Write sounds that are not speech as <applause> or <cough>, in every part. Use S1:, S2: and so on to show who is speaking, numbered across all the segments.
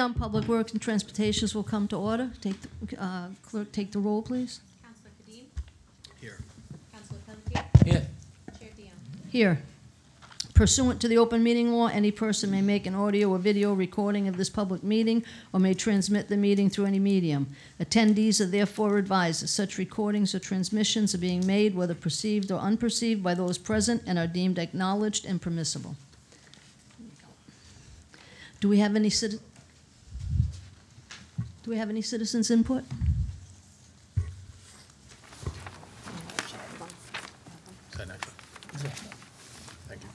S1: Meeting on Public Works and Transportations will come to order. Take, the- uh, clerk, take the roll, please.
S2: Counselor Cadime?
S3: Here.
S2: Counselor Pelletier?
S4: Yeah.
S2: Chair Dion?
S1: Here. Pursuant to the open meeting law, any person may make an audio or video recording of this public meeting or may transmit the meeting through any medium. Attendees are therefore advised that such recordings or transmissions are being made, whether perceived or unperceived, by those present and are deemed acknowledged and permissible. Do we have any citi- do we have any citizens' input?
S3: Is that next? Thank you.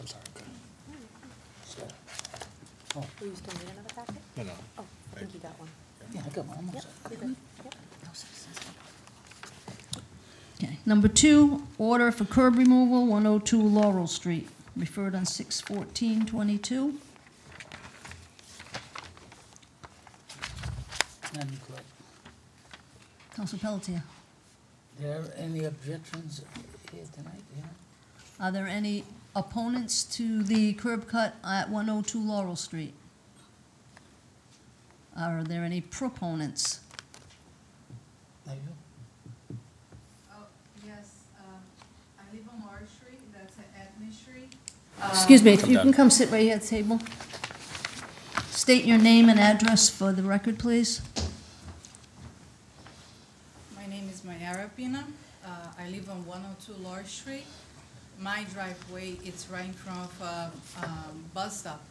S3: I'm sorry, go ahead. Oh.
S5: Were you still need another packet?
S3: No, no.
S5: Oh, I think you got one.
S4: Yeah, I got one,
S5: Yep, you're good. Yep.
S1: Okay. Number two, order for curb removal, 102 Laurel Street, referred on 6/14/22.
S4: Madam Clerk,
S1: Council Pelletier,
S4: there any objections here tonight, yeah?
S1: are there any opponents to the curb cut at 102 Laurel Street? Are there any proponents?
S4: Are you?
S6: Oh, yes, um, I live on Laurel Street, that's at Etna Street.
S1: Excuse me, if you can come sit right here at the table. State your name and address for the record, please.
S6: My name is Mayara Pina, uh, I live on one oh two Laurel Street. My driveway, it's right in front of a, um, bus stop,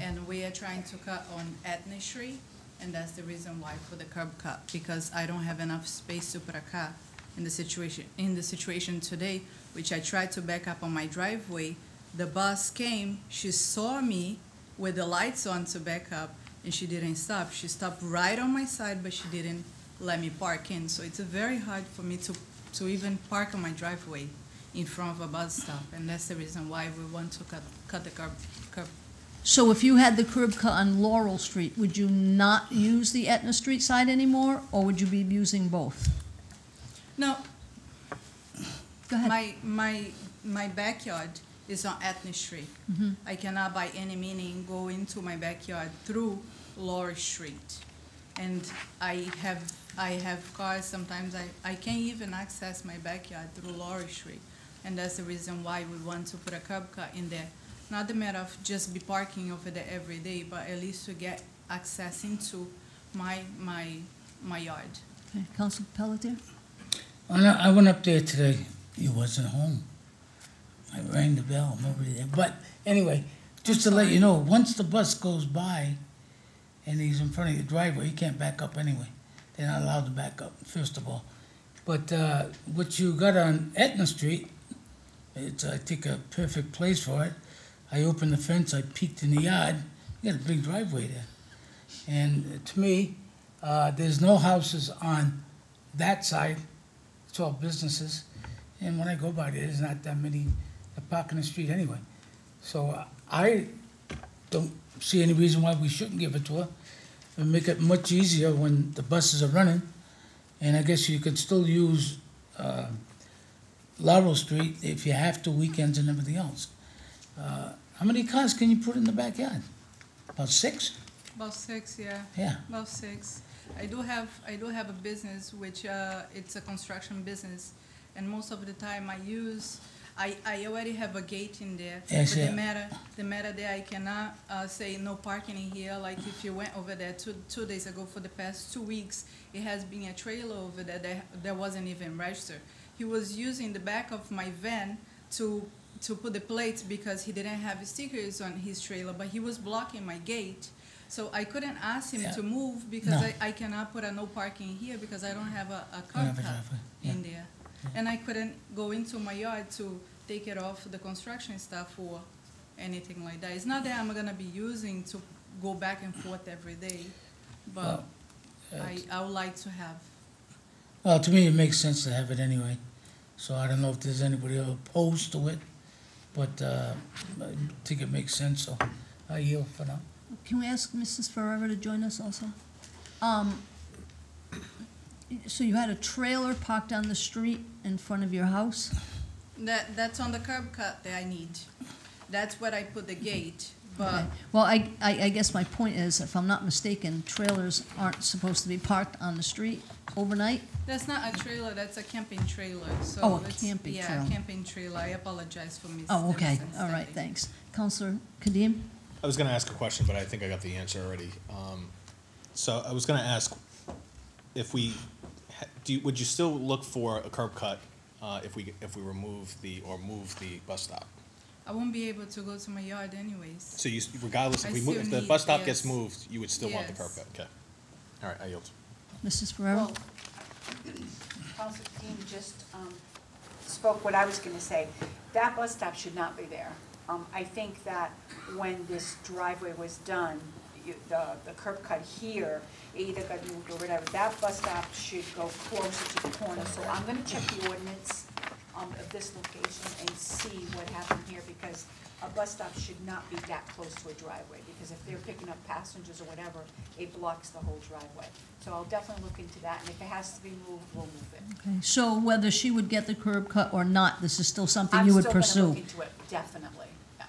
S6: and we are trying to cut on Etna Street, and that's the reason why for the curb cut, because I don't have enough space to put a car in the situation, in the situation today, which I tried to back up on my driveway. The bus came, she saw me with the lights on to back up, and she didn't stop. She stopped right on my side, but she didn't let me park in. So it's very hard for me to, to even park on my driveway in front of a bus stop, and that's the reason why we want to cut, cut the curb, curb.
S1: So if you had the curb cut on Laurel Street, would you not use the Etna Street side anymore, or would you be using both?
S6: No,
S1: Go ahead.
S6: my, my, my backyard is on Etna Street.
S1: Mhm.
S6: I cannot by any meaning go into my backyard through Laurel Street. And I have, I have cars, sometimes I, I can't even access my backyard through Laurel Street. And that's the reason why we want to put a curb cut in there. Not the matter of just be parking over there every day, but at least to get access into my, my, my yard.
S1: Okay, Council Pelletier?
S4: I I went up there today, He wasn't home. I rang the bell, nobody there, but anyway, just to let you know, once the bus goes by and he's in front of your driveway, he can't back up anyway. They're not allowed to back up, first of all. But, uh, what you got on Etna Street, it's, I think, a perfect place for it. I opened the fence, I peeked in the yard, you got a big driveway there. And to me, uh, there's no houses on that side, it's all businesses. And when I go by there, there's not that many that park in the street anyway. So I don't see any reason why we shouldn't give it to her. and make it much easier when the buses are running. And I guess you could still use uh, Laurel Street if you have to, weekends and everything else. Uh, How many cars can you put in the backyard? About six?
S6: About six, yeah.
S4: Yeah.
S6: About six. I do have, I do have a business which, uh, it's a construction business, and most of the time I use, I, I already have a gate in there.
S4: Yes, yeah.
S6: the matter, the matter there, I cannot, uh, say no parking in here, like if you went over there two, two days ago, for the past two weeks, it has been a trailer over there that, that wasn't even registered. He was using the back of my van to, to put the plates because he didn't have stickers on his trailer, but he was blocking my gate. So I couldn't ask him
S4: Yeah.
S6: to move because
S4: No.
S6: I, I cannot put a no parking here because I don't have a, a
S4: Don't
S6: curb
S4: have a
S6: cut
S4: yeah.
S6: in there. And I couldn't go into my yard to take it off the construction stuff or anything like that. It's not that I'm gonna be using to go back and forth every day, but
S4: Well,
S6: I, I would like to have.
S4: Well, to me, it makes sense to have it anyway. So I don't know if there's anybody opposed to it, but uh, I think it makes sense, so I yield for now.
S1: Can we ask Mrs. Ferrera to join us also? Um, So you had a trailer parked on the street in front of your house?
S6: That, that's on the curb cut that I need. That's where I put the gate, but
S1: Okay. Well, I, I, I guess my point is, if I'm not mistaken, trailers aren't supposed to be parked on the street overnight?
S6: that's not a trailer, that's a camping trailer, so.
S1: Oh, a
S6: it's-
S1: camping
S6: Yeah,
S1: trailer.
S6: camping trailer. I apologize for mis-
S1: Oh, okay, all right,
S6: misunderstanding.
S1: thanks. Counselor Cadime?
S3: I was gonna ask a question, but I think I got the answer already. Um, so I was gonna ask if we, ha- do, you- would you still look for a curb cut, uh, if we, if we remove the, or move the bus stop?
S6: I won't be able to go to my yard anyways.
S3: So you, regardless, if
S6: I
S3: we move, if the bus stop gets moved, you would still want the curb
S6: Yes.
S3: cut, okay? All right, I yield.
S1: Mrs. Ferrero?
S7: Well, <clears throat> Council Dean just um, spoke what I was going to say. That bus stop should not be there. Um, I think that when this driveway was done, you- the the curb cut here either got moved or whatever, that bus stop should go closer to the corner. So I'm going to check the ordinance um, of this location and see what happened here, because a bus stop should not be that close to a driveway, because if they're picking up passengers or whatever, it blocks the whole driveway. So I'll definitely look into that, and if it has to be moved, we'll move it.
S1: Okay, so whether she would get the curb cut or not, this is still something you would pursue?
S7: I'm still gonna look into it, definitely, yeah.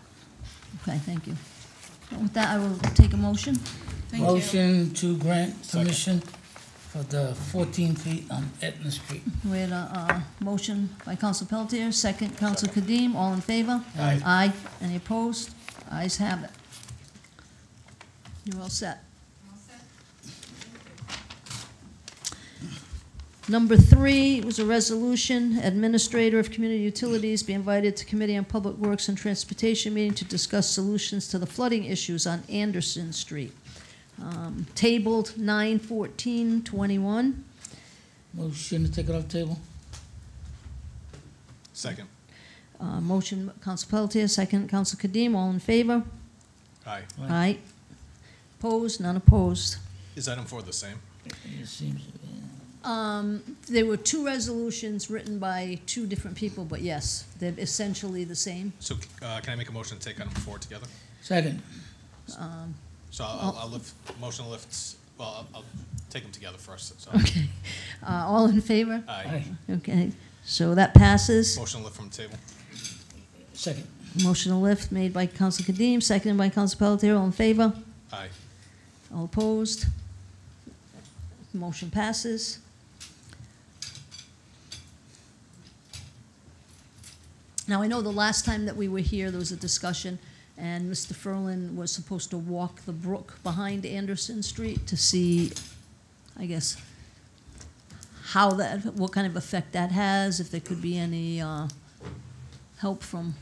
S1: Okay, thank you. With that, I will take a motion.
S6: Thank you.
S4: Motion to grant
S3: Second.
S4: permission for the fourteen feet on Etna Street.
S1: We had a, uh motion by Council Pelletier, second Counsel Cadime, all in favor?
S4: Aye.
S1: Aye. Any opposed? Ayes have it. You're all set. Number three was a resolution, Administrator of Community Utilities be invited to Committee on Public Works and Transportation meeting to discuss solutions to the flooding issues on Anderson Street. Um, Tabled nine fourteen twenty-one.
S4: Motion to take it off table?
S3: Second.
S1: Uh, motion, Counsel Pelletier, second, Counsel Cadime, all in favor?
S3: Aye.
S4: Aye.
S1: Aye. Opposed, none opposed.
S3: Is item four the same?
S4: It seems,
S1: Um, there were two resolutions written by two different people, but yes, they're essentially the same.
S3: So, uh, can I make a motion to take item four together?
S4: second,
S1: Um,
S3: So I'll, I'll- I'll lift, motion lifts, well, I'll, I'll take them together first, so. <laughs>
S1: okay. Uh, all in favor?
S3: Aye.
S4: aye,
S1: Okay, so that passes.
S3: Motion lift from the table.
S4: second,
S1: Motion to lift made by Counsel Cadime, seconded by Counsel Pelletier, all in favor?
S3: Aye.
S1: All opposed? Motion passes. Now, I know the last time that we were here, there was a discussion, and Mr. Ferland was supposed to walk the brook behind Anderson Street to see, I guess, how that, what kind of effect that has, if there could be any uh, help from,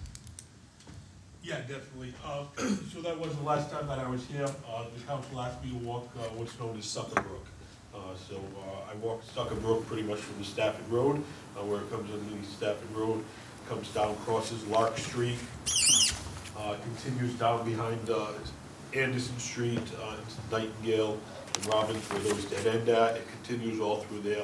S8: Yeah, definitely. Uh, <clears throat> So that was the last time that I was here. Uh, The council asked me to walk uh, what's known as Sucker Brook. Uh, So uh, I walked Sucker Brook pretty much from the Stafford Road, where it comes underneath Stafford Road, comes down, crosses Lark Street, uh, continues down behind uh, Anderson Street, uh, into Nightingale and Robbins, where those dead end at. It continues all through there.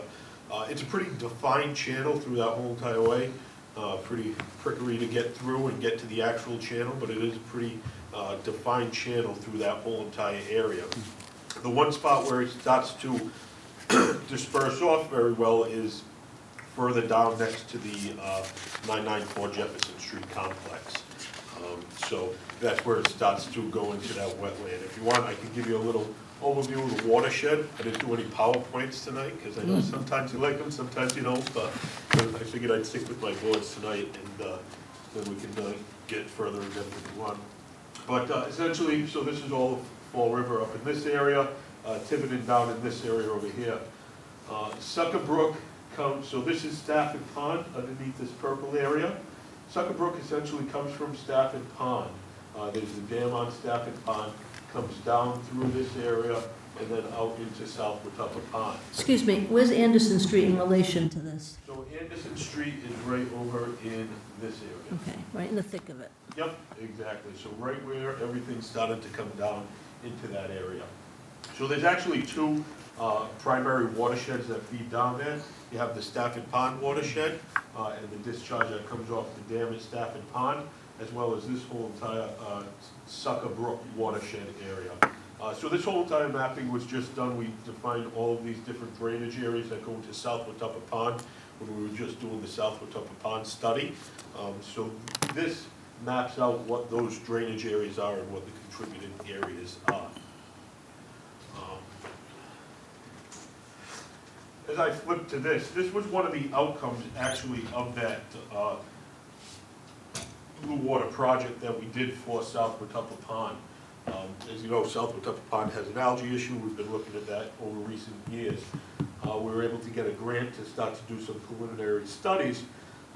S8: Uh, It's a pretty defined channel through that whole entire way. Uh, Pretty prickery to get through and get to the actual channel, but it is a pretty uh, defined channel through that whole entire area. The one spot where it starts to <clears throat> disperse off very well is further down next to the uh, 994 Jefferson Street complex. Um, So that's where it starts to go into that wetland. If you want, I can give you a little overview of the watershed. I didn't do any PowerPoints tonight, because I know sometimes you like them, sometimes you don't, but I figured I'd stick with my boards tonight, and uh, then we can uh, get further in depth if you want. But uh, essentially, so this is all Fall River up in this area, uh, Tiverton down in this area over here. Uh, Sucker Brook comes, so this is Stafford Pond underneath this purple area. Sucker Brook essentially comes from Stafford Pond. Uh, There's the dam on Stafford Pond, comes down through this area and then out into South Watuppa Pond.
S1: excuse me, where's Anderson Street in relation to this?
S8: So Anderson Street is right over in this area.
S1: Okay, right in the thick of it.
S8: Yep, exactly. So right where everything started to come down into that area. So there's actually two uh, primary watersheds that feed down there. You have the Stafford Pond watershed uh, and the discharge that comes off the dam at Stafford Pond, as well as this whole entire uh, Sucker Brook watershed area. Uh, So this whole entire mapping was just done, we defined all of these different drainage areas that go into South Watuppa Pond. when we were just doing the South Watuppa Pond study. Um, So this maps out what those drainage areas are and what the contributing areas are. As I flip to this, this was one of the outcomes actually of that uh, blue water project that we did for South Watuppa Pond. Um, As you know, South Watuppa Pond has an algae issue, we've been looking at that over recent years. Uh, We were able to get a grant to start to do some preliminary studies,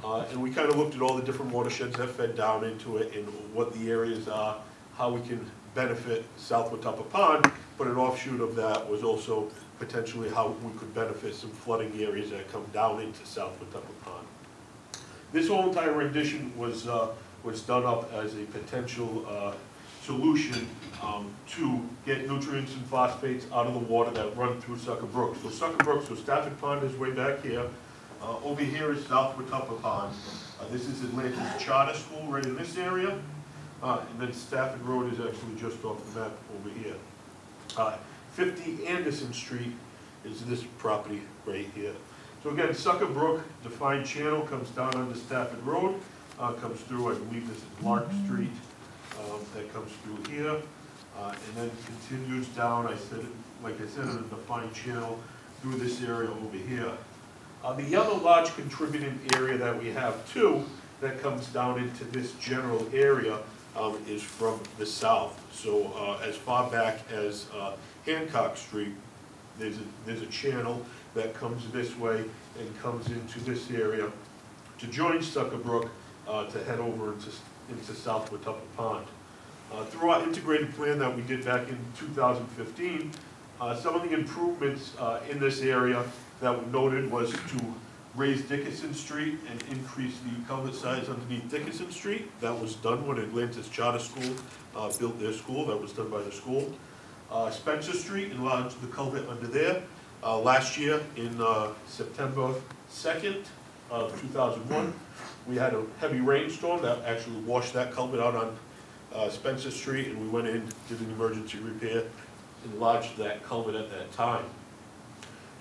S8: uh, and we kind of looked at all the different watersheds that fed down into it and what the areas are, how we can benefit South Watuppa Pond, but an offshoot of that was also potentially how we could benefit some flooding areas that come down into South Watuppa Pond. This whole entire rendition was, uh, was done up as a potential, uh, solution, um, to get nutrients and phosphates out of the water that run through Sucker Brook. So Sucker Brook, so Stafford Pond is way back here, uh, over here is South Watuppa Pond. Uh, this is Atlantis Charter School right in this area, uh, and then Stafford Road is actually just off the map over here. Uh, fifty Anderson Street is this property right here. So again, Sucker Brook, defined channel, comes down under Stafford Road, uh, comes through, I believe this is Lark Street, um, that comes through here, uh, and then continues down, I said, like I said, in defined channel through this area over here. Uh, the other large contributing area that we have too, that comes down into this general area, um, is from the south. So, uh, as far back as, uh, Hancock Street, there's a, there's a channel that comes this way and comes into this area to join Sucker Brook, uh, to head over into, into South Watuppa Pond. Uh, through our integrated plan that we did back in two thousand fifteen, uh, some of the improvements, uh, in this area that we noted was to raise Dickinson Street and increase the culvert size underneath Dickinson Street. That was done when Atlantis Charter School, uh, built their school, that was done by the school. Uh, Spencer Street enlarged the culvert under there. Uh, last year, in, uh, September second of two thousand one, we had a heavy rainstorm that actually washed that culvert out on, uh, Spencer Street, and we went in, did an emergency repair, enlarged that culvert at that time.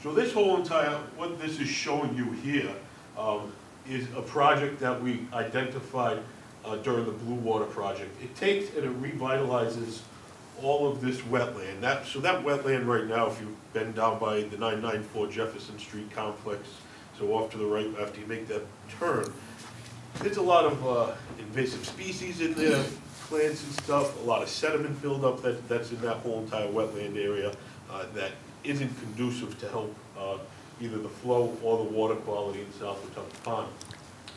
S8: So this whole entire, what this is showing you here, um, is a project that we identified, uh, during the Blue Water Project. It takes and it revitalizes all of this wetland. That, so that wetland right now, if you've been down by the nine nine four Jefferson Street complex, so off to the right after you make that turn, there's a lot of, uh, invasive species in there, plants and stuff, a lot of sediment buildup that, that's in that whole entire wetland area, uh, that isn't conducive to help, uh, either the flow or the water quality in South Watuppa Pond.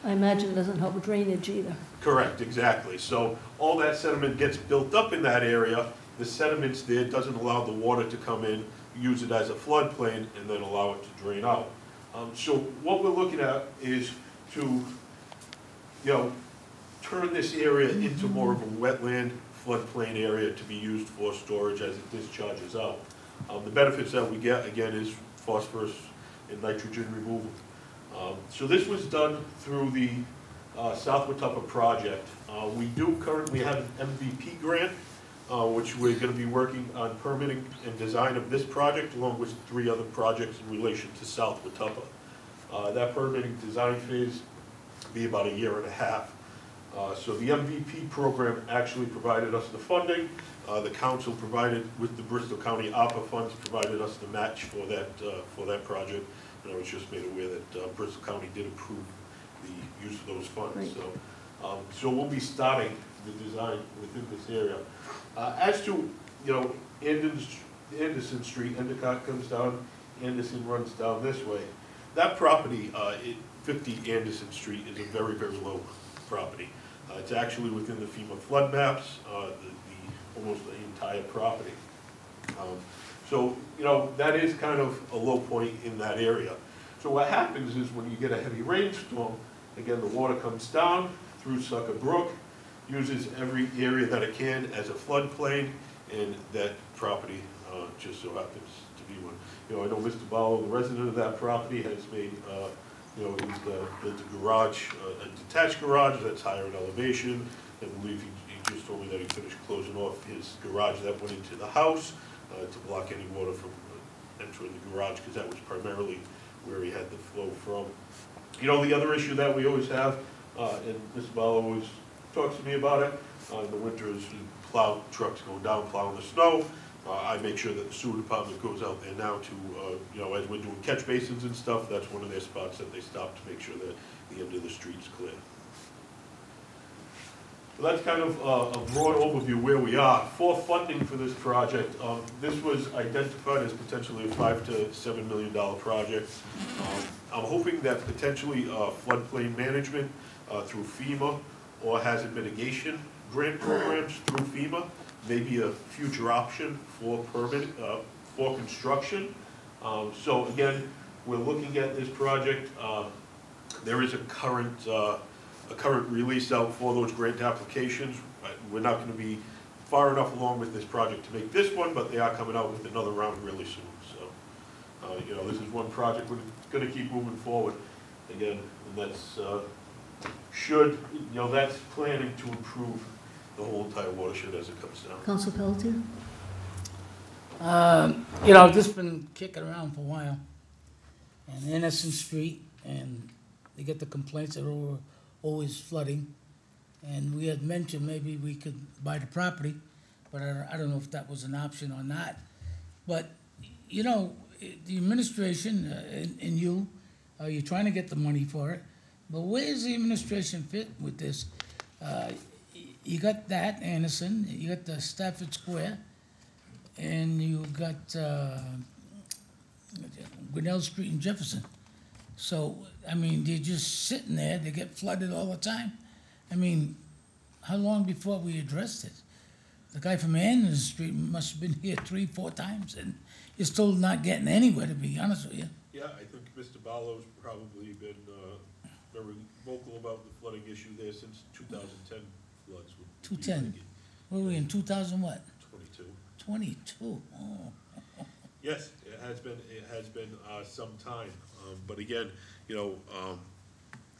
S1: I imagine it doesn't help drainage either.
S8: Correct, exactly. So all that sediment gets built up in that area. The sediment's there, doesn't allow the water to come in, use it as a floodplain, and then allow it to drain out. Um, so what we're looking at is to, you know, turn this area into more of a wetland floodplain area to be used for storage as it discharges out. Um, the benefits that we get, again, is phosphorus and nitrogen removal. Um, So this was done through the uh, South Watuppa project. Uh, We do currently have an MVP grant, uh, which we're gonna be working on permitting and design of this project, along with three other projects in relation to South Watuppa. Uh, That permitting design phase will be about a year and a half. Uh, So the MVP program actually provided us the funding. Uh, The council provided, with the Bristol County ARPA funds, provided us the match for that, uh, for that project. And I was just made aware that uh, Bristol County did approve the use of those funds.
S1: Great.
S8: So, um, so we'll be starting the design within this area. Uh, As to, you know, Anderson, Anderson Street, Endicott comes down, Anderson runs down this way. That property, uh, it, fifty Anderson Street is a very, very low property. Uh, it's actually within the FEMA flood maps, uh, the, almost the entire property. Um, So, you know, that is kind of a low point in that area. So what happens is when you get a heavy rainstorm, again, the water comes down through Sucker Brook, uses every area that it can as a floodplain, and that property, uh, just so happens to be one. You know, I know Mr. Barlow, the resident of that property, has made, uh, you know, he's, uh, built a garage, uh, a detached garage that's higher in elevation. I believe he just told me that he finished closing off his garage that went into the house, uh, to block any water from uh, entering the garage, because that was primarily where he had the flow from. You know, the other issue that we always have, uh, and Mr. Ball always talks to me about it, uh, in the winter is plow trucks go down plowing the snow. Uh, I make sure that the sewer department goes out there now to, uh, you know, as we're doing catch basins and stuff, that's one of their spots that they stop to make sure that the end of the street's clear. That's kind of uh, a broad overview where we are. For funding for this project, um, this was identified as potentially a five to seven million dollar project. Um, I'm hoping that potentially uh, floodplain management uh, through FEMA or hazard mitigation grant programs through FEMA may be a future option for permit, uh, for construction. Um, So again, we're looking at this project. uh, There is a current, uh, a current release out for those grant applications. Uh, We're not gonna be far enough along with this project to make this one, but they are coming out with another round really soon, so. uh, You know, this is one project we're gonna keep moving forward again, and that's, uh, should, you know, that's planning to improve the whole entire watershed as it comes down.
S1: Council Pelletier?
S4: Um, you know, this been kicking around for a while. And Innocent Street, and they get the complaints that are always flooding. And we had mentioned maybe we could buy the property, but I, don't- know if that was an option or not. But, you know, the administration uh, and, and you, uh, you're trying to get the money for it, but where's the administration fit with this? Uh, you got that, Anderson, you got the Stafford Square, and you got uh, Grinnell Street in Jefferson. So, I mean, they're just sitting there, they get flooded all the time. I mean, how long before we addressed it? The guy from Anderson Street must have been here three, four times, and is still not getting anywhere, to be honest with you.
S8: Yeah, I think Mr. Barlow's probably been uh, very vocal about the flooding issue there since 2010 floods. would be
S4: 210. What were we in, two thousand what?
S8: 22.
S4: Twenty-two, oh.
S8: Yes, it has been, it has been uh, some time. Um, But again, you know, um,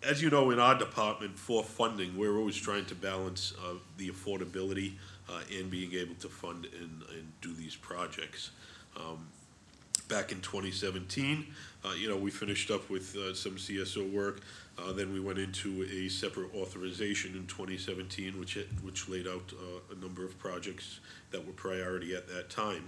S8: as you know, in our department for funding, we're always trying to balance uh, the affordability uh, and being able to fund and, and do these projects. Um, Back in 2017, uh, you know, we finished up with uh, some CSO work. Uh, Then we went into a separate authorization in 2017, which, which laid out uh, a number of projects that were priority at that time.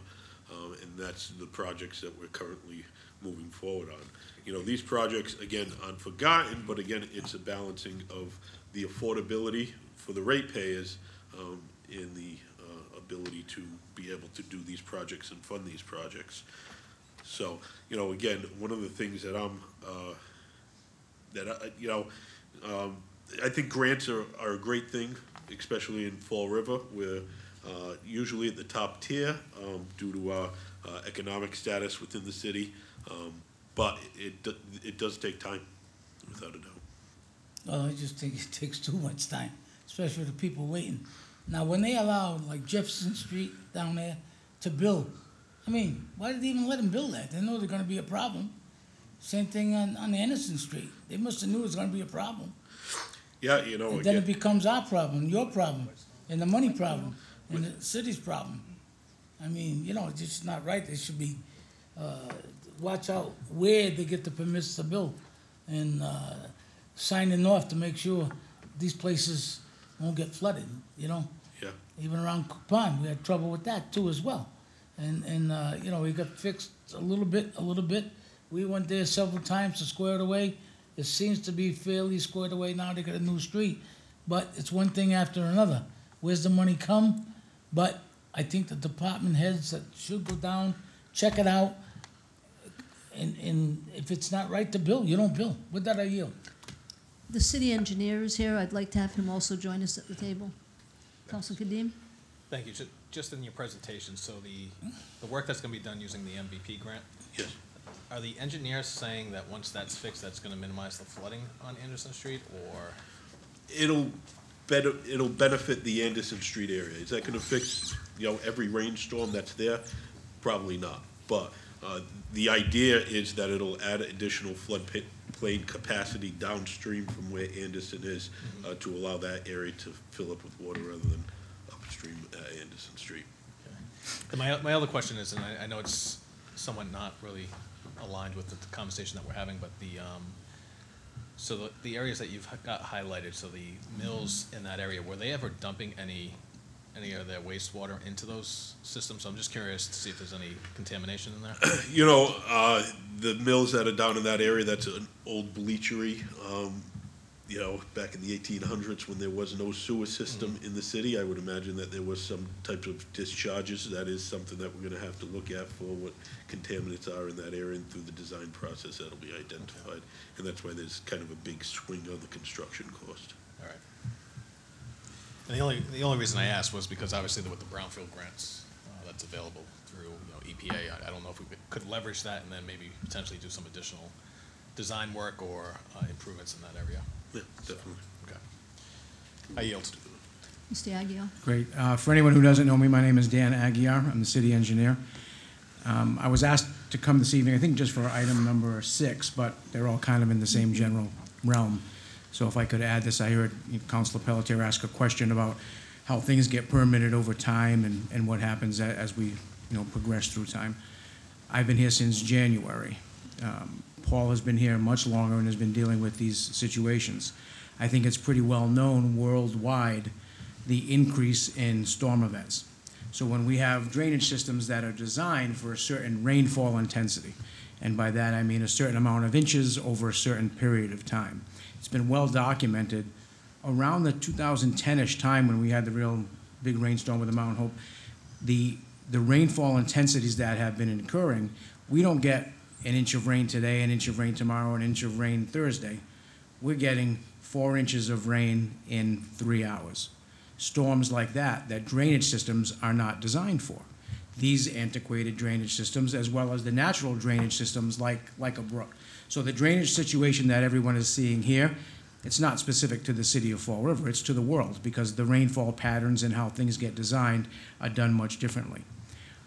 S8: Um, and that's the projects that we're currently moving forward on. You know, these projects, again, unforgotten, but again, it's a balancing of the affordability for the ratepayers, um, and the, uh, ability to be able to do these projects and fund these projects. So, you know, again, one of the things that I'm, uh, that I, you know, um, I think grants are, are a great thing, especially in Fall River. We're, uh, usually at the top tier, um, due to our, uh, economic status within the city. Um, but it, it does take time, without a doubt.
S4: Well, I just think it <laughs> takes too much time, especially the people waiting. Now, when they allow like Jefferson Street down there to build, I mean, why did they even let them build that? They know they're gonna be a problem. Same thing on, on Anderson Street. They must have knew it was gonna be a problem.
S8: Yeah, you know,
S4: And then it becomes our problem, your problem, and the money problem, and the city's problem. I mean, you know, it's just not right. They should be, uh, watch out where they get the permits to build and, uh, signing off to make sure these places won't get flooded, you know?
S8: yeah,
S4: Even around Cook Pond, we had trouble with that too as well. And, and, uh, you know, we got fixed a little bit, a little bit. We went there several times to square it away. It seems to be fairly squared away now. They got a new street. But it's one thing after another. Where's the money come? But I think the department heads that should go down, check it out. And, and if it's not right to bill, you don't bill. With that, I yield.
S1: The city engineer is here. I'd like to have him also join us at the table. Council Cadime?
S3: Thank you. Ju- Just in your presentation, so the, the work that's gonna be done using the MVP grant,
S8: yes.
S3: are the engineers saying that once that's fixed, that's gonna minimize the flooding on Anderson Street, or?
S8: it'll better, it'll benefit the Anderson Street area. Is that gonna fix, you know, every rainstorm that's there? Probably not. But, uh, the idea is that it'll add additional floodplain capacity downstream from where Anderson is, uh, to allow that area to fill up with water rather than upstream at Anderson Street.
S3: And my, my other question is, and I, I know it's somewhat not really aligned with the conversation that we're having, but the, um, So the, the areas that you've got highlighted, so the mills in that area, were they ever dumping any, any of their wastewater into those systems? I'm just curious to see if there's any contamination in there. <clears throat>
S8: You know, uh, the mills that are down in that area, that's an old bleachery. Um, you know, back in the eighteen hundreds, when there was no sewer system in the city, I would imagine that there was some types of discharges. That is something that we're gonna have to look at for what contaminants are in that area, and through the design process, that'll be identified. And that's why there's kind of a big swing on the construction cost.
S3: All right. And the only, the only reason I asked was because obviously with the brownfield grants, uh, that's available through, you know, EPA, I, I don't know if we could- could leverage that and then maybe potentially do some additional design work or, uh, improvements in that area.
S8: Yeah, definitely.
S3: Okay. I yield.
S1: To Mr. Aguirre?
S9: Great. Uh, For anyone who doesn't know me, my name is Dan Aguirre. I'm the city engineer. Um, I was asked to come this evening, I think just for item number six, but they're all kind of in the same general realm. So if I could add this, I heard Councilor Pelletier ask a question about how things get permitted over time and, and what happens as we, you know, progress through time. I've been here since January. Um, Paul has been here much longer and has been dealing with these situations. I think it's pretty well known worldwide, the increase in storm events. So when we have drainage systems that are designed for a certain rainfall intensity, and by that I mean a certain amount of inches over a certain period of time, it's been well documented around the 2010-ish time when we had the real big rainstorm with the Mount Hope, the, the rainfall intensities that have been occurring, we don't get an inch of rain today, an inch of rain tomorrow, an inch of rain Thursday. We're getting four inches of rain in three hours. Storms like that, that drainage systems are not designed for. These antiquated drainage systems, as well as the natural drainage systems like, like a brook. So the drainage situation that everyone is seeing here, it's not specific to the city of Fall River, it's to the world, because the rainfall patterns and how things get designed are done much differently.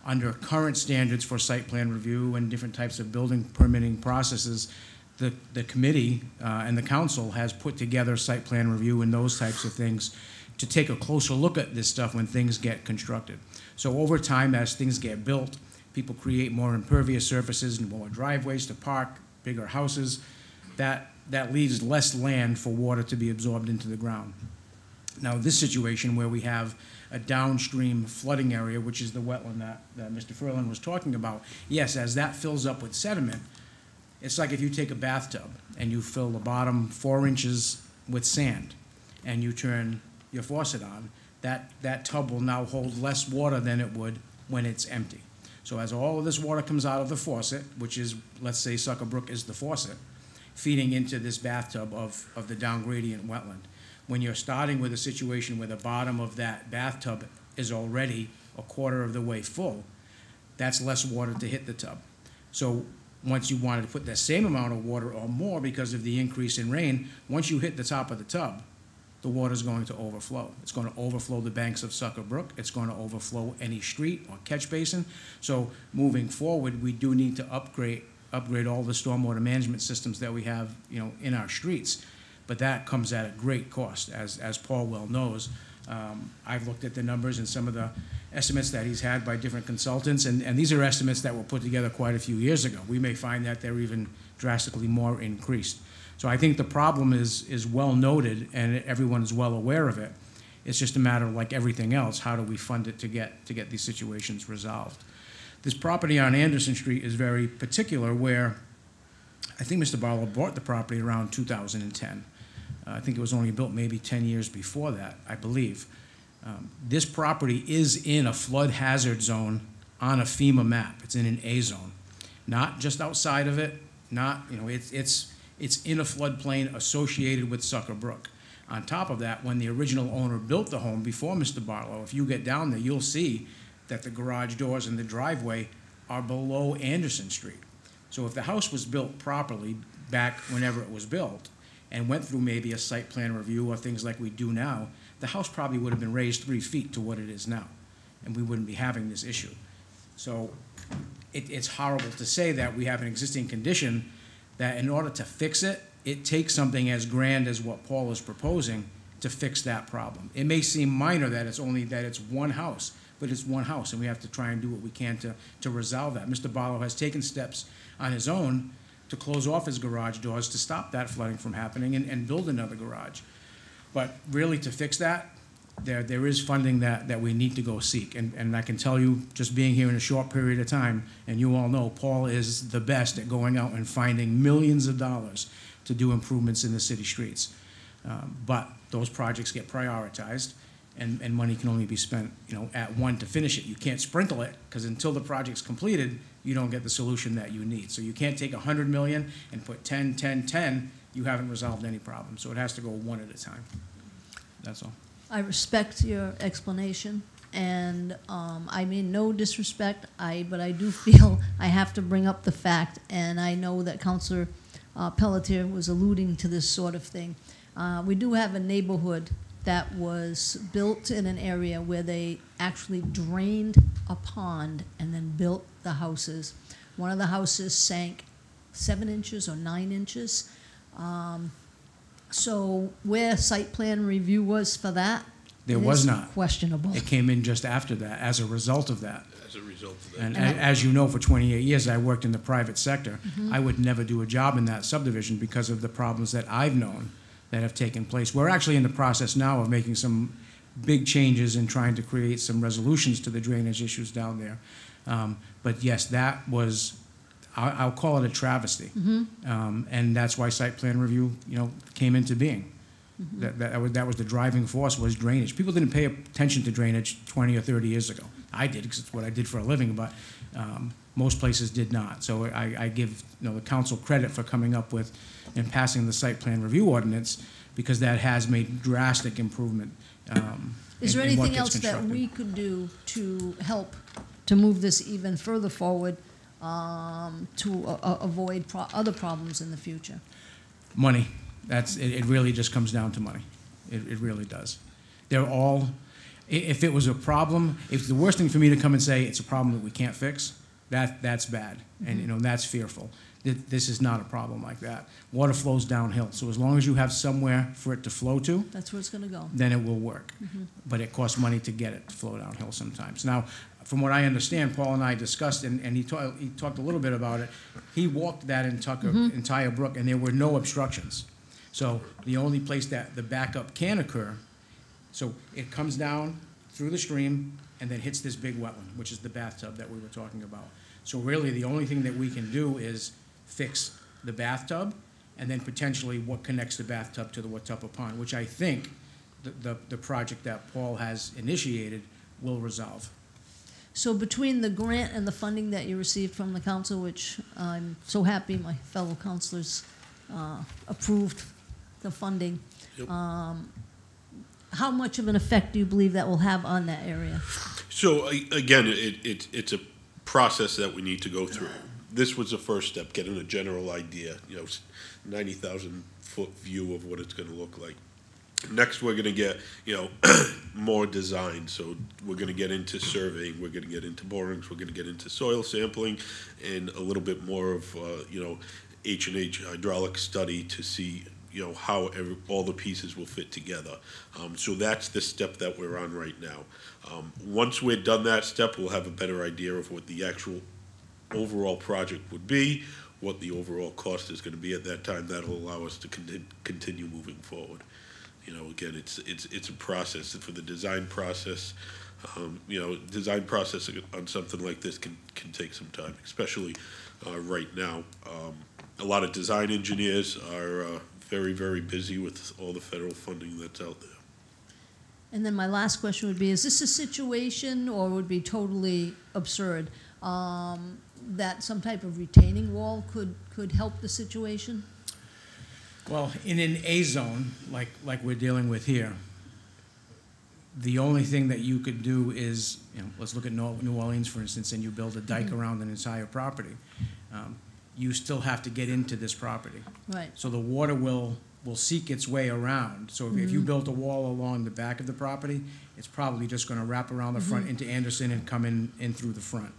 S9: Under current standards for site plan review and different types of building permitting processes, the, the committee uh, and the council has put together site plan review and those types of things to take a closer look at this stuff when things get constructed. So over time, as things get built, people create more impervious surfaces and more driveways to park, bigger houses. That, that leaves less land for water to be absorbed into the ground. Now, this situation where we have a downstream flooding area, which is the wetland that, that Mr. Ferland was talking about, yes, as that fills up with sediment, it's like if you take a bathtub and you fill the bottom four inches with sand and you turn your faucet on, that, that tub will now hold less water than it would when it's empty. So as all of this water comes out of the faucet, which is, let's say Sucker Brook is the faucet, feeding into this bathtub of, of the down gradient wetland. When you're starting with a situation where the bottom of that bathtub is already a quarter of the way full, that's less water to hit the tub. So once you wanted to put that same amount of water or more because of the increase in rain, once you hit the top of the tub, the water is going to overflow. It's going to overflow the banks of Sucker Brook. It's going to overflow any street or catch basin. So moving forward, we do need to upgrade, upgrade all the stormwater management systems that we have, you know, in our streets. But that comes at a great cost, as, as Paul well knows. Um, I've looked at the numbers and some of the estimates that he's had by different consultants, and, and these are estimates that were put together quite a few years ago. We may find that they're even drastically more increased. So I think the problem is, is well noted and everyone is well aware of it. It's just a matter of like everything else, how do we fund it to get, to get these situations resolved? This property on Anderson Street is very particular where I think Mr. Barlow bought the property around 2010. Uh, I think it was only built maybe 10 years before that, I believe. Um, This property is in a flood hazard zone on a FEMA map. It's in an A zone. Not just outside of it, not, you know, it's, it's, it's in a floodplain associated with Sucker Brook. On top of that, when the original owner built the home before Mr. Barlow, if you get down there, you'll see that the garage doors and the driveway are below Anderson Street. So if the house was built properly back whenever it was built and went through maybe a site plan review or things like we do now, the house probably would have been raised three feet to what it is now, and we wouldn't be having this issue. So it, it's horrible to say that we have an existing condition that in order to fix it, it takes something as grand as what Paul is proposing to fix that problem. It may seem minor that it's only, that it's one house, but it's one house, and we have to try and do what we can to, to resolve that. Mr. Barlow has taken steps on his own to close off his garage doors to stop that flooding from happening and, and build another garage. But really, to fix that, there, there is funding that, that we need to go seek. And, and I can tell you, just being here in a short period of time, and you all know, Paul is the best at going out and finding millions of dollars to do improvements in the city streets. Um, But those projects get prioritized, and, and money can only be spent, you know, at one to finish it. You can't sprinkle it, because until the project's completed, you don't get the solution that you need. So you can't take a hundred million and put 10, 10, 10. you haven't resolved any problem. So it has to go one at a time. That's all.
S1: I respect your explanation, and um, I mean no disrespect. I but I do feel I have to bring up the fact, and I know that Councilor uh, Pelletier was alluding to this sort of thing. Uh, we do have a neighborhood that was built in an area where they actually drained a pond and then built the houses. One of the houses sank seven inches or nine inches. Um, so where site plan review was for that?
S9: There was
S1: is
S9: not.
S1: Questionable.
S9: It came in just after that, as a result of that.
S8: As a result of that.
S9: And a-
S1: And I-
S9: as you know, for 28 years, I worked in the private sector.
S1: Mm-hmm.
S9: I would never do a job in that subdivision because of the problems that I've known that have taken place. We're actually in the process now of making some big changes and trying to create some resolutions to the drainage issues down there. Um, But yes, that was, I'll, I'll call it a travesty.
S1: Mm-hmm.
S9: Um, And that's why site plan review, you know, came into being.
S1: Mm-hmm.
S9: That, that was, that was the driving force was drainage. People didn't pay attention to drainage 20 or 30 years ago. I did, because it's what I did for a living, but um, most places did not. So I, I give, you know, the council credit for coming up with and passing the site plan review ordinance, because that has made drastic improvement. um,
S1: Is there anything else that we could do to help to move this even further forward um, to a- a- avoid pro- other problems in the future?
S9: Money. That's, it, it really just comes down to money. It, it really does. They're all, if it was a problem, if the worst thing for me to come and say it's a problem that we can't fix, that, that's bad. And, you mm-hmm. know, that's fearful. Th- This is not a problem like that. Water flows downhill. So as long as you have somewhere for it to flow to,
S1: That's where it's going to go.
S9: then it will work. Mm-hmm. But it costs money to get it to flow downhill sometimes. Now, from what I understand, Paul and I discussed, and, and he talked, he talked a little bit about it. He walked that entire, mm-hmm. entire brook, and there were no obstructions. So the only place that the backup can occur, so it comes down through the stream and then hits this big wetland, which is the bathtub that we were talking about. So really, the only thing that we can do is fix the bathtub, and then potentially what connects the bathtub to the Watuppa Pond, which I think the, the, the project that Paul has initiated will resolve.
S1: So between the grant and the funding that you received from the council, which I'm so happy my fellow councilors uh, approved the funding,
S8: Yep.
S1: um, how much of an effect do you believe that will have on that area?
S8: So a- again, it, it, it's a process that we need to go through. This was the first step, getting a general idea, you know, ninety thousand foot view of what it's gonna look like. Next, we're gonna get, you know, <clears throat> more design, so we're gonna get into surveying, we're gonna get into borings, we're gonna get into soil sampling, and a little bit more of, uh, you know, H and H hydraulic study to see, you know, how every, all the pieces will fit together. Um, so that's the step that we're on right now. Um, once we're done that step, we'll have a better idea of what the actual overall project would be, what the overall cost is gonna be at that time. That'll allow us to conti- continue moving forward. You know, again, it's, it's, it's a process, for the design process, um, you know, design process on something like this can, can take some time, especially, uh, right now. Um, a lot of design engineers are, uh, very, very busy with all the federal funding that's out there.
S1: And then my last question would be, is this a situation, or would be totally absurd, um, that some type of retaining wall could, could help the situation?
S9: Well, in an A zone, like, like we're dealing with here, the only thing that you could do is, you know, let's look at New Orleans, for instance, and you build a dike mm-hmm. around an entire property. Um, You still have to get into this property.
S1: Right.
S9: So the water will, will seek its way around. So if- if you mm-hmm. built a wall along the back of the property, it's probably just gonna wrap around the front mm-hmm. into Anderson and come in, in through the front.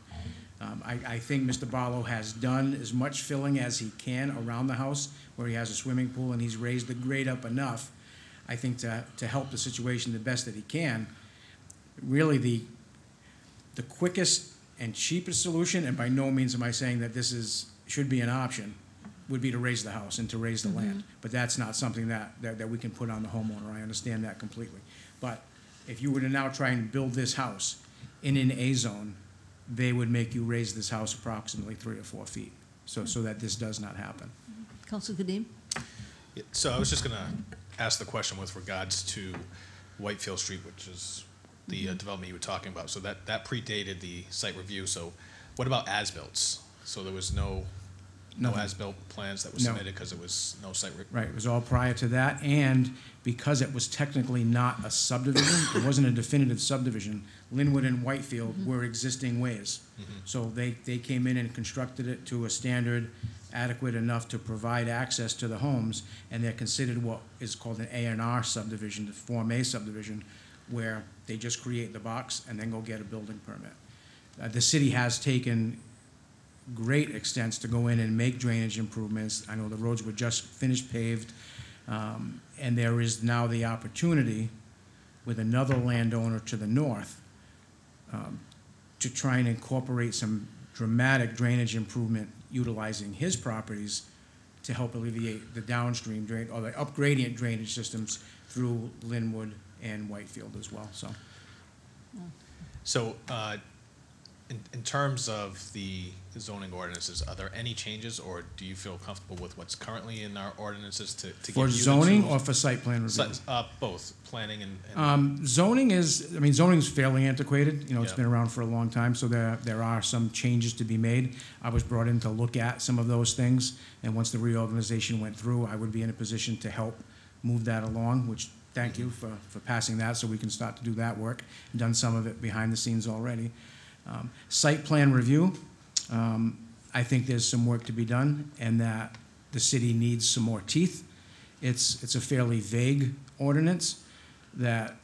S9: Um, I, I think Mr. Barlow has done as much filling as he can around the house, where he has a swimming pool, and he's raised the grade up enough, I think, to, to help the situation the best that he can. Really, the, the quickest and cheapest solution, and by no means am I saying that this is, should be an option, would be to raise the house and to raise the
S1: Mm-hmm.
S9: land. But that's not something that, that, that we can put on the homeowner, I understand that completely. But if you were to now try and build this house in an A zone, they would make you raise this house approximately three or four feet, so, so that this does not happen.
S1: Council Cadime?
S3: Yeah, So I was just gonna ask the question with regards to Whitefield Street, which is the uh, development you were talking about. So that, that predated the site review, so what about as-builts? So there was no, no as-built plans that were
S9: No.
S3: submitted because it was no site re-
S9: Right, it was all prior to that, and because it was technically not a subdivision, it <coughs> wasn't a definitive subdivision, Linwood and Whitefield were existing ways. So they, they came in and constructed it to a standard adequate enough to provide access to the homes, and they're considered what is called an A and R subdivision, the Form A subdivision, where they just create the box and then go get a building permit. Uh, the city has taken great extents to go in and make drainage improvements. I know the roads were just finished paved, um, and there is now the opportunity with another landowner to the north um, to try and incorporate some dramatic drainage improvement utilizing his properties to help alleviate the downstream drain, or the upgradient drainage systems through Linwood and Whitefield as well, so.
S3: So, uh, in, in terms of the zoning ordinances, are there any changes, or do you feel comfortable with what's currently in our ordinances to, to give
S9: For
S3: you the
S9: zoning
S3: tools?
S9: or for site plan review?
S3: Site- Uh, both, planning and, and,
S9: Um, zoning is, I mean, zoning is fairly antiquated, you know, it's
S3: Yeah.
S9: been around for a long time, so there, there are some changes to be made. I was brought in to look at some of those things, and once the reorganization went through, I would be in a position to help move that along, which, thank you for, for passing that, so we can start to do that work. Done some of it behind the scenes already. Um, Site plan review, um, I think there's some work to be done, and that the city needs some more teeth. It's, it's a fairly vague ordinance that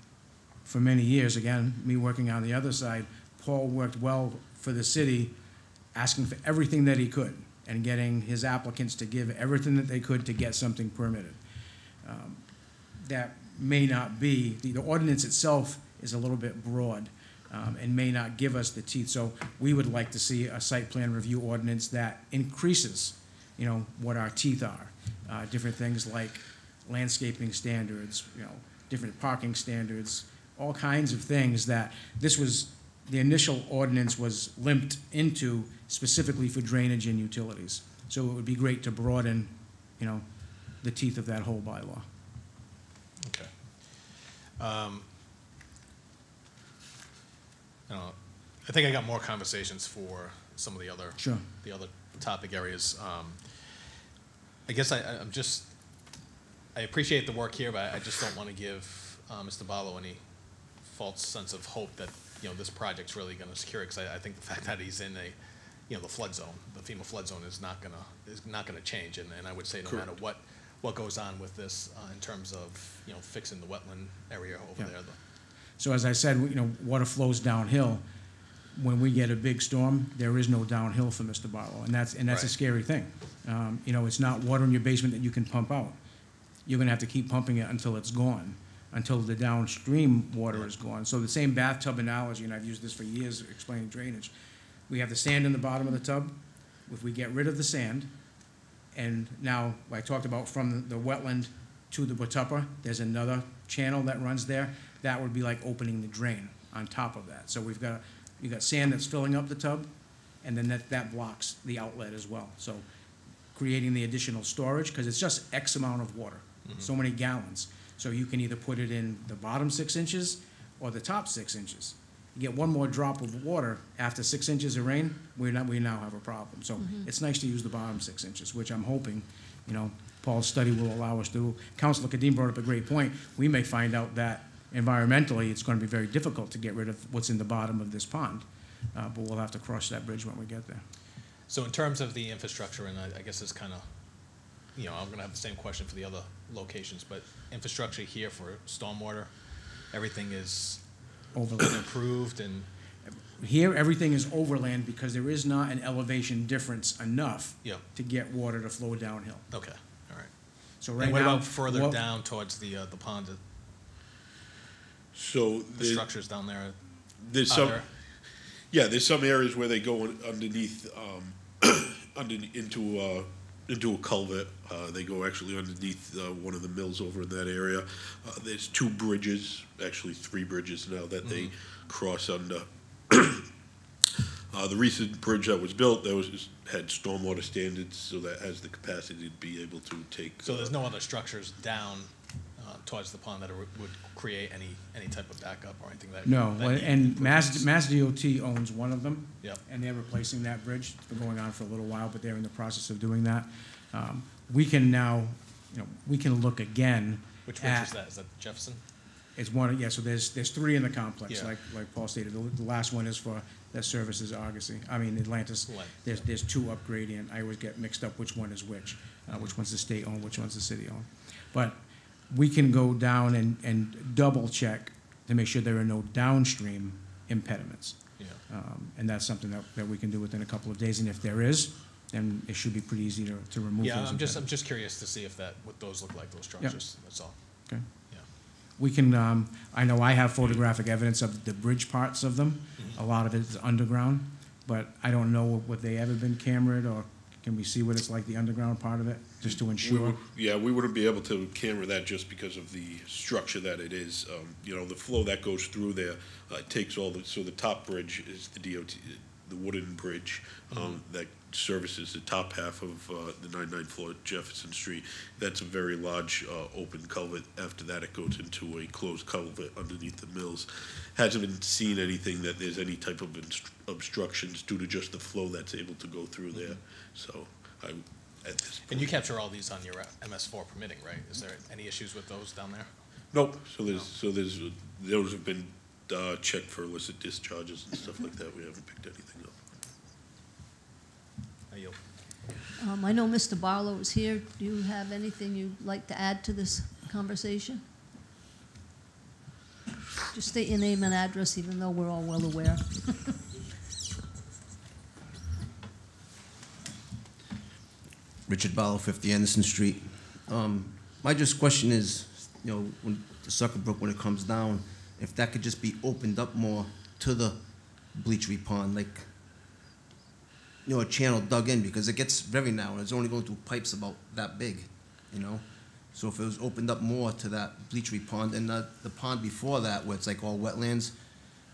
S9: for many years, again, me working on the other side, Paul worked well for the city, asking for everything that he could and getting his applicants to give everything that they could to get something permitted. Um, That may not be, the the ordinance itself is a little bit broad um, and may not give us the teeth. So we would like to see a site plan review ordinance that increases, you know, what our teeth are. Uh, Different things like landscaping standards, you know, different parking standards, all kinds of things that, this was, the initial ordinance was limped into specifically for drainage and utilities. So it would be great to broaden, you know, the teeth of that whole bylaw.
S3: okay. Um, I know, I think I got more conversations for some of the other.
S9: Sure.
S3: The other topic areas. Um, I guess I, I- I'm just, I appreciate the work here, but I just don't want to give, uh, Mr. Barlow any false sense of hope that, you know, this project's really gonna secure, because I, I think the <laughs> fact that he's in a, you know, the flood zone, the FEMA flood zone is not gonna, is not gonna change, and, and I would say no matter what, what goes on with this, uh, in terms of, you know, fixing the wetland area over
S9: Yeah.
S3: there, the,
S9: So as I said, you know, water flows downhill. When we get a big storm, there is no downhill for Mr. Barlow, and that's, and that's a scary thing. Um, You know, it's not water in your basement that you can pump out. You're gonna have to keep pumping it until it's gone, until the downstream water is gone. So the same bathtub analogy, and I've used this for years explaining drainage. We have the sand in the bottom of the tub. If we get rid of the sand, and now, I talked about from the wetland to the Watuppa, there's another channel that runs there. That would be like opening the drain on top of that. So we've got, you've got sand that's filling up the tub, and then that, that blocks the outlet as well. So creating the additional storage, because it's just X amount of water, mm-hmm. so many gallons. So you can either put it in the bottom six inches or the top six inches. You get one more drop of water after six inches of rain, we're not, we now have a problem. So mm-hmm. it's nice to use the bottom six inches, which I'm hoping, you know, Paul's study will allow us to. do. Councilor Cadime brought up a great point. We may find out that environmentally, it's gonna be very difficult to get rid of what's in the bottom of this pond. Uh, but we'll have to cross that bridge when we get there.
S3: So in terms of the infrastructure, and I, I guess it's kind of, you know, I'm gonna have the same question for the other locations, but infrastructure here for stormwater, everything is
S9: Overland.
S3: improved and,
S9: Here, everything is overland because there is not an elevation difference enough
S3: yeah,
S9: to get water to flow downhill.
S3: okay, all right.
S9: So right
S3: And what
S9: now.
S3: about further
S9: what-
S3: down towards the, uh, the pond,
S8: So
S3: the
S8: there-
S3: structures down there?
S8: there's some,
S3: there-
S8: yeah, there's some areas where they go underneath, um, <clears throat> under, into, uh, into a culvert. Uh, they go actually underneath uh, one of the mills over in that area. Uh, there's two bridges, actually three bridges now that they cross under. <clears throat> uh, the recent bridge that was built that was had stormwater standards, so that has the capacity to be able to take.
S3: So there's
S8: uh,
S3: no other structures down uh, towards the pond that would would create any, any type of backup or anything that?
S9: No,
S3: that
S9: well, and Mass. Mass DOT owns one of them.
S3: Yep.
S9: And they're replacing that bridge. It's been going on for a little while, but they're in the process of doing that. Um, We can now, you know, we can look again.
S3: Which bridge
S9: at-
S3: is that? Is that Jefferson?
S9: It's one, yeah, so there's, there's three in the complex,
S3: Yeah.
S9: like, like Paul stated. The, the last one is for, that services Argosy, I mean Atlantis.
S3: Atlantis,
S9: There's, there's two up gradient. I always get mixed up which one is which, uh, which one's the state owned, which one's the city owned. But we can go down and, and double check to make sure there are no downstream impediments.
S3: Yeah.
S9: Um, and that's something that, that we can do within a couple of days, and if there is, then it should be pretty easy to, to remove those
S3: Yeah, I'm just, I'm just curious to see if that, what those look like, those structures, that's all.
S9: Okay.
S3: Yeah.
S9: We can, um, I know I have photographic evidence of the bridge parts of them. A lot of it is underground, but I don't know what they ever been cambered, or can we see what it's like, the underground part of it, just to
S8: We
S9: ensure?
S8: would, yeah, we wouldn't be able to camera that just because of the structure that it is. Um, you know, the flow that goes through there, uh, takes all the, so the top bridge is the DOT, the wooden bridge, um, that services the top half of, uh, the ninety-ninth floor of Jefferson Street. That's a very large, uh, open culvert. After that, it goes into a closed culvert underneath the mills. Hasn't been seen anything that there's any type of inst- obstructions due to just the flow that's able to go through there. So, I, at this
S3: And you capture all these on your MS four permitting, right? Is there any issues with those down there?
S8: Nope, so there's, so there's, uh, those have been, uh, checked for illicit discharges and stuff like that, we haven't picked anything up.
S3: I yield.
S1: Um, I know Mr. Barlow is here. Do you have anything you'd like to add to this conversation? Just state your name and address, even though we're all well aware. <laughs>
S10: Richard Barlow, 50 Anderson Street. Um, My just question is, you know, when the Sucker Brook, when it comes down, if that could just be opened up more to the bleachery pond, like, you know, a channel dug in, because it gets very narrow, it's only going through pipes about that big, you know? So if it was opened up more to that bleachery pond, and the, the pond before that, where it's like all wetlands,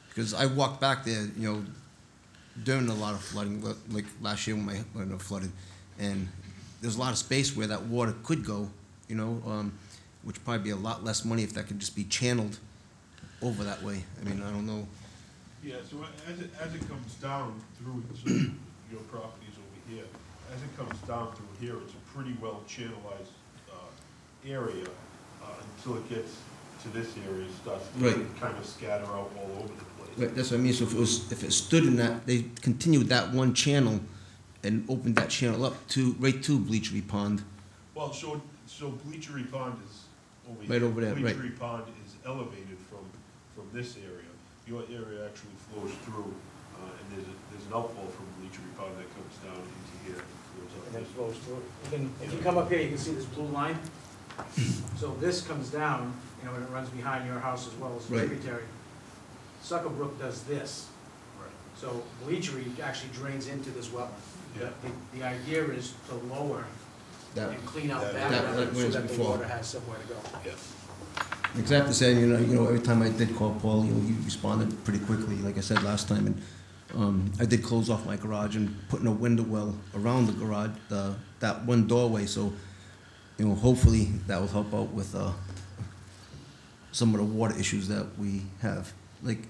S10: because I walked back there, you know, during a lot of flooding, like last year when my, when flooded, and there's a lot of space where that water could go, you know, um, which would probably be a lot less money if that could just be channeled over that way. I mean, I don't know.
S8: Yeah, so as it, as it comes down through to your properties over here, as it comes down through here, it's a pretty well channelized, uh, area, uh, until it gets to this area, it starts to
S10: Right.
S8: kind of scatter out all over the place.
S10: Right, that's what I mean. So if it was, if it stood in that, they continued that one channel and opened that channel up to, right to Bleachery Pond.
S8: Well, so, so Bleachery Pond is over here.
S10: Right over there, right.
S8: Bleachery Pond is elevated from, from this area. Your area actually flows through, uh, and there's, a- there's an outfall from Bleachery Pond that comes down into here and flows
S9: And
S8: up
S9: then
S8: this
S9: flows through. You can, if you come up here, you can see this blue line. <clears throat> So this comes down, you know, and it runs behind your house as well as a
S10: Right.
S9: tributary. Sucker Brook does this.
S8: Right.
S9: So Bleachery actually drains into this wetland.
S8: Yeah.
S9: The, the idea is to lower
S10: That,
S9: and clean out
S8: That-
S9: that
S10: that-
S9: wetland
S10: that
S9: so
S10: was
S9: that the
S10: before.
S9: water has somewhere to go.
S8: Yeah.
S10: exactly saying, you know, you know, every time I did call Paul, you know, he responded pretty quickly, like I said last time. And, um, I did close off my garage and putting a window well around the garage, the, that one doorway, so, you know, hopefully that will help out with, uh, some of the water issues that we have. Like,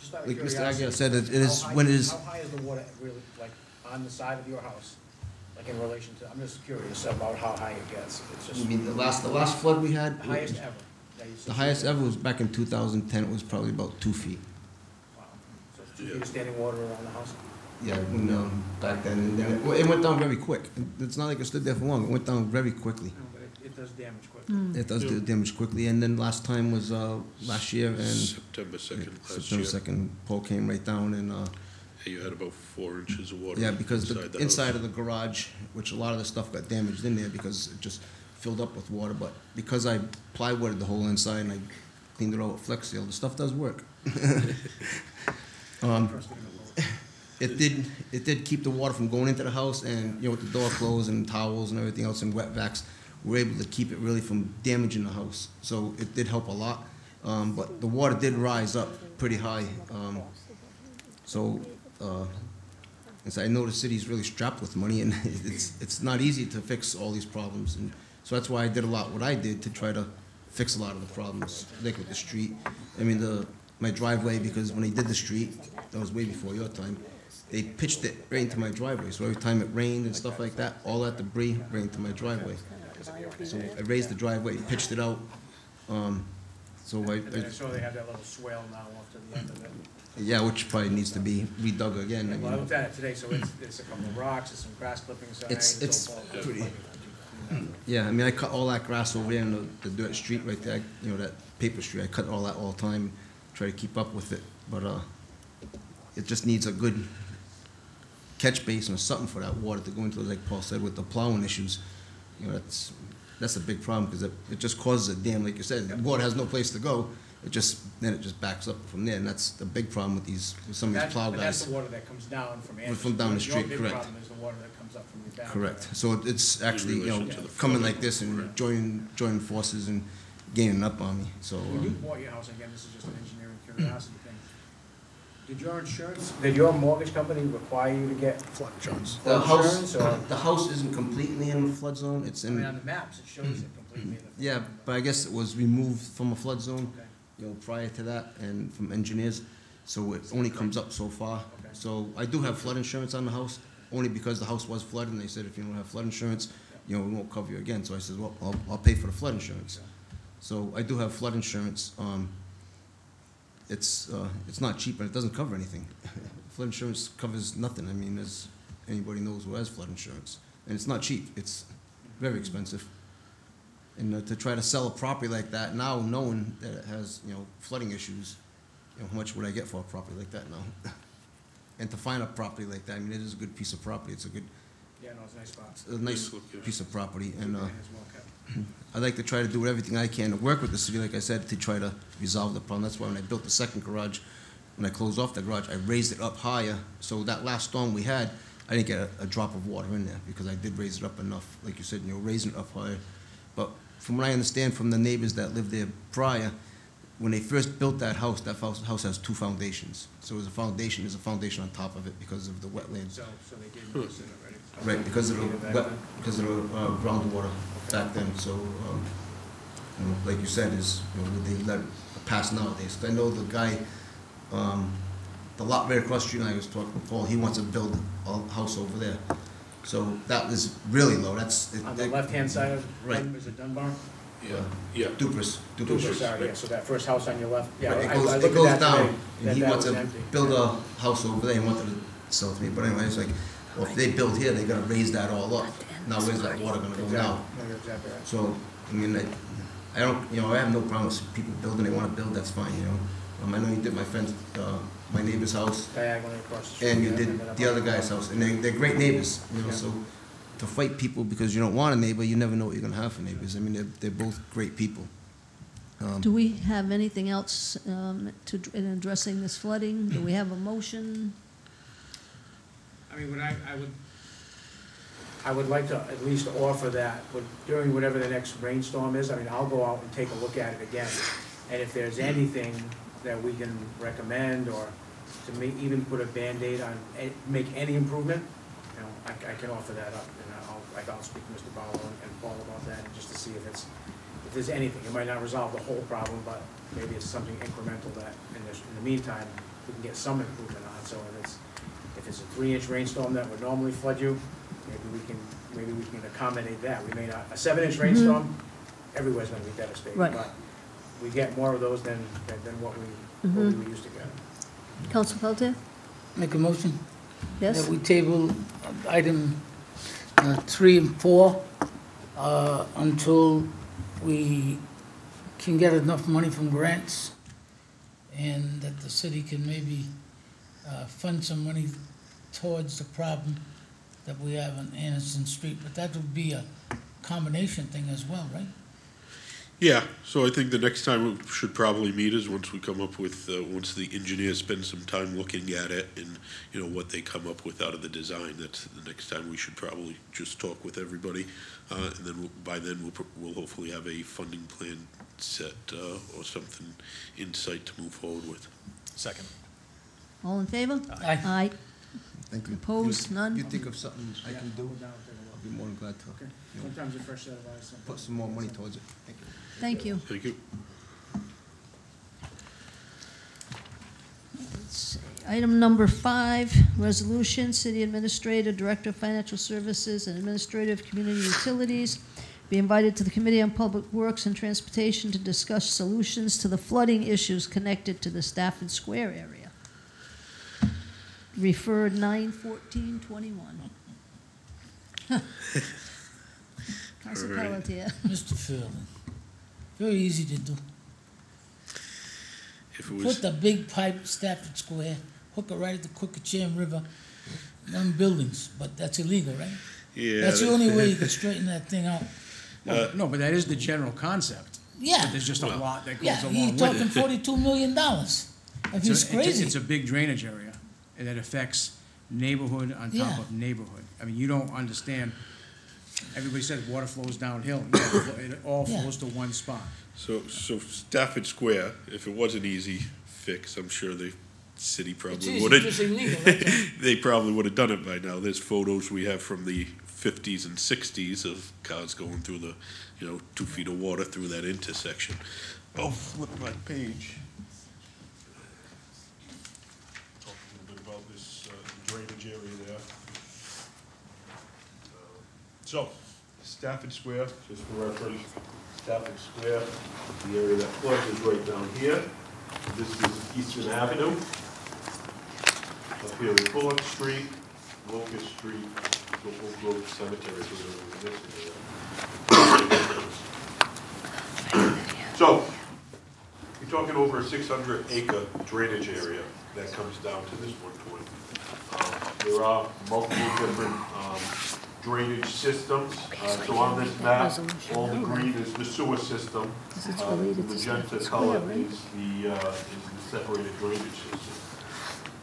S9: Just out of
S10: like Mr.
S9: curiosity,
S10: Aguirre said, it it is,
S9: how high-
S10: when it is,
S9: How high is the water really, like, on the side of your house? Like in relation to, I'm just curious about how high it gets. It's
S10: I
S9: just
S10: mean, the last, the last flood we had.
S9: the highest ever. that you've
S10: The highest ever was back in two thousand ten, it was probably about two feet.
S9: Wow. So it's two feet of standing water around the house?
S10: Yeah, when, um, back then, and then it, well, it went down very quick. It's not like it stood there for long, it went down very quickly.
S9: No, but it, it does damage quickly.
S1: Mm.
S10: It does do damage quickly, and then last time was, uh, last year, and
S8: September second last
S10: September
S8: year,
S10: second, pole came right down, and, uh,
S8: you had about four inches of water
S10: yeah, because the
S8: inside the
S10: inside
S8: house.
S10: of the garage, which a lot of the stuff got damaged in there because it just filled up with water, but because I plywooded the whole inside and I cleaned it all with Flex Seal, the stuff does work. <laughs> Um,
S9: First thing in the world.
S10: It did, it did keep the water from going into the house and, you know, with the door closed and towels and everything else and wet vacs, we were able to keep it really from damaging the house. So it did help a lot. Um, but the water did rise up pretty high. Um, so, uh, so I know the city's really strapped with money and <laughs> it's, it's not easy to fix all these problems. And so that's why I did a lot what I did to try to fix a lot of the problems, like with the street. I mean, the, my driveway, because when they did the street, that was way before your time, they pitched it right into my driveway. So every time it rained and stuff like that, all that debris right into my driveway. So I raised the driveway, pitched it out. Um, so I,
S9: I
S10: I,
S9: saw they have that little swale now off to the end of it.
S10: Yeah, which probably needs to be redug again. I
S9: Well, I
S10: mean,
S9: looked at it today, so it's, there's a couple of rocks, there's some grass clippings.
S10: It's- it's
S9: all-
S10: pretty- Yeah, I mean, I cut all that grass over there in the, the dirt street right there, you know, that paper street, I cut all that all the time, try to keep up with it, but, uh, it just needs a good catch basin or something for that water to go into, like Paul said, with the plowing issues. You know, that's, that's a big problem, because it, it just causes a dam, like you said, the water has no place to go, it just, then it just backs up from there, and that's the big problem with these, with some of
S9: That-
S10: these plow
S9: and that's
S10: guys.
S9: the water that comes down from Anderson.
S10: From down the street,
S9: Your
S10: correct.
S9: big problem is the water that comes up from your down.
S10: Correct. So it's actually, you know, coming like this and joining, joining forces and gaining up on me, so.
S9: When you
S10: um,
S9: bought your house, again, this is just an engineering curiosity thing, did your insurance, did your mortgage company require you to get flood insurance?
S10: The house,
S9: Insurance, or,
S10: the house isn't completely in the flood zone, it's
S9: I mean, on
S10: in,
S9: the maps, it shows it completely in the. flood
S10: yeah,
S9: zone.
S10: but I guess it was removed from a flood zone,
S9: Okay.
S10: You know, prior to that and from engineers, so it only comes up so far.
S9: Okay.
S10: So I do have flood insurance on the house, only because the house was flooded, and they said if you don't have flood insurance, you know, we won't cover you again, so I said, well, I'll, I'll pay for the flood insurance. So I do have flood insurance, um, it's, uh, it's not cheap, and it doesn't cover anything. <laughs> Flood insurance covers nothing, I mean, as anybody knows who has flood insurance, and it's not cheap, it's very expensive. And uh, to try to sell a property like that now, knowing that it has, you know, flooding issues, you know, how much would I get for a property like that now? <laughs> And to find a property like that, I mean, it is a good piece of property, it's a good,
S9: Yeah, no, it's a nice spot.
S10: it's a nice piece of property, and, uh,
S9: It's well kept. <clears throat>
S10: I'd like to try to do everything I can to work with the city, like I said, to try to resolve the problem. That's why when I built the second garage, when I closed off the garage, I raised it up higher, so that last storm we had, I didn't get a, a drop of water in there, because I did raise it up enough, like you said, you know, raising it up higher. But from what I understand from the neighbors that lived there prior, when they first built that house, that house, house has two foundations. So there's a foundation, there's a foundation on top of it because of the wetlands.
S9: So, so they gave you this in already.
S10: Right, because of the, wet- because of the uh, groundwater back then, so, um, you know, like you said, is, you know, would they let it pass nowadays? 'Cause I know the guy, um, the lot right across the street, I was talking to Paul, he wants to build a house over there. So that was really low, that's. it-
S9: On the
S10: it-
S9: left-hand side of,
S10: Right.
S9: Dun- is it Dunbar?
S8: Yeah, yeah.
S10: Dupress,
S9: Duper,
S10: Dupress.
S9: sorry, yeah, so that first house on your left, yeah,
S10: Right,
S9: I
S10: It goes,
S9: I
S10: it
S9: looked
S10: goes
S9: at that
S10: down,
S9: today,
S10: and
S9: that
S10: he
S9: that
S10: wants
S9: was
S10: to
S9: empty.
S10: build
S9: Yeah.
S10: a house over there, he wanted to sell it to me, but anyway, it's like, well, if they build here, they gotta raise that all up. Now where's that water gonna go
S9: Exactly,
S10: now?
S9: no, you're exactly right.
S10: So, I mean, I, I don't, you know, I have no problem with people building, they wanna build, that's fine, you know. Um, I know you did my friend's, uh, my neighbor's house,
S9: Diagonally across the street.
S10: and you
S9: yeah,
S10: did the other guy's house, and they, they're great neighbors, you know,
S9: Yeah.
S10: so to fight people because you don't want a neighbor, you never know what you're gonna have for neighbors. I mean, they're, they're both great people. Um,
S1: Do we have anything else um, to, in addressing this flooding? Do we have a motion?
S9: I mean, what I, I would, I would like to at least offer that but during whatever the next rainstorm is, I mean, I'll go out and take a look at it again. And if there's anything that we can recommend or to even put a Band-Aid on, a- make any improvement, you know, I, I can offer that up. And I'll, like, I'll speak to Mr. Barlow and Paul about that, just to see if it's, if there's anything. It might not resolve the whole problem, but maybe it's something incremental that, in the, in the meantime, we can get some improvement on. So if it's, if it's a three-inch rainstorm that would normally flood you, maybe we can, maybe we can accommodate that. We may not, a seven-inch mm-hmm. rainstorm, everywhere's gonna be devastating.
S1: Right.
S9: But we get more of those than, than than what we, what we mm-hmm. were used to getting.
S1: Council Pelletier?
S4: Make a motion
S1: Yes?
S4: that we table item uh, three and four uh, until we can get enough money from grants and that the city can maybe uh, fund some money towards the problem that we have on Anderson Street. But that would be a combination thing as well, right?
S8: Yeah, so I think the next time we should probably meet is once we come up with, uh, once the engineers spend some time looking at it and, you know, what they come up with out of the design, that's the next time we should probably just talk with everybody. Uh, and then we'll- by then, we'll, we'll hopefully have a funding plan set, uh, or something in sight to move forward with.
S3: Second.
S1: All in favor?
S4: Aye.
S1: Aye.
S10: Thank you.
S1: Opposed?
S10: You-
S1: None?
S10: You think of something I can do,
S9: Down, take a look.
S10: I'll be more than glad to,
S9: Okay.
S10: you know,
S9: Sometimes a fresh set of eyes.
S10: put some more money towards it. Thank you.
S1: Thank you.
S8: Thank you.
S1: Let's see. Item number five, resolution, City Administrator, Director of Financial Services and Administrative Community Utilities be invited to the Committee on Public Works and Transportation to discuss solutions to the flooding issues connected to the Stafford Square area. Referred nine fourteen twenty-one. <laughs> Council
S8: All right.
S1: Pelletier.
S4: Mr. Ferland, very easy to do.
S8: If it was,
S4: Put the big pipe Stafford Square, hook it right at the Quequechan River, them buildings, but that's illegal, right?
S8: yeah.
S4: That's the only way you <laughs> can straighten that thing out.
S9: No, uh, no, but that is the general concept.
S4: Yeah,
S9: But there's just a
S8: Well,
S9: lot that
S4: yeah,
S9: goes along
S4: he's
S9: with
S4: talking
S9: it.
S4: forty-two million dollars. I mean,
S9: It's a-
S4: it's
S9: it's a-
S4: crazy.
S9: It's a big drainage area, and it affects neighborhood on top
S4: Yeah.
S9: of neighborhood. I mean, you don't understand, everybody says water flows downhill, Yeah, it flo- it all
S4: Yeah.
S9: flows to one spot.
S8: So, so Stafford Square, if it was an easy fix, I'm sure the city probably would have. <laughs> They probably would have done it by now. There's photos we have from the fifties and sixties of cars going through the, you know, two feet of water through that intersection. I'll flip my page. Talk a little bit about this uh, drainage area there. So, Stafford Square, just for reference, Stafford Square, the area that floods is right down here. This is Eastern Avenue. Up here is Bullock Street, Locust Street, The Oak Grove Cemetery, so you're talking over a six hundred acre drainage area that comes down to this one point. Um, There are multiple different um, drainage systems. Uh, So on this map, all the green is the sewer system. Uh, The magenta color is the, uh, is the separated drainage system.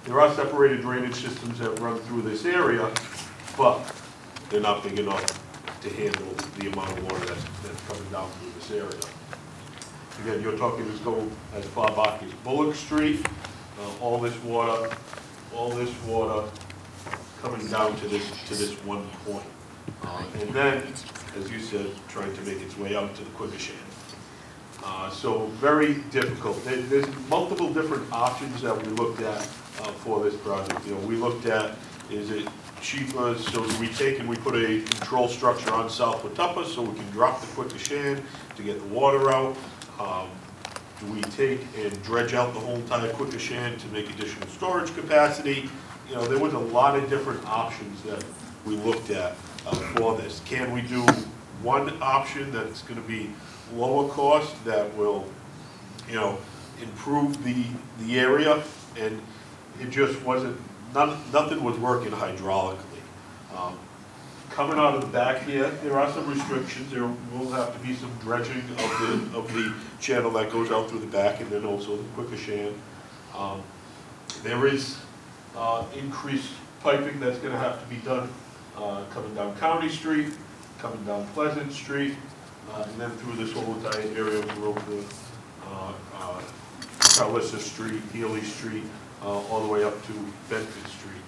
S8: There are separated drainage systems that run through this area, but they're not big enough to handle the amount of water that's, that's coming down through this area. Again, you're talking, this go as far back as Bullock Street, uh, all this water, all this water coming down to this, to this one point. Uh, And then, as you said, trying to make its way out to the Quequechan. Uh, So very difficult. There- There's multiple different options that we looked at uh, for this project. You know, we looked at, is it cheaper, so we take and we put a control structure on South Watuppa so we can drop the Quequechan to get the water out? Um, Do we take and dredge out the whole entire Quequechan to make additional storage capacity? You know, there was a lot of different options that we looked at uh, for this. Can we do one option that's gonna be lower cost that will, you know, improve the, the area? And it just wasn't, none, nothing was working hydraulically. Um, Coming out of the back here, there are some restrictions, there will have to be some dredging of the, of the channel that goes out through the back, and then also the Quequechan. Um, There is, uh, increased piping that's gonna have to be done, uh, coming down County Street, coming down Pleasant Street, uh, and then through this whole entire area of Rockwood, uh, uh, Carlissa Street, Healy Street, uh, all the way up to Bedford Street.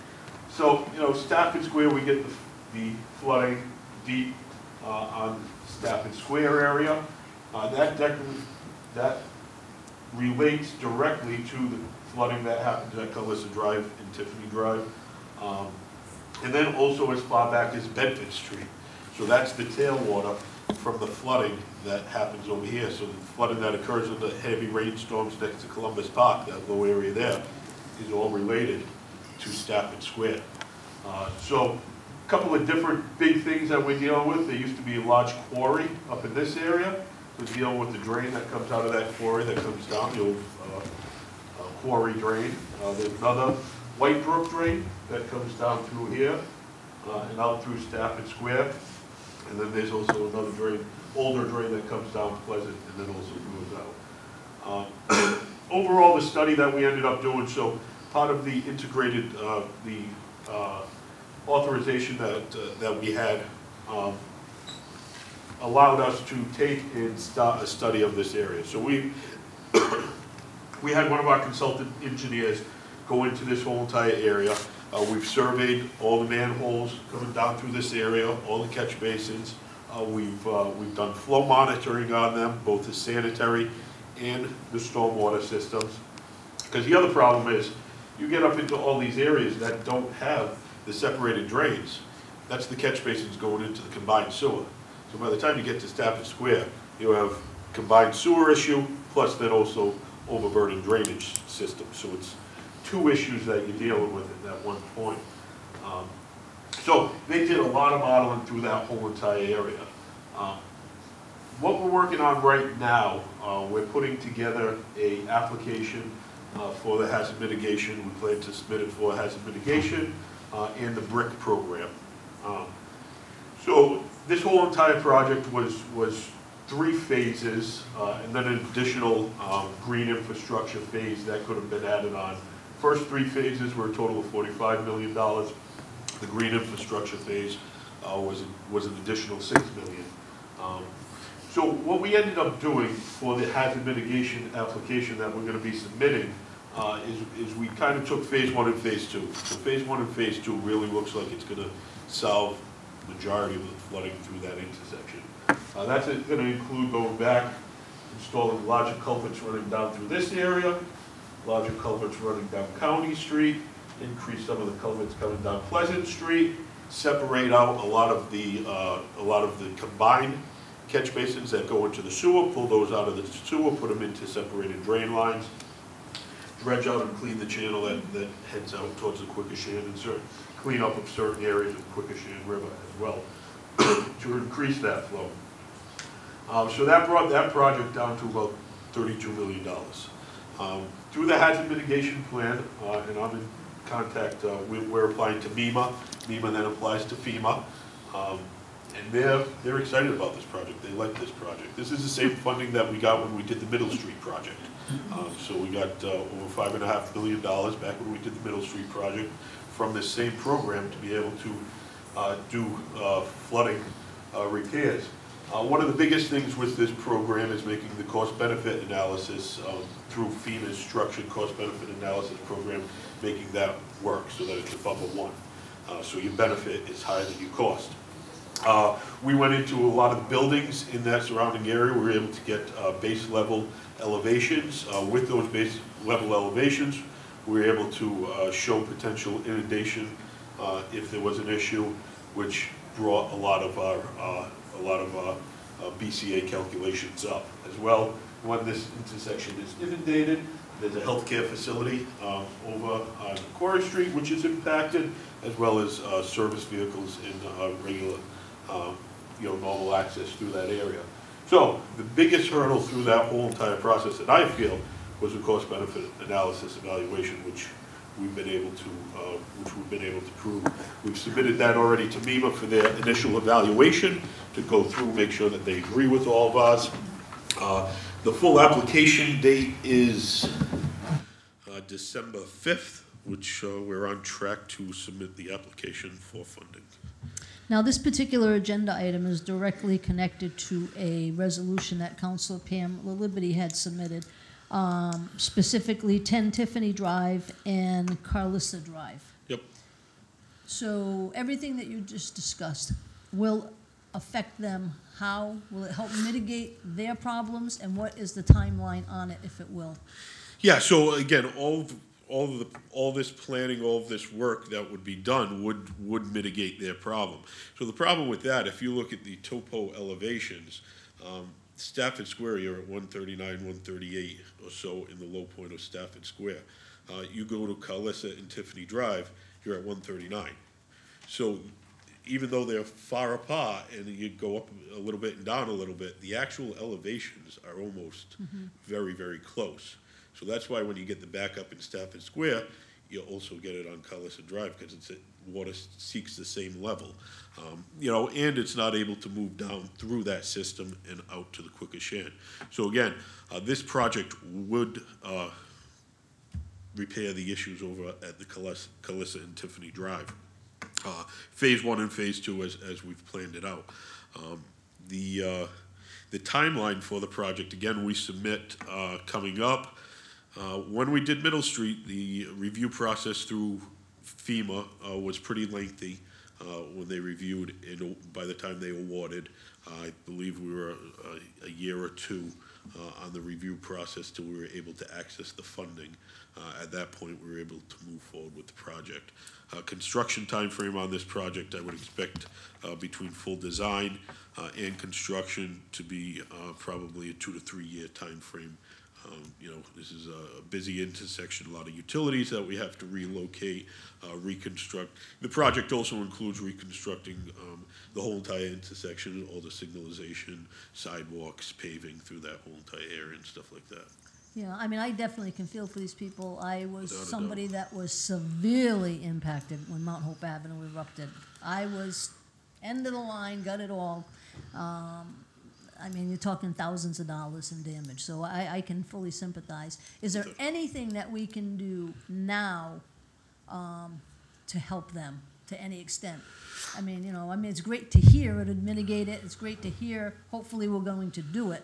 S8: So, you know, Stafford Square, we get the the flooding deep uh, on Stafford Square area. Uh, That, that relates directly to the flooding that happened at Calissa Drive and Tiffany Drive. Um, And then also as far back as Bedford Street. So that's the tailwater from the flooding that happens over here. So the flooding that occurs in the heavy rainstorms next to Columbus Park, that low area there, is all related to Stafford Square. Uh, So, a couple of different big things that we're dealing with. There used to be a large quarry up in this area. We're dealing with the drain that comes out of that quarry that comes down, the old uh, quarry drain. Uh, There's another White Brook drain that comes down through here uh, and out through Stafford Square. And then there's also another drain older drain that comes down Pleasant and then also goes out. Um, <coughs> Overall, the study that we ended up doing, so part of the integrated, uh, the uh, authorization that, uh, that we had um, allowed us to take and start a study of this area. So we, we had one of our consultant engineers go into this whole entire area. Uh, we've surveyed all the manholes coming down through this area, all the catch basins. Uh, we've, uh, we've done flow monitoring on them, both the sanitary and the stormwater systems. Because the other problem is, you get up into all these areas that don't have the separated drains. That's the catch basins going into the combined sewer. So by the time you get to Stafford Square, you have combined sewer issue, plus then also overburden drainage system. So it's two issues that you're dealing with at that one point. Um, So they did a lot of modeling through that whole entire area. Um, What we're working on right now, uh, we're putting together a application uh, for the hazard mitigation. We plan to submit it for hazard mitigation uh, and the BRIC program. Um, So this whole entire project was, was three phases, uh, and then an additional um, green infrastructure phase that could have been added on. First three phases were a total of forty-five million dollars. The green infrastructure phase uh, was, was an additional six million. Um, So what we ended up doing for the hazard mitigation application that we're gonna be submitting uh, is, is we kind of took phase one and phase two. So phase one and phase two really looks like it's gonna solve majority of the flooding through that intersection. Uh, That's gonna include going back, installing larger culverts running down through this area, larger culverts running down County Street, increase some of the culverts coming down Pleasant Street, separate out a lot of the, uh, a lot of the combined catch basins that go into the sewer, pull those out of the sewer, put them into separated drain lines, dredge out and clean the channel that, that heads out towards the Quequechan and certain, clean up of certain areas of Quequechan River as well, <clears throat> to increase that flow. Um, so that brought that project down to about thirty-two million dollars. Um, through the hazard mitigation plan, uh, and I'm in contact, uh, we, we're applying to MEMA, MEMA then applies to FEMA. Um, and they're, they're excited about this project, they like this project. This is the same funding that we got when we did the Middle Street project. Um, so we got, uh, over five and a half million dollars back when we did the Middle Street project from this same program to be able to, uh, do, uh, flooding, repairs. Uh, One of the biggest things with this program is making the cost-benefit analysis um, through FEMA's structured cost-benefit analysis program, making that work so that it's above a one. Uh, So your benefit is higher than your cost. Uh, We went into a lot of buildings in that surrounding area, we were able to get uh, base level elevations. Uh, With those base level elevations, we were able to uh, show potential inundation if there was an issue, which brought a lot of our, a lot of uh, uh, BCA calculations up as well. When this intersection is inundated, there's a healthcare facility um, over on Quarry Street, which is impacted, as well as uh, service vehicles in uh, regular, um, you know, normal access through that area. So the biggest hurdle through that whole entire process that I feel was the cost-benefit analysis evaluation, which we've been able to, uh, which we've been able to prove. We've submitted that already to MEMA for their initial evaluation, to go through, make sure that they agree with all of us. Uh, The full application date is uh, December 5th, which uh, we're on track to submit the application for funding.
S1: Now, this particular agenda item is directly connected to a resolution that Councilor Pam Laliberte had submitted, um, specifically 10 Tiffany Drive and Carlissa Drive.
S8: Yep.
S1: So everything that you just discussed will affect them how? Will it help mitigate their problems? And what is the timeline on it, if it will?
S8: Yeah, so again, all, of- all of the, all this planning, all of this work that would be done would, would mitigate their problem. So the problem with that, if you look at the topo elevations, um, Stafford Square, you're at one thirty-nine, one thirty-eight or so in the low point of Stafford Square. Uh, you go to Carlissa and Tiffany Drive, you're at one thirty-nine. So even though they're far apart and you go up a little bit and down a little bit, the actual elevations are almost very, very close. So that's why when you get the backup in Stafford Square, you also get it on Carlissa Drive, because it's, at- water seeks the same level. Um, You know, and it's not able to move down through that system and out to the Quequechan. So again, uh, this project would, uh, repair the issues over at the Calis- Calissa and Tiffany Drive. Uh, Phase one and phase two as, as we've planned it out. Um, The, uh, the timeline for the project, again, we submit uh, coming up. Uh, When we did Middle Street, the review process through FEMA was pretty lengthy uh, when they reviewed, and by the time they awarded, I believe we were a, a year or two uh, on the review process till we were able to access the funding. Uh, At that point, we were able to move forward with the project. Uh, Construction timeframe on this project, I would expect uh, between full design uh, and construction to be uh, probably a two to three-year timeframe. Um, You know, this is a busy intersection, a lot of utilities that we have to relocate, uh, reconstruct. The project also includes reconstructing um, the whole entire intersection, all the signalization, sidewalks, paving through that whole entire area and stuff like that.
S1: Yeah, I mean, I definitely can feel for these people. I was
S8: Without
S1: somebody that was severely impacted when Mount Hope Avenue erupted. I was end of the line, got it all. Um, I mean, you're talking thousands of dollars in damage, so I, I can fully sympathize. Is there anything that we can do now um, to help them to any extent? I mean, you know, I mean, it's great to hear it'd mitigate it. It's great to hear. Hopefully, we're going to do it.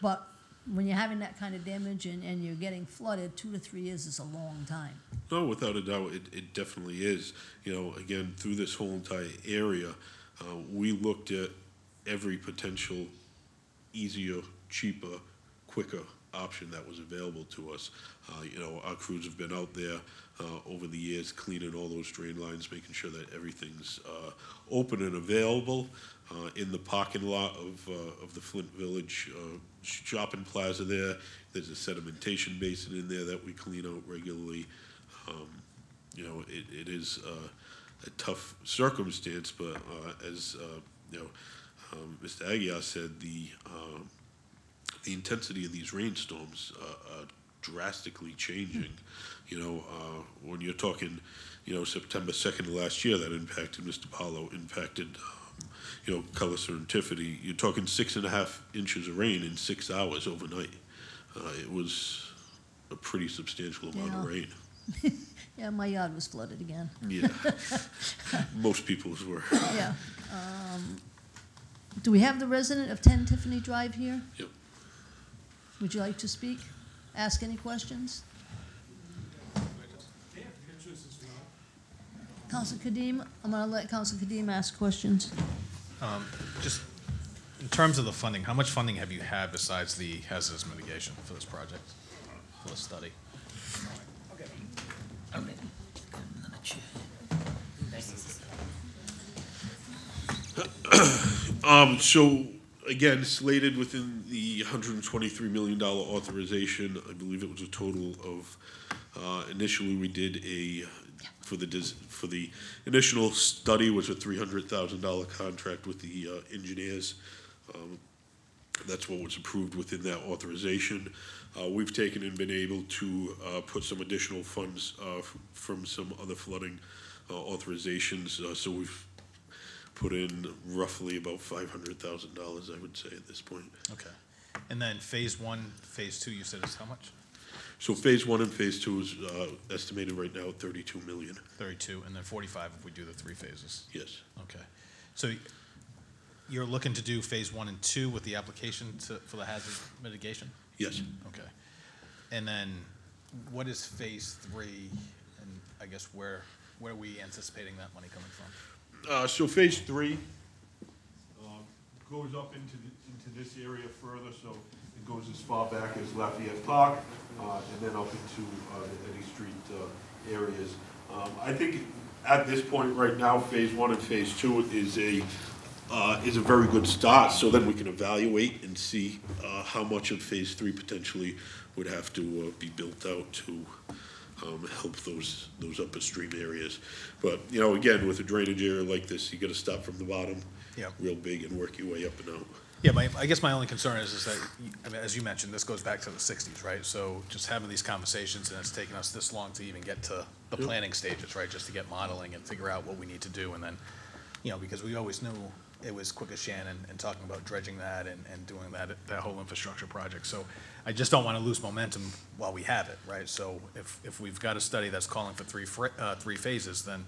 S1: But when you're having that kind of damage and, and you're getting flooded, two to three years is a long time.
S8: No, without a doubt, it, it definitely is. You know, again, through this whole entire area, uh, we looked at every potential easier, cheaper, quicker option that was available to us. Uh, you know, our crews have been out there, uh, over the years cleaning all those drain lines, making sure that everything's, uh, open and available. Uh, in the parking lot of, uh, of the Flint Village, uh, shopping plaza there, there's a sedimentation basin in there that we clean out regularly. Um, you know, it, it is, a tough circumstance, but, as, you know, um, Mr. Aguirre said, the, um, the intensity of these rainstorms uh, are drastically changing. You know, uh, when you're talking, you know, September 2nd of last year, that impacted Mr. Paulo, impacted, um, you know, Culliser and Tiffany. You're talking six and a half inches of rain in six hours overnight. Uh, it was a pretty substantial amount of rain. <laughs>
S1: Yeah, my yard was flooded again.
S8: Yeah. <laughs> Most people's were.
S1: Yeah. Um, do we have the resident of 10 Tiffany Drive here?
S8: Yep.
S1: Would you like to speak? Ask any questions? Council Cadime, I'm gonna let Council Cadime ask questions.
S3: Um, Just in terms of the funding, how much funding have you had besides the hazardous mitigation for this project, for the study? <clears throat>
S8: Um, so, again, slated within the hundred and twenty-three million dollar authorization, I believe it was a total of, uh, initially we did a, for the, for the initial study was a three hundred thousand dollar contract with the, uh, engineers. Um, That's what was approved within that authorization. Uh, we've taken and been able to, uh, put some additional funds, uh, from some other flooding, uh, authorizations, uh, so we've put in roughly about five hundred thousand dollars, I would say, at this point.
S3: Okay. And then phase one, phase two, you said is how much?
S8: So phase one and phase two is uh, estimated right now at thirty-two million,
S3: Thirty-two, and then forty-five if we do the three phases.
S8: yes.
S3: Okay. So you're looking to do phase one and two with the application to, for the hazard mitigation?
S8: Yes.
S3: Okay. And then what is phase three, and I guess where, where are we anticipating that money coming from?
S8: Uh, So phase three uh, goes up into, the- into this area further, so it goes as far back as Lafayette Park, uh, and then up into uh, the Eddy Street uh, areas. Um, I think at this point right now, phase one and phase two is a, uh, is a very good start, so then we can evaluate and see how much of phase three potentially would have to be built out to um, help those, those upper stream areas. But, you know, again, with a drainage area like this, you gotta start from the bottom.
S3: Yep.
S8: Real big and work your way up and out.
S3: Yeah, my, I guess my only concern is, is that, I mean, as you mentioned, this goes back to the sixties, right? So just having these conversations, and it's taken us this long to even get to the planning stages, right? Just to get modeling and figure out what we need to do, and then, you know, because we always knew it was Quequechan and talking about dredging that and, and doing that, that whole infrastructure project. So I just don't want to lose momentum while we have it, right? So if, if we've got a study that's calling for three, uh, three phases, then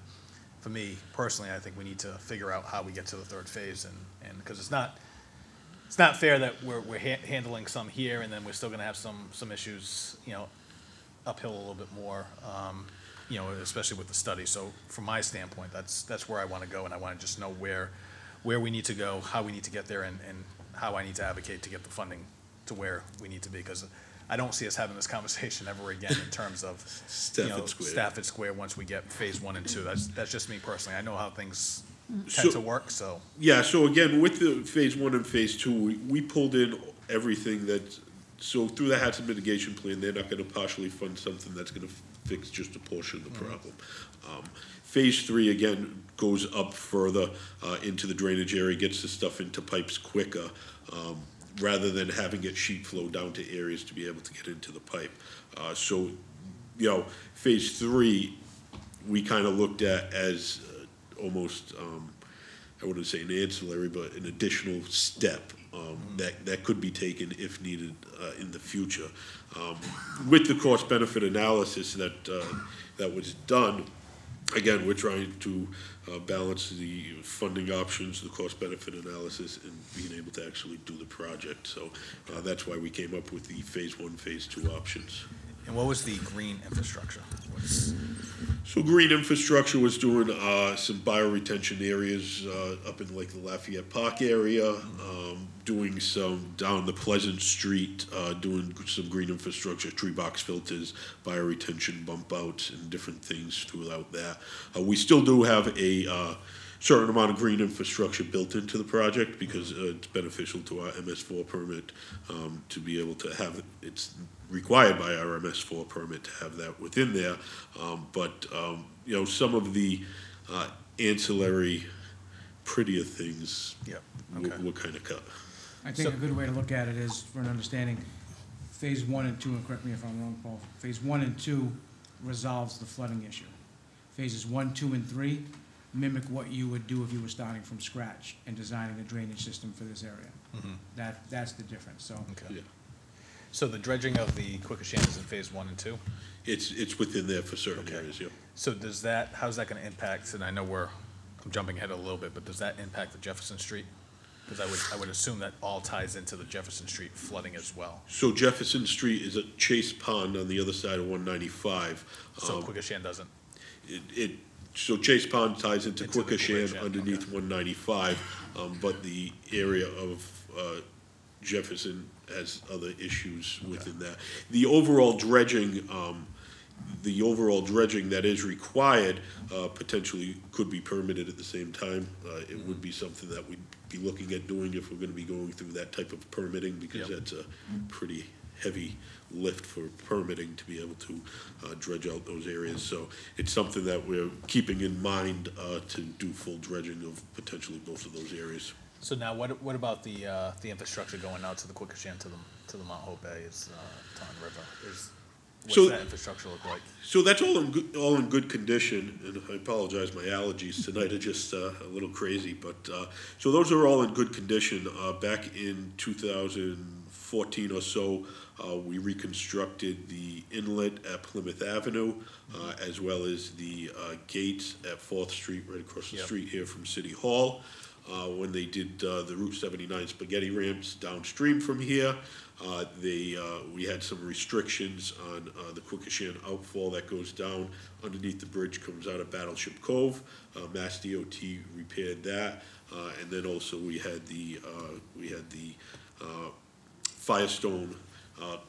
S3: for me personally, I think we need to figure out how we get to the third phase and, and, because it's not, it's not fair that we're, we're ha- handling some here and then we're still gonna have some, some issues, you know, uphill a little bit more, um, you know, especially with the study. So from my standpoint, that's, that's where I want to go, and I want to just know where, where we need to go, how we need to get there, and, and how I need to advocate to get the funding to where we need to be, because I don't see us having this conversation <laughs> ever again in terms of, you know,
S8: Square.
S3: Stafford Square, once we get phase one and two. That's, that's just me personally. I know how things tend
S8: So-
S3: to work, so,
S8: Yeah, so again, with the phase one and phase two, we, we pulled in everything that, so through the hazard mitigation plan, they're not gonna partially fund something that's gonna fix just a portion of the problem. Um, Phase three, again, goes up further, uh, into the drainage area, gets the stuff into pipes quicker, um, rather than having it sheet flow down to areas to be able to get into the pipe. Uh, so, you know, phase three, we kinda looked at as uh, almost, um, I wouldn't say an ancillary, but an additional step um, that, that could be taken if needed uh, in the future. Um, With the cost-benefit analysis that, uh, that was done, again, we're trying to uh, balance the funding options, the cost-benefit analysis, and being able to actually do the project. So uh, that's why we came up with the phase one, phase two options.
S3: And what was the green infrastructure?
S8: So green infrastructure was doing uh, some bioretention areas uh, up in like the Lafayette Park area, um, doing some down the Pleasant Street, uh, doing some green infrastructure, tree box filters, bioretention bump outs, and different things throughout that. Uh, we still do have a uh, certain amount of green infrastructure built into the project because uh, it's beneficial to our MS4 permit um, to be able to have, it's required by our MS4 permit to have that within there. Um, But, um, you know, some of the uh, ancillary prettier things
S3: Yep, okay.
S8: were kind of cut.
S9: I think a good way to look at it is, for an understanding, phase one and two, and correct me if I'm wrong, Paul, phase one and two resolves the flooding issue. Phases one, two, and three mimic what you would do if you were starting from scratch and designing a drainage system for this area. Mm -hmm. That, that's the difference, so.
S3: okay.
S8: Yeah.
S3: So the dredging of the Quequechan is in phase one and two?
S8: It's, it's within there for certain areas, yeah.
S3: So does that, how's that gonna impact, and I know we're, I'm jumping ahead a little bit, but does that impact the Jefferson Street? Because I would, I would assume that all ties into the Jefferson Street flooding as well.
S8: So Jefferson Street is a Chase Pond on the other side of one ninety-five.
S3: So Quequechan doesn't?
S8: It, it, so Chase Pond ties into
S3: Into the
S8: Quequechan
S3: Quequechan,
S8: underneath one ninety-five, um, but the area of, uh, Jefferson has other issues within that. The overall dredging, um, the overall dredging that is required, uh, potentially could be permitted at the same time. Uh, it would be something that we'd be looking at doing if we're gonna be going through that type of permitting, because
S3: Yep.
S8: that's a pretty heavy lift for permitting to be able to uh, dredge out those areas. So it's something that we're keeping in mind uh, to do full dredging of potentially both of those areas.
S3: So now, what, what about the, uh, the infrastructure going out to the Quequechan, to the, to the Mount Hope Bay, is, uh, Taunton River? Is,
S8: So-
S3: what's that infrastructure look like?
S8: So that's all in, good- all in good condition, and I apologize, my allergies tonight are just uh, a little crazy, but, uh, so those are all in good condition. Uh, Back in 2014 or so, uh, we reconstructed the inlet at Plymouth Avenue, uh, as well as the uh, gates at Fourth Street, right across the
S3: Yep.
S8: street here from City Hall. Uh, When they did uh, the Route 79 spaghetti ramps downstream from here, uh, they, uh, we had some restrictions on uh, the Quequechan outfall that goes down underneath the bridge, comes out of Battleship Cove. Uh, Mass DOT repaired that, and then also we had the, we had the Firestone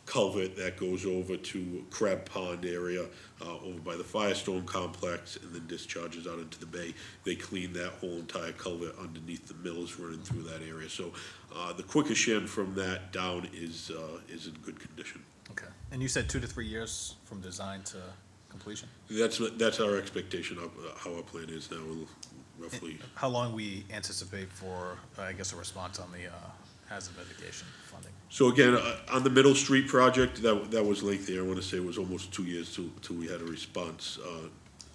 S8: culvert that goes over to Crab Pond area, uh, over by the Firestone complex, and then discharges out into the bay. They clean that whole entire culvert underneath the mills running through that area. So uh, the Quequechan from that down is, uh, is in good condition.
S3: Okay. And you said two to three years from design to completion?
S8: That's, that's our expectation of uh, how our plan is now, roughly.
S3: How long we anticipate for, I guess, a response on the, uh, hazard mitigation funding?
S8: So again, uh, on the Middle Street project, that, that was lengthy. I want to say it was almost two years till, till we had a response. Uh,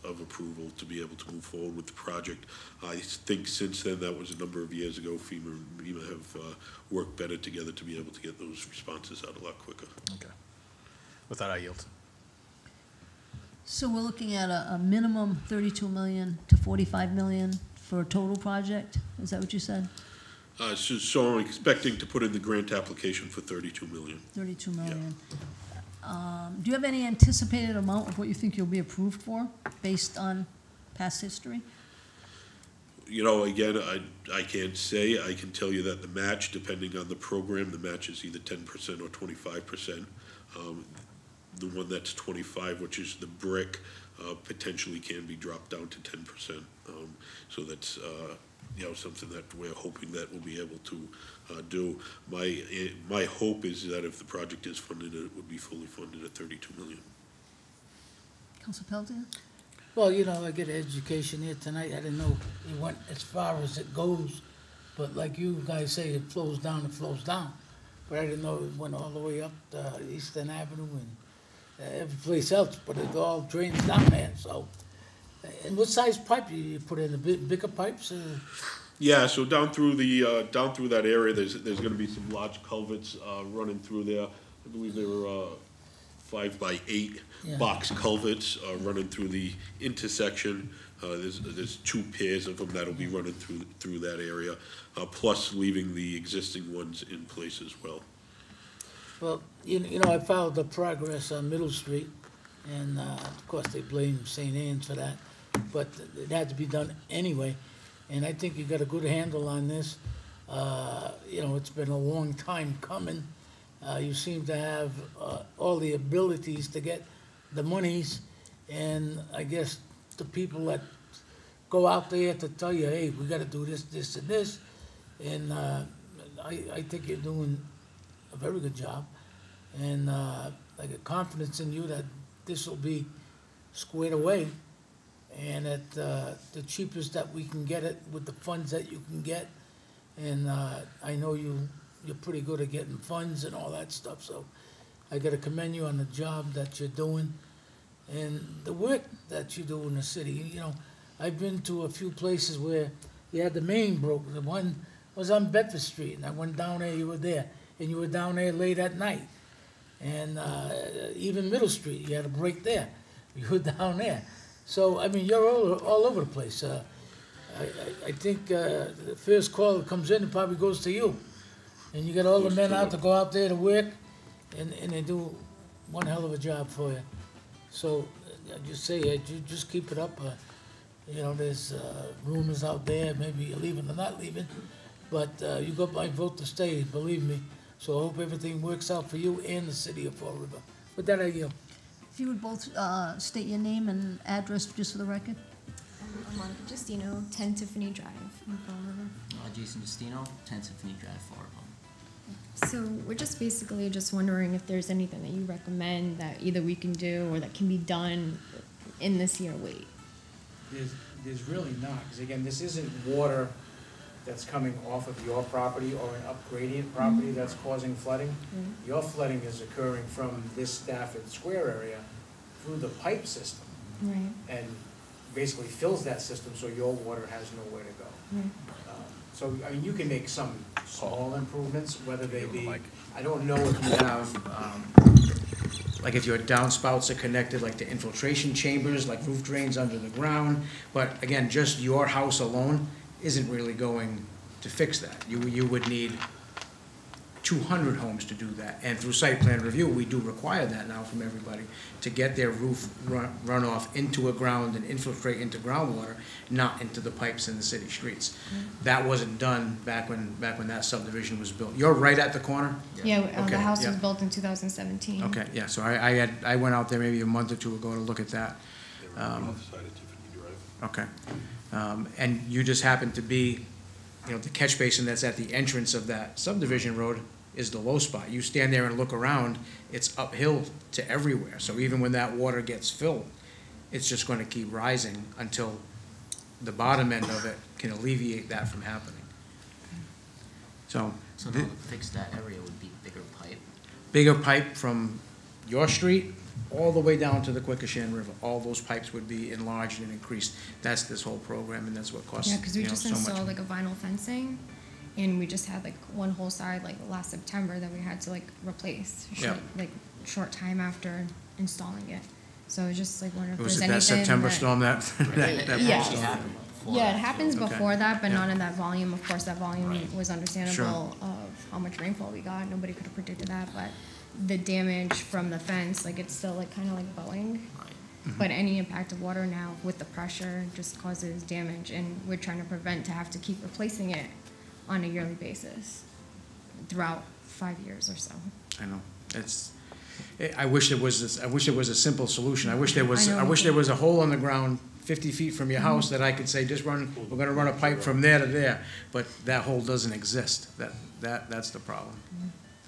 S8: of approval to be able to move forward with the project. I think since then, that was a number of years ago, FEMA and MEMA have uh, worked better together to be able to get those responses out a lot quicker.
S3: Okay. With that, I yield.
S1: So we're looking at a, a minimum thirty-two million to forty-five million for a total project? Is that what you said?
S8: Uh, So so I'm expecting to put in the grant application for 32 million.
S1: Thirty-two million. Um, do you have any anticipated amount of what you think you'll be approved for, based on past history?
S8: You know, again, I, I can't say, I can tell you that the match, depending on the program, the match is either ten percent or twenty-five percent. Um, The one that's twenty-five, which is the BRIC, uh, potentially can be dropped down to ten percent. Um, So that's, uh, you know, something that we're hoping that we'll be able to uh, do. My, eh, my hope is that if the project is funded, it would be fully funded at thirty-two million.
S1: Council Pelletier?
S4: Well, you know, I get an education here tonight, I didn't know it went as far as it goes, but like you guys say, it flows down, it flows down. But I didn't know it went all the way up uh, Eastern Avenue and uh, every place else, but it all drains down there, so. And what size pipe do you put in, the big, bigger pipes, uh?
S8: Yeah, so down through the, uh, down through that area, there's, there's gonna be some large culverts, uh, running through there. I believe they were, uh, five by eight
S4: Yeah.
S8: box culverts, uh, running through the intersection. Uh, there's, there's two pairs of them that'll be running through, through that area, uh, plus leaving the existing ones in place as well.
S4: Well, you, you know, I followed the progress on Middle Street, and, uh, of course, they blame St. Anne's for that, but it had to be done anyway, and I think you got a good handle on this. Uh, you know, it's been a long time coming. Uh, you seem to have, uh, all the abilities to get the monies, and I guess the people that go out there to tell you, hey, we gotta do this, this, and this, and, uh, I, I think you're doing a very good job. And uh, I got confidence in you that this will be squared away and at uh, the cheapest that we can get it with the funds that you can get. And uh, I know you, you're pretty good at getting funds and all that stuff, so I gotta commend you on the job that you're doing and the work that you do in the city. You know, I've been to a few places where you had the main broke. The one was on Bedford Street, and I went down there, you were there, and you were down there late at night. And uh, even Middle Street, you had a break there. <laughs> You were down there. So, I mean, you're all, all over the place. Uh, I, I, I think uh, the first call that comes in, it probably goes to you. And you got all the men out to go out there to work, and, and they do one hell of a job for you. So, I just say, uh, ju- just keep it up. Uh, You know, there's uh, rumors out there, maybe you're leaving or not leaving, but uh, you got my vote to stay, believe me. So I hope everything works out for you and the city of Fall River. With that, I yield.
S1: If you would both uh, state your name and address just for the record?
S11: I'm Monica Justino, 10 Tiffany Drive in Fall
S12: Uh, Jason Justino, 10 Tiffany Drive, Fall River.
S11: So we're just basically just wondering if there's anything that you recommend that either we can do or that can be done in this year wait.
S9: There's, there's really not, because again, this isn't water that's coming off of your property or an upgradient property that's causing flooding. Your flooding is occurring from this Stafford Square area through the pipe system
S11: Right.
S9: and basically fills that system so your water has nowhere to go.
S11: Right.
S9: Um, So, I mean, you can make some small improvements, whether they be,
S3: the mic.
S9: I don't know if you have, um, like if your downspouts are connected, like to infiltration chambers, like roof drains under the ground. But again, just your house alone isn't really going to fix that. You, you would need two hundred homes to do that. And through site plan review, we do require that now from everybody, to get their roof run, runoff into a ground and infiltrate into groundwater, not into the pipes in the city streets. That wasn't done back when, back when that subdivision was built. You're right at the corner?
S11: Yeah, uh,
S9: Okay,
S11: the house was built in 2017.
S9: Okay, yeah, so I, I had, I went out there maybe a month or two ago to look at that.
S8: They on the
S9: Um,
S8: side of Tiffany Drive.
S9: Okay. Um, and you just happen to be, you know, the catch basin that's at the entrance of that subdivision road is the low spot. You stand there and look around, it's uphill to everywhere. So even when that water gets filled, it's just gonna keep rising until the bottom end of it can alleviate that from happening. So,
S12: So now to fix that area would be bigger pipe.
S9: bigger pipe from your street all the way down to the Quequechan River. All those pipes would be enlarged and increased. That's this whole program, and that's what costs,
S11: Yeah, because we
S9: you know,
S11: just
S9: so
S11: installed like a vinyl fencing, and we just had like one whole side like last September that we had to like replace. Short,
S9: Yeah.
S11: Like short time after installing it. So I was just like wondering if
S9: Was
S11: there's
S9: it
S11: anything
S9: that September
S11: that-
S9: storm that, <laughs> that, that
S11: Yeah.
S9: storm?
S12: Before
S11: Yeah, it
S12: that,
S11: happens
S9: Okay.
S11: before that, but
S9: Yeah.
S11: not in that volume. Of course, that volume
S12: Right.
S11: was understandable of how much rainfall we got. Nobody could have predicted that, but the damage from the fence, like it's still like kind of like Boeing.
S12: Right.
S11: But any impact of water now with the pressure just causes damage, and we're trying to prevent to have to keep replacing it on a yearly basis throughout five years or so.
S9: I know, it's, I- I wish there was, this- I wish there was a simple solution. I wish there was,
S11: I
S9: I wish there was a hole in the ground fifty feet from your
S11: Mm-hmm.
S9: house that I could say, just run, we're gonna run a pipe from there to there. But that hole doesn't exist. That, that, that's the problem.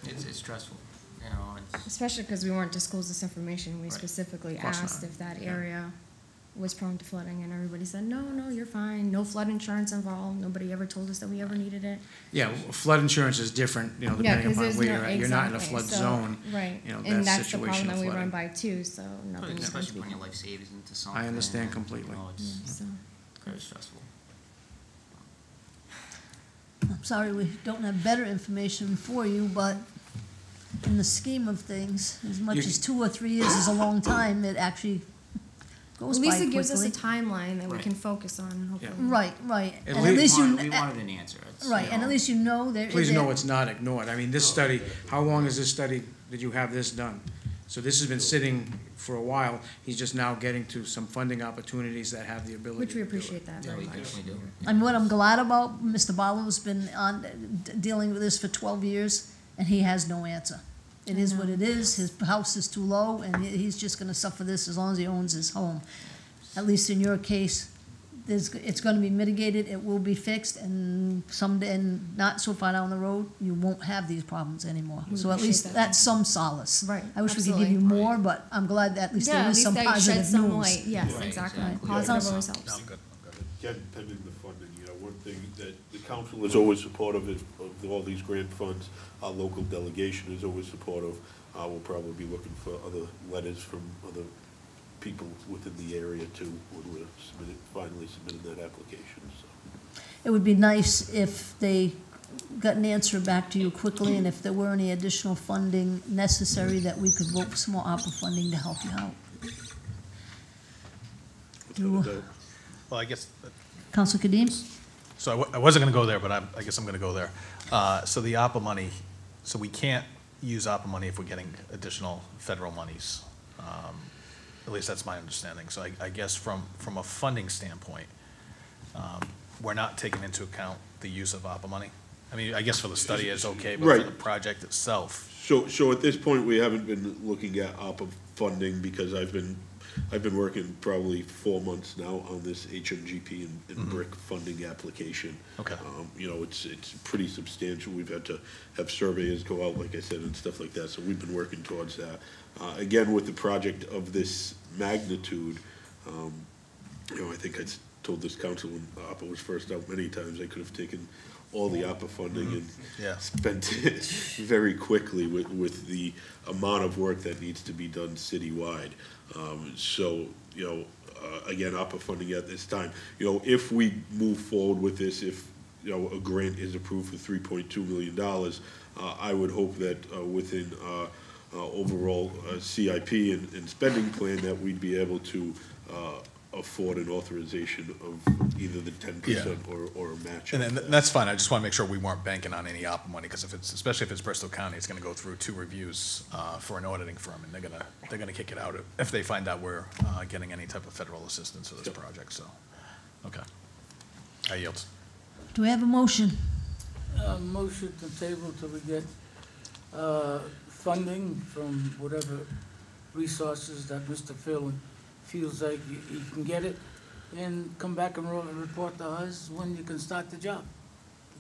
S12: It's, it's stressful, you know, it's,
S11: Especially because we weren't disclosed this information. We
S12: Right.
S11: specifically
S9: Of course
S11: asked
S9: not.
S11: if that
S9: Yeah.
S11: area was prone to flooding, and everybody said, no, no, you're fine. No flood insurance involved. Nobody ever told us that we ever needed it.
S9: Yeah, flood insurance is different, you know,
S11: Yeah,
S9: depending
S11: 'cause
S9: upon
S11: there's
S9: where
S11: no-
S9: you're at. You're not in a
S11: exactly.
S9: flood
S11: So,
S9: zone.
S11: Right,
S9: you know,
S11: and
S9: that
S11: that's the problem
S9: situation
S11: that
S9: of
S11: we run by too, so nothing.
S12: but
S11: is
S12: especially
S11: going
S12: putting your life savings into something.
S9: understand
S12: and,
S9: completely.
S12: You know,
S11: Yeah,
S12: it's
S11: so,
S12: very stressful.
S1: I'm sorry we don't have better information for you, but in the scheme of things, as much
S9: You-
S1: as two or three years is a long time, it actually goes
S11: At
S1: by
S11: least it gives us a timeline that we
S12: Right.
S11: can focus on, hopefully.
S1: Right, right.
S9: At
S1: And at
S9: least-
S1: least you,
S12: wanted, we wanted an answer. It's,
S1: right,
S12: you
S1: and
S12: know,
S1: at least you know there is.
S9: Please
S1: a-
S9: know it's not ignored. I mean, this study, how long is this study, did you have this done? So this has been sitting for a while. He's just now getting to some funding opportunities that have the ability
S11: Which we
S9: to do it.
S11: appreciate that
S12: Yeah,
S11: very
S12: we
S11: much.
S12: definitely do.
S1: And what I'm glad about, Mr. Barlow's been on, d- dealing with this for twelve years, and he has no answer. It is what it is, his house is too low, and he's just gonna suffer this as long as he owns his home. At least in your case, there's, it's gonna be mitigated, it will be fixed, and someday, and not so far down the road, you won't have these problems anymore.
S11: We
S1: So at least
S11: that.
S1: that's some solace.
S11: Right,
S1: I wish we could give you
S11: absolutely.
S1: more, but I'm glad that at least
S11: Yeah,
S1: there
S11: at least
S1: some
S11: that shed
S1: positive
S11: some
S1: news.
S11: light. Yes,
S12: Right,
S11: exactly.
S12: exactly.
S11: Positive
S1: Yeah.
S11: always helps.
S3: I'm good, I'm good.
S8: Again, pending the funding, you know, one thing that the council is always supportive of, of all these grant funds. Our local delegation is always supportive. Uh, we'll probably be looking for other letters from other people within the area too, when we're submitting, finally submitting that application, so.
S1: It would be nice if they got an answer back to you quickly, and if there were any additional funding necessary, that we could vote for some more ARPA funding to help you out. Do-
S8: without a doubt.
S3: Well, I guess,
S1: Council Cadime?
S3: So I wasn't gonna go there, but I'm, I guess I'm gonna go there. Uh, so the ARPA money, so we can't use ARPA money if we're getting additional federal monies. Um, At least that's my understanding. So I, I guess from, from a funding standpoint, um, we're not taking into account the use of ARPA money? I mean, I guess for the study it's okay, but for
S8: Right.
S3: the project itself,
S8: So, so at this point, we haven't been looking at ARPA funding because I've been, I've been working probably four months now on this HMGP and, and BRIC funding application.
S3: Okay.
S8: Um, you know, it's, it's pretty substantial. We've had to have surveyors go out, like I said, and stuff like that, so we've been working towards that. Uh, again, with the project of this magnitude, um, you know, I think I told this council when ARPA was first out many times, I could have taken all the ARPA funding and
S3: Yeah.
S8: spent it <laughs> very quickly with, with the amount of work that needs to be done citywide. Um, so, you know, uh, again, ARPA funding at this time, you know, if we move forward with this, if, you know, a grant is approved for three point two million dollars, uh, I would hope that, uh, within, uh, uh, overall, uh, CIP and, and spending plan, that we'd be able to, afford an authorization of either the ten percent or, or a match.
S3: and
S8: of
S3: then that's fine. I just want to make sure we weren't banking on any ARPA money, because if it's, especially if it's Bristol County, it's going to go through two reviews uh, for an auditing firm, and they're going to, they're going to kick it out if- if they find out we're uh, getting any type of federal assistance for this
S8: Yep.
S3: project, so, okay. I yield.
S1: Do we have a motion?
S4: Uh, motion to table till we get, uh, funding from whatever resources that Mr. Ferland feels like you, he can get it, and come back and ro- report to us when you can start the job.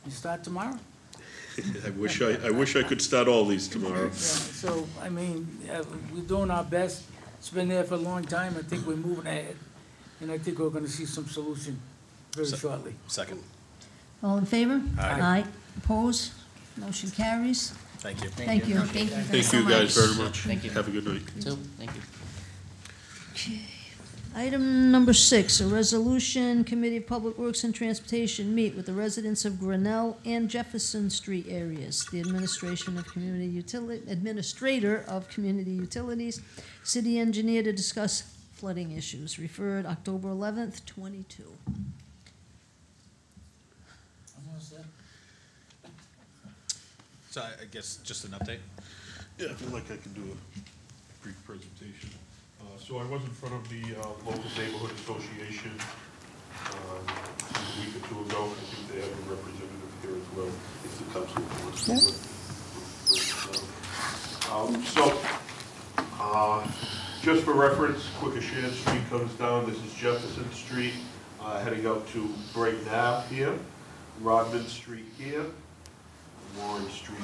S4: You start tomorrow? <laughs>
S8: I wish I, I wish I could start all these tomorrow.
S4: Yeah, so, I mean, uh, we're doing our best. It's been there for a long time. I think we're moving ahead, and I think we're gonna see some solution very
S3: So-
S4: shortly.
S3: Second.
S1: All in favor?
S3: Aye.
S1: Aye. Opposed? Motion carries.
S3: Thank you.
S1: Thank you.
S11: No, thank you guys
S8: Thank you guys
S11: much.
S8: very much.
S12: Thank you.
S8: Have a good night.
S12: So, thank you.
S1: Item number six, a resolution, Committee of Public Works and Transportation meet with the residents of Grinnell and Jefferson Street areas, the administration of community utility, administrator of community utilities, city engineer to discuss flooding issues, referred October eleventh, twenty-two.
S3: So I I guess just an update?
S8: Yeah, I feel like I can do a brief presentation. Uh, So I was in front of the uh, local neighborhood association um, a week or two ago. I think they have a representative here as well, if the council to. Um, So, uh, just for reference, Quequechan Street comes down, this is Jefferson Street, uh, heading up to Brayton Ave here, Rodman Street here, Warren Street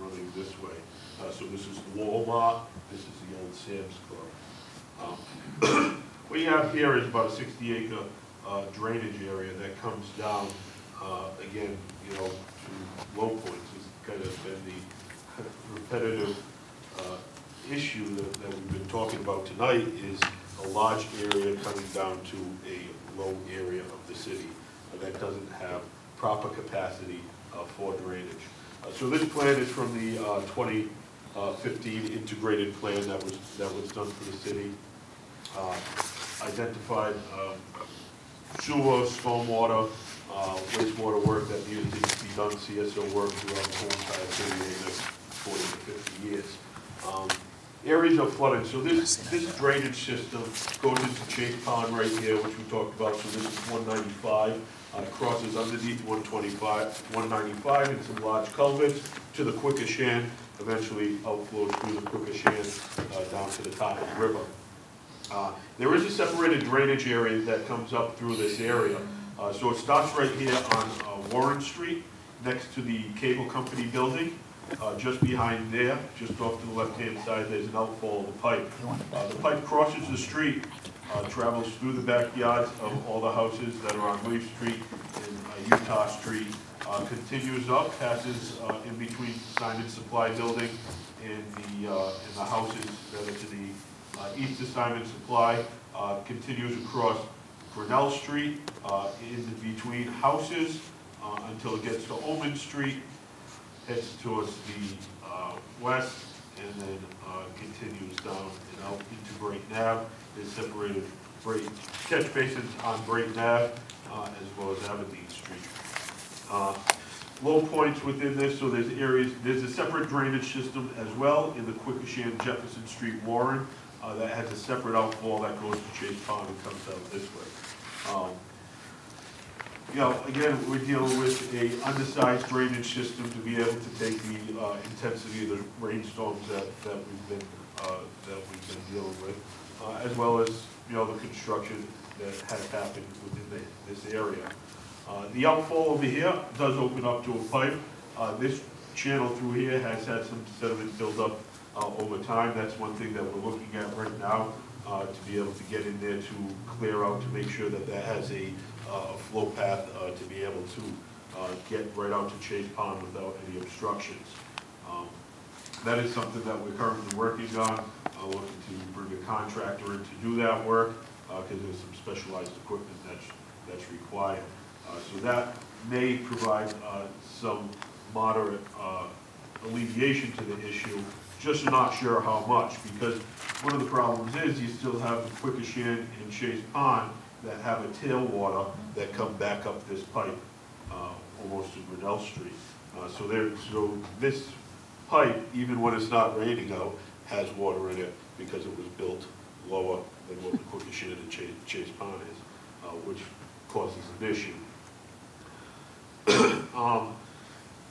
S8: running this way. Uh, so this is Walmart, this is the old Sam's Club. Um, <coughs> What you have here is about a sixty acre, uh, drainage area that comes down, uh, again, you know, to low points. It's kind of been the repetitive, uh, issue that, that we've been talking about tonight is a large area coming down to a low area of the city that doesn't have proper capacity uh, for drainage. Uh, So this plan is from the uh, 2015 integrated plan that was, that was done for the city. Uh, Identified um, sewer, stormwater, uh, wastewater work that needed to be done, CSO work throughout the whole entire city in the next 40 to 50 years. Um, Areas of flooding, so this, this drainage system goes into Chase Pond right here, which we talked about, so this is 195, uh, crosses underneath 125, 195 and some large culverts to the Quequechan, eventually outflow through the Quequechan uh, down to the Taunton River. Uh, There is a separated drainage area that comes up through this area. Uh, So it starts right here on uh, Warren Street, next to the cable company building. Uh, Just behind there, just off to the left-hand side, there's an outfall of the pipe. Uh, The pipe crosses the street, travels through the backyards of all the houses that are on Leaf Street and Utah Street, uh, continues up, passes uh, in between Simon Supply Building and the, uh, and the houses that are to the uh, east of Simon Supply, uh, continues across Grinnell Street, uh, in between houses, until it gets to Omen Street, heads towards the west, and then continues down and out into Brayton Ave. There's separated Brayton, catch basins on Brayton Ave, as well as Street. Uh, Low points within this, so there's areas, there's a separate drainage system as well in the Quequechan Jefferson Street Warren, uh, that has a separate outfall that goes to Chase Pond and comes out this way. Um, you know, again, we're dealing with a undersized drainage system to be able to take the uh, intensity of the rainstorms that, that we've been, uh, that we've been dealing with, uh, as well as, you know, the construction that has happened within the, this area. Uh, The outfall over here does open up to a pipe. Uh, This channel through here has had some sediment build up uh, over time. That's one thing that we're looking at right now, uh, to be able to get in there to clear out, to make sure that that has a uh, flow path uh, to be able to get right out to Chase Pond without any obstructions. Um, That is something that we're currently working on, uh, looking to bring a contractor in to do that work, because there's some specialized equipment that's, that's required. Uh, So that may provide uh, some moderate uh, alleviation to the issue, just not sure how much, because one of the problems is you still have the Quequechan and Chase Pond that have a tailwater that come back up this pipe, uh, almost to Grinnell Street. Uh, So there, so this pipe, even when it's not raining out, has water in it because it was built lower than what the Quequechan and Chase, Chase Pond is, uh, which causes an issue. <coughs> Um,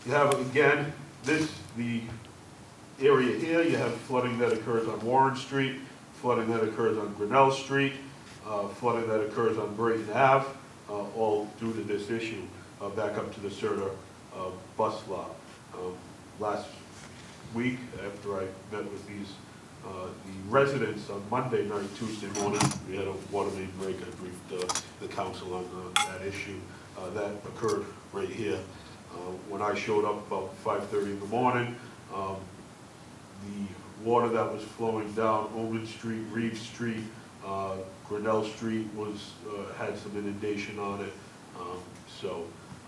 S8: You have, again, this, the area here, you have flooding that occurs on Warren Street, flooding that occurs on Grinnell Street, uh, flooding that occurs on Brayton Ave, uh, all due to this issue, uh, back up to the SRTA uh, bus lot. Um, Last week, after I met with these, uh, the residents on Monday night, Tuesday morning, we had a water main break, I briefed uh, the council on that issue. Uh, That occurred right here Uh, When I showed up about five-thirty in the morning, um, the water that was flowing down Omen Street, Reeve Street, uh, Grinnell Street was, uh, had some inundation on it. Um, So,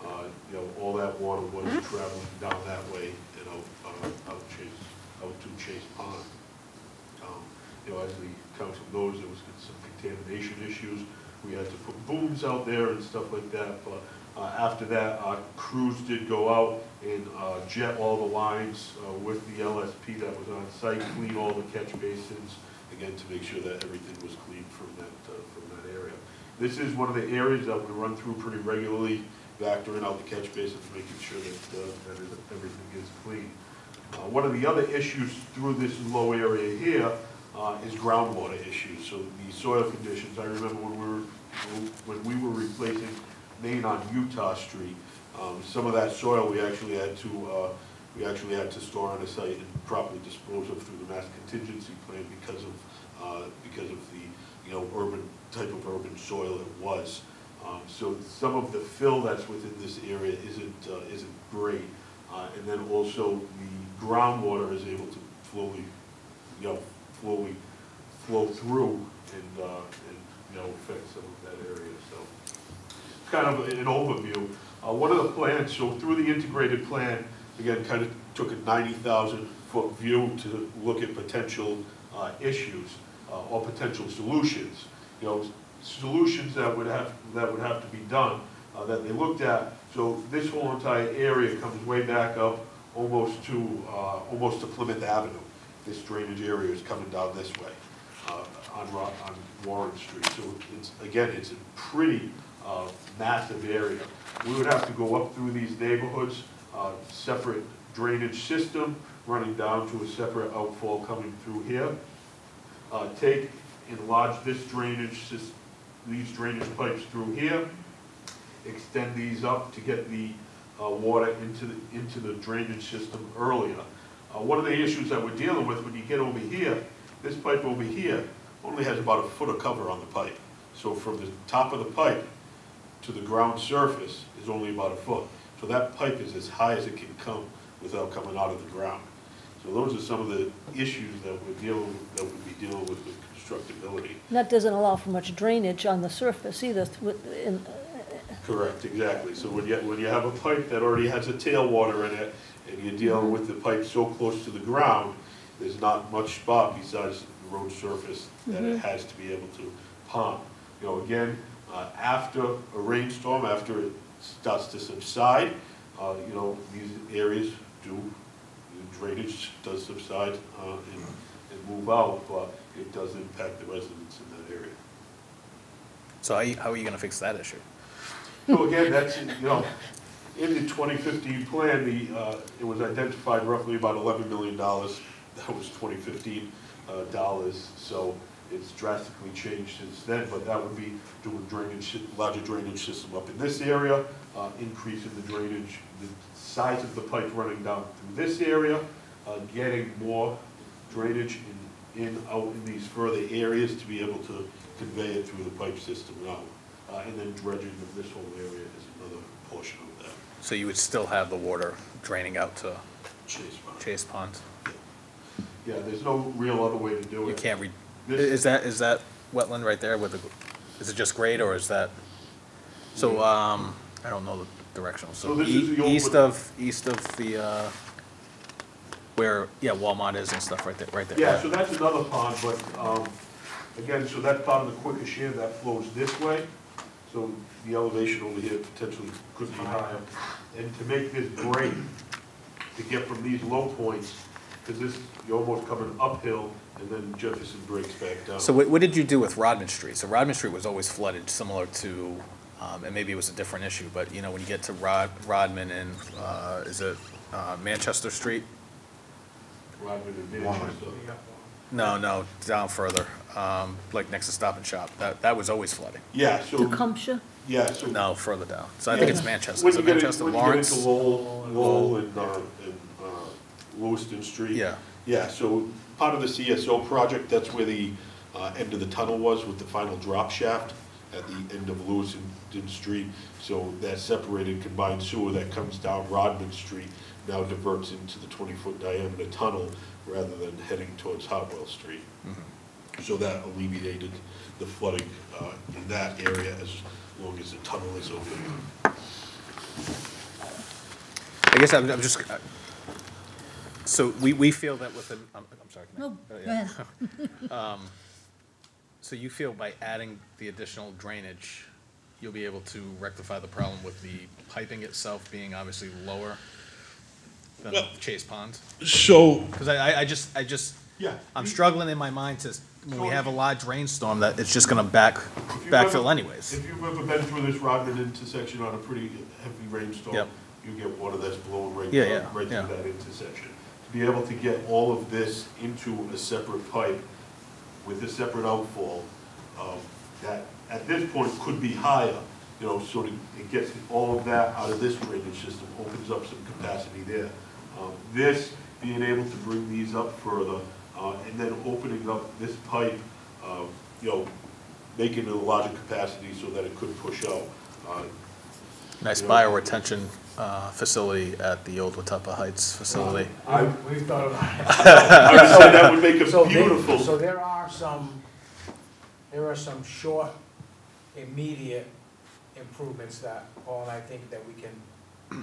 S8: uh, you know, all that water was traveling down that way and out, uh, out Chase, out to Chase Pond. Um, You know, as the council knows, there was some contamination issues. We had to put booms out there and stuff like that, but uh, after that, crews did go out and uh, jet all the lines uh, with the LSP that was on site, clean all the catch basins, again, to make sure that everything was clean from that, uh, from that area. This is one of the areas that we run through pretty regularly, factoring out the catch basins, making sure that, uh, that everything is clean. One of the other issues through this low area here uh, is groundwater issues. So the soil conditions, I remember when we were, when we were replacing Main on Utah Street, um, some of that soil we actually had to, uh, we actually had to store on the site and properly dispose of through the mass contingency plan because of, uh, because of the, you know, urban, type of urban soil it was. Um, So some of the fill that's within this area isn't, uh, isn't great. Uh, And then also the groundwater is able to slowly, you know, slowly flow through and, uh, and, you know, affect some of that area, so. it's Kind of an overview. Uh, One of the plans, so through the integrated plan, again, kind of took a ninety thousand foot view to look at potential uh, issues uh, or potential solutions. You know, solutions that would have, that would have to be done, uh, that they looked at. So this whole entire area comes way back up almost to, uh, almost to Plymouth Avenue. This drainage area is coming down this way uh, on Ro- on Warren Street. So it's, again, it's a pretty uh, massive area. We would have to go up through these neighborhoods, uh, separate drainage system running down to a separate outfall coming through here. Uh, Take, enlarge this drainage, sys- these drainage pipes through here, extend these up to get the uh, water into, the into the drainage system earlier. Uh, One of the issues that we're dealing with, when you get over here, this pipe over here only has about a foot of cover on the pipe. So from the top of the pipe to the ground surface is only about a foot. So that pipe is as high as it can come without coming out of the ground. So those are some of the issues that we're dealing, that we'd be dealing with with constructability.
S1: That doesn't allow for much drainage on the surface either,
S8: Correct, exactly. So when you, when you have a pipe that already has a tailwater in it, and you're dealing with the pipe so close to the ground, there's not much spot besides the road surface that it has to be able to pump. You know, again, uh, after a rainstorm, after it starts to subside, uh, you know, these areas do, the drainage does subside, uh, and, and move out, but it does impact the residents in that area.
S3: So how, you- how are you gonna fix that issue?
S8: So again, that's, you know, in the 2015 plan, the, uh, it was identified roughly about $11 million. That was 2015 uh, dollars, so it's drastically changed since then, but that would be doing drainage, larger drainage system up in this area, uh, increasing the drainage, the size of the pipe running down through this area, uh, getting more drainage in, in, out in these further areas to be able to convey it through the pipe system out. Uh, and then dredging of this whole area is another portion of that.
S3: So you would still have the water draining out to
S8: Chase Pond.
S3: Chase Pond?
S8: Yeah, there's no real other way to do it.
S3: You can't re,
S8: This-
S3: is that, is that wetland right there with the, is it just grade or is that? So, um, I don't know the directional, so
S8: So this is
S3: e-
S8: the old
S3: east
S8: one.
S3: of, east of the, uh, where, yeah, Walmart is and stuff right there, right there.
S8: Yeah, so that's another pond, but, um, again, so that part of the Quequechan, that flows this way. So the elevation over here potentially could be higher. And to make this break, to get from these low points, because this, you're almost coming uphill, and then Jefferson breaks back down.
S3: So what, what did you do with Rodman Street? So Rodman Street was always flooded, similar to, um, and maybe it was a different issue, but, you know, when you get to Rod, Rodman and, uh, is it, uh, Manchester Street?
S8: Rodman and Manchester.
S3: No, no, down further, um, like next to Stop and Shop. That, that was always flooding.
S8: Yeah, so,
S1: Tecumseh?
S8: yeah, so.
S3: No, further down. So I think it's Manchester.
S8: When
S3: Is
S8: you
S3: it
S8: get in-
S3: Manchester,
S8: when you get
S3: Lawrence?
S8: into Lowell, Lowell and, uh, and, uh, Lewiston Street.
S3: Yeah.
S8: Yeah, so part of the CSO project, that's where the, uh, end of the tunnel was with the final drop shaft. at the end of Lewiston Street. So that separated combined sewer that comes down Rodman Street now diverts into the twenty-foot diameter tunnel rather than heading towards Hartwell Street. So that alleviated the flooding uh, in that area as long as the tunnel is open.
S3: I guess I'm, I'm just, uh, so we, we feel that with an, I'm, I'm sorry. can I-
S1: No, go
S3: yeah.
S1: ahead. <laughs>
S3: So you feel by adding the additional drainage, you'll be able to rectify the problem with the piping itself being obviously lower than
S8: Well-
S3: Chase Pond?
S8: So,
S3: Because I, I- I just, I just,
S8: yeah.
S3: I'm struggling in my mind to, when we have a large rainstorm, that it's just gonna back,
S8: If you've ever-
S3: backfill anyways.
S8: If you've ever been through this Rodman intersection on a pretty heavy rainstorm,
S3: Yep.
S8: you get water that's blowing right,
S3: Yeah,
S8: down-
S3: yeah,
S8: right
S3: yeah.
S8: through that intersection. To be able to get all of this into a separate pipe with a separate outfall, um, that at this point could be higher, you know, so it gets all of that out of this drainage system, opens up some capacity there. Um, This, being able to bring these up further, uh, and then opening up this pipe, uh, you know, making it a larger capacity so that it could push out. Uh,
S3: Nice
S8: you know,
S3: bioretention, uh, facility at the old Watuppa Heights facility.
S8: I-
S9: We've thought about <laughs>
S8: I would say that would make <laughs>
S9: So
S8: it
S9: they-
S8: beautiful.
S9: So there are some, there are some short, immediate improvements that, Paul and I think that we can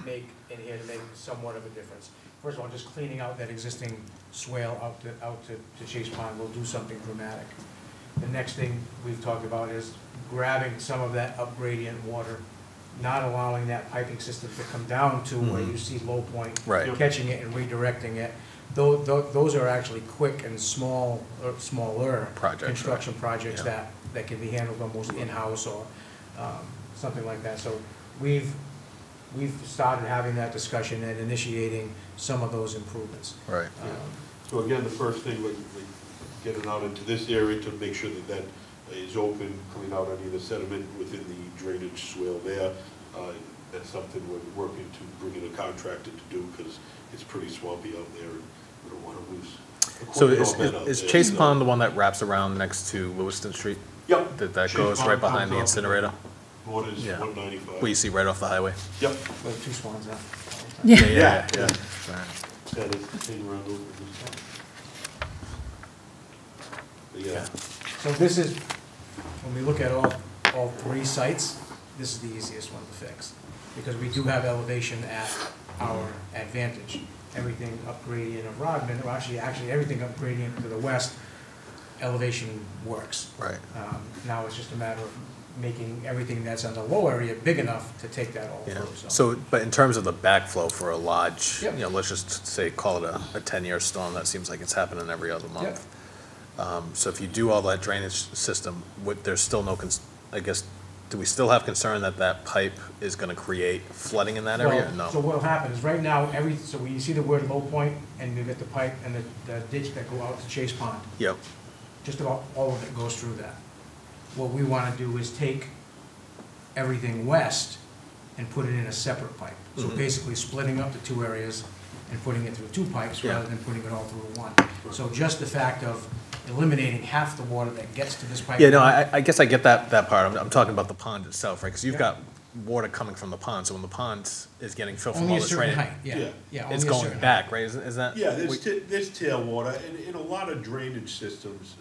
S9: make in here to make somewhat of a difference. First of all, just cleaning out that existing swale out to, out to, to Chase Pond will do something dramatic. The next thing we've talked about is grabbing some of that upgradient water, not allowing that piping system to come down to where you see low point.
S3: Right.
S9: Catching it and redirecting it. Tho- tho- those are actually quick and small, or smaller.
S3: Projects, right.
S9: Construction projects
S3: Yeah.
S9: that, that can be handled almost in-house or, um, something like that. So we've, we've started having that discussion and initiating some of those improvements.
S3: Right.
S9: Um,
S8: So again, the first thing, like, like, getting out into this area to make sure that that is open, clean out any of the sediment within the drainage swale there. Uh, That's something we're working to bring in a contractor to do, because it's pretty swampy out there, and we don't wanna lose.
S3: So
S8: equipment
S3: is,
S8: or out
S3: is
S8: there,
S3: Chase
S8: so-
S3: Pond the one that wraps around next to Lewiston Street?
S8: Yep.
S3: That, that
S8: Chase
S3: goes
S8: Pond
S3: right behind the
S8: comes
S3: incinerator?
S8: Borders
S3: Yeah.
S8: one ninety-five.
S3: Where you see right off the highway?
S8: Yep.
S9: Where the two swans are.
S1: Yeah.
S3: Yeah, yeah, yeah.
S8: That is the thing around over this. But Yeah.
S9: So this is, when we look at all, all three sites, this is the easiest one to fix. Because we do have elevation at our advantage. Everything up gradient of Rodman, or actually, actually, everything up gradient to the west, elevation works.
S3: Right.
S9: Um, Now it's just a matter of making everything that's on the low area big enough to take that all
S3: Yeah,
S9: through, so.
S3: so, but in terms of the backflow for a large, you know, let's just say, call it a, a ten-year storm, that seems like it's happening every other month. Um, so if you do all that drainage system, would, there's still no, cons- I guess, do we still have concern that that pipe is gonna create flooding in that area, or
S9: Well, So what'll happen is, right now, every, so when you see the word low point, and you get the pipe and the, the ditch that go out to Chase Pond,
S3: Yep,
S9: just about all of it goes through that. What we wanna do is take everything west and put it in a separate pipe. So
S3: Mhm.
S9: basically splitting up the two areas and putting it through two pipes
S3: Yeah.
S9: rather than putting it all through one. So just the fact of eliminating half the water that gets to this pipe.
S3: yeah, no, I, I guess I get that, that part, I'm, I'm talking about the pond itself, right, cause you've
S9: Yeah.
S3: got water coming from the pond, so when the pond is getting filled from
S9: Only
S3: all
S9: a
S3: this
S9: certain
S3: rain,
S9: height, yeah,
S8: Yeah.
S9: yeah.
S3: it's
S9: only a
S3: going
S9: certain
S3: back,
S9: height.
S3: right, isn't, is that?
S8: Yeah, there's,
S3: we-
S8: ta- there's tailwater, and in a lot of drainage systems,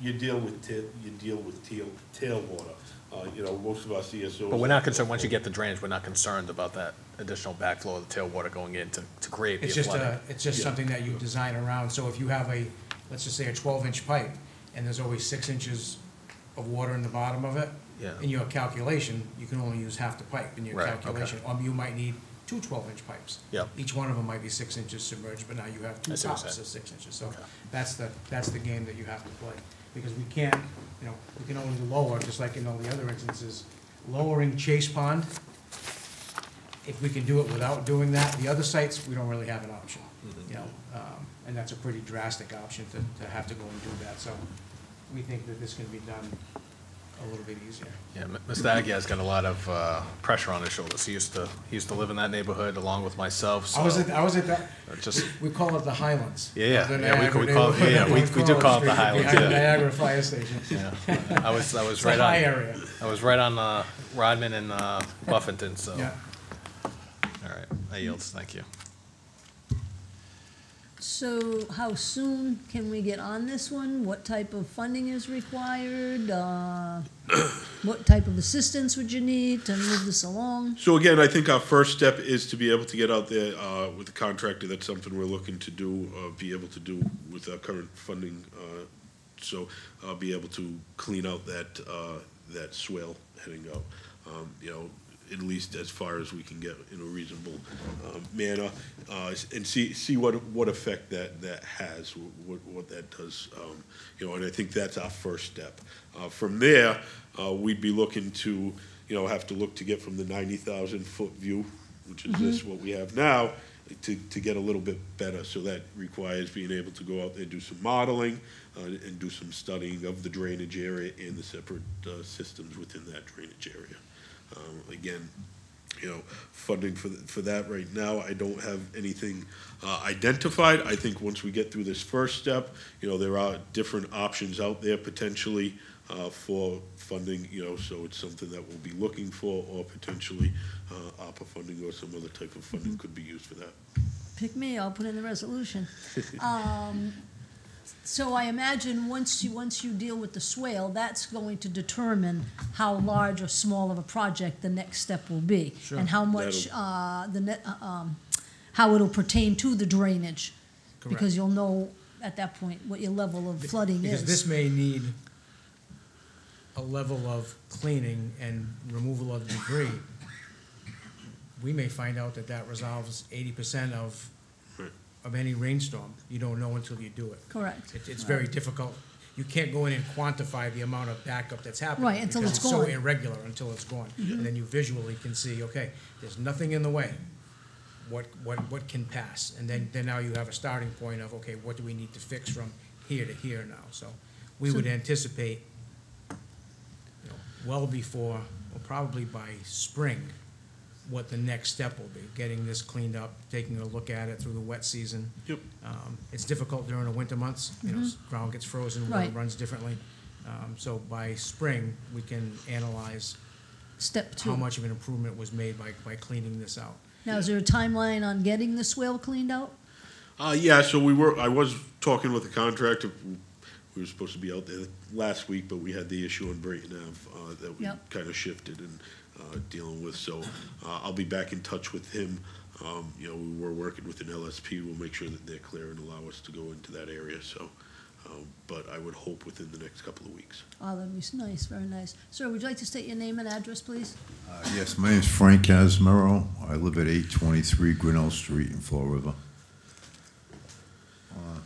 S8: you deal with, ta- you deal with tail, tailwater. Uh, you know, most of our CSOs.
S3: But we're not concerned, once you get the drainage, we're not concerned about that additional backflow of the tailwater going in to, to create the
S9: It's just
S3: flooding.
S9: a, it's just
S8: Yeah.
S9: something that you design around, so if you have a, let's just say a twelve-inch pipe, and there's always six inches of water in the bottom of it,
S3: Yeah.
S9: in your calculation, you can only use half the pipe in your
S3: Right, okay.
S9: calculation, or you might need two twelve-inch pipes.
S3: Yep.
S9: Each one of them might be six inches submerged, but now you have two
S3: I see what you're
S9: tops of six inches, so
S3: Okay.
S9: that's the, that's the game that you have to play. Because we can't, you know, we can only lower, just like in all the other instances, lowering Chase Pond, if we can do it without doing that, the other sites, we don't really have an option,
S3: Mm-hmm.
S9: you know? um, And that's a pretty drastic option to, to have to go and do that, so we think that this can be done a little bit easier.
S3: Yeah, Mr. Aguirre's got a lot of uh, pressure on his shoulders. He used to, he used to live in that neighborhood along with myself, so.
S9: I was at, I was at that,
S3: Just,
S9: we call it the Highlands.
S3: Yeah, yeah. Yeah, we- we call it- yeah, we- we do call it the Highlands,
S9: Behind
S3: yeah.
S9: Niagara Fire Station.
S3: yeah, I was, I was
S9: It's
S3: right
S9: high
S3: on,
S9: area.
S3: I was right on uh, Rodman and uh, Buffington, so.
S9: Yeah.
S3: All right, I yield, thank you.
S1: So how soon can we get on this one? What type of funding is required? Uh, What type of assistance would you need to move this along?
S8: So again, I think our first step is to be able to get out there uh, with the contractor. That's something we're looking to do, uh, be able to do with our current funding. uh, So I'll be able to clean out that, uh, that swale heading out, um, you know, at least as far as we can get in a reasonable um, manner, uh, and see, see what, what effect that, that has, what, what that does. um, You know, and I think that's our first step. Uh, From there, uh, we'd be looking to, you know, have to look to get from the ninety thousand foot view, which is this, what we have now, to, to get a little bit better. So that requires being able to go out there, and do some modeling, uh, and do some studying of the drainage area and the separate uh, systems within that drainage area. Um, Again, you know, funding for, th- for that right now, I don't have anything uh, identified. I think once we get through this first step, you know, there are different options out there potentially uh, for funding, you know, so it's something that we'll be looking for, or potentially uh, ARPA funding or some other type of funding could be used for that.
S1: Pick me, I'll put in the resolution. <laughs> Um, So I imagine once you, once you deal with the swale, that's going to determine how large or small of a project the next step will be.
S9: Sure.
S1: And how much, uh, the net, uh, um, how it'll pertain to the drainage. Because you'll know at that point what your level of flooding is.
S9: Because this
S1: is.
S9: may need a level of cleaning and removal of debris. We may find out that that resolves eighty percent of,
S8: Right.
S9: Of any rainstorm. You don't know until you do it.
S1: Correct.
S9: It, it's very difficult. You can't go in and quantify the amount of backup that's happening.
S1: Right, until
S9: because
S1: it's
S9: so
S1: gone.
S9: irregular until it's gone. And then you visually can see, okay, there's nothing in the way. What, what, what can pass? And then, then now you have a starting point of, okay, what do we need to fix from here to here now? So we would anticipate, you know, well before, or probably by spring, what the next step will be, getting this cleaned up, taking a look at it through the wet season.
S8: Yep.
S9: Um, It's difficult during the winter months, you know, s- ground gets frozen, water
S1: Mm-hmm. Right.
S9: runs differently. Um, So by spring, we can analyze
S1: Step two.
S9: how
S1: two.
S9: much of an improvement was made by, by cleaning this out.
S1: Now, is there a timeline on getting the swale cleaned out?
S8: Uh, yeah, so we were, I was talking with the contractor. We were supposed to be out there last week, but we had the issue on Brayton Ave, uh, that we
S1: Yep.
S8: kind of shifted and, uh, dealing with. So, uh, I'll be back in touch with him. Um, you know, we were working with an LSP. We'll make sure that they're clear and allow us to go into that area, so. Um, but I would hope within the next couple of weeks.
S1: Oh, that'd be nice, very nice. Sir, would you like to state your name and address, please?
S13: Uh, Yes, my name is Frank Casimiro. I live at 823 Grinnell Street in Fall River. Uh,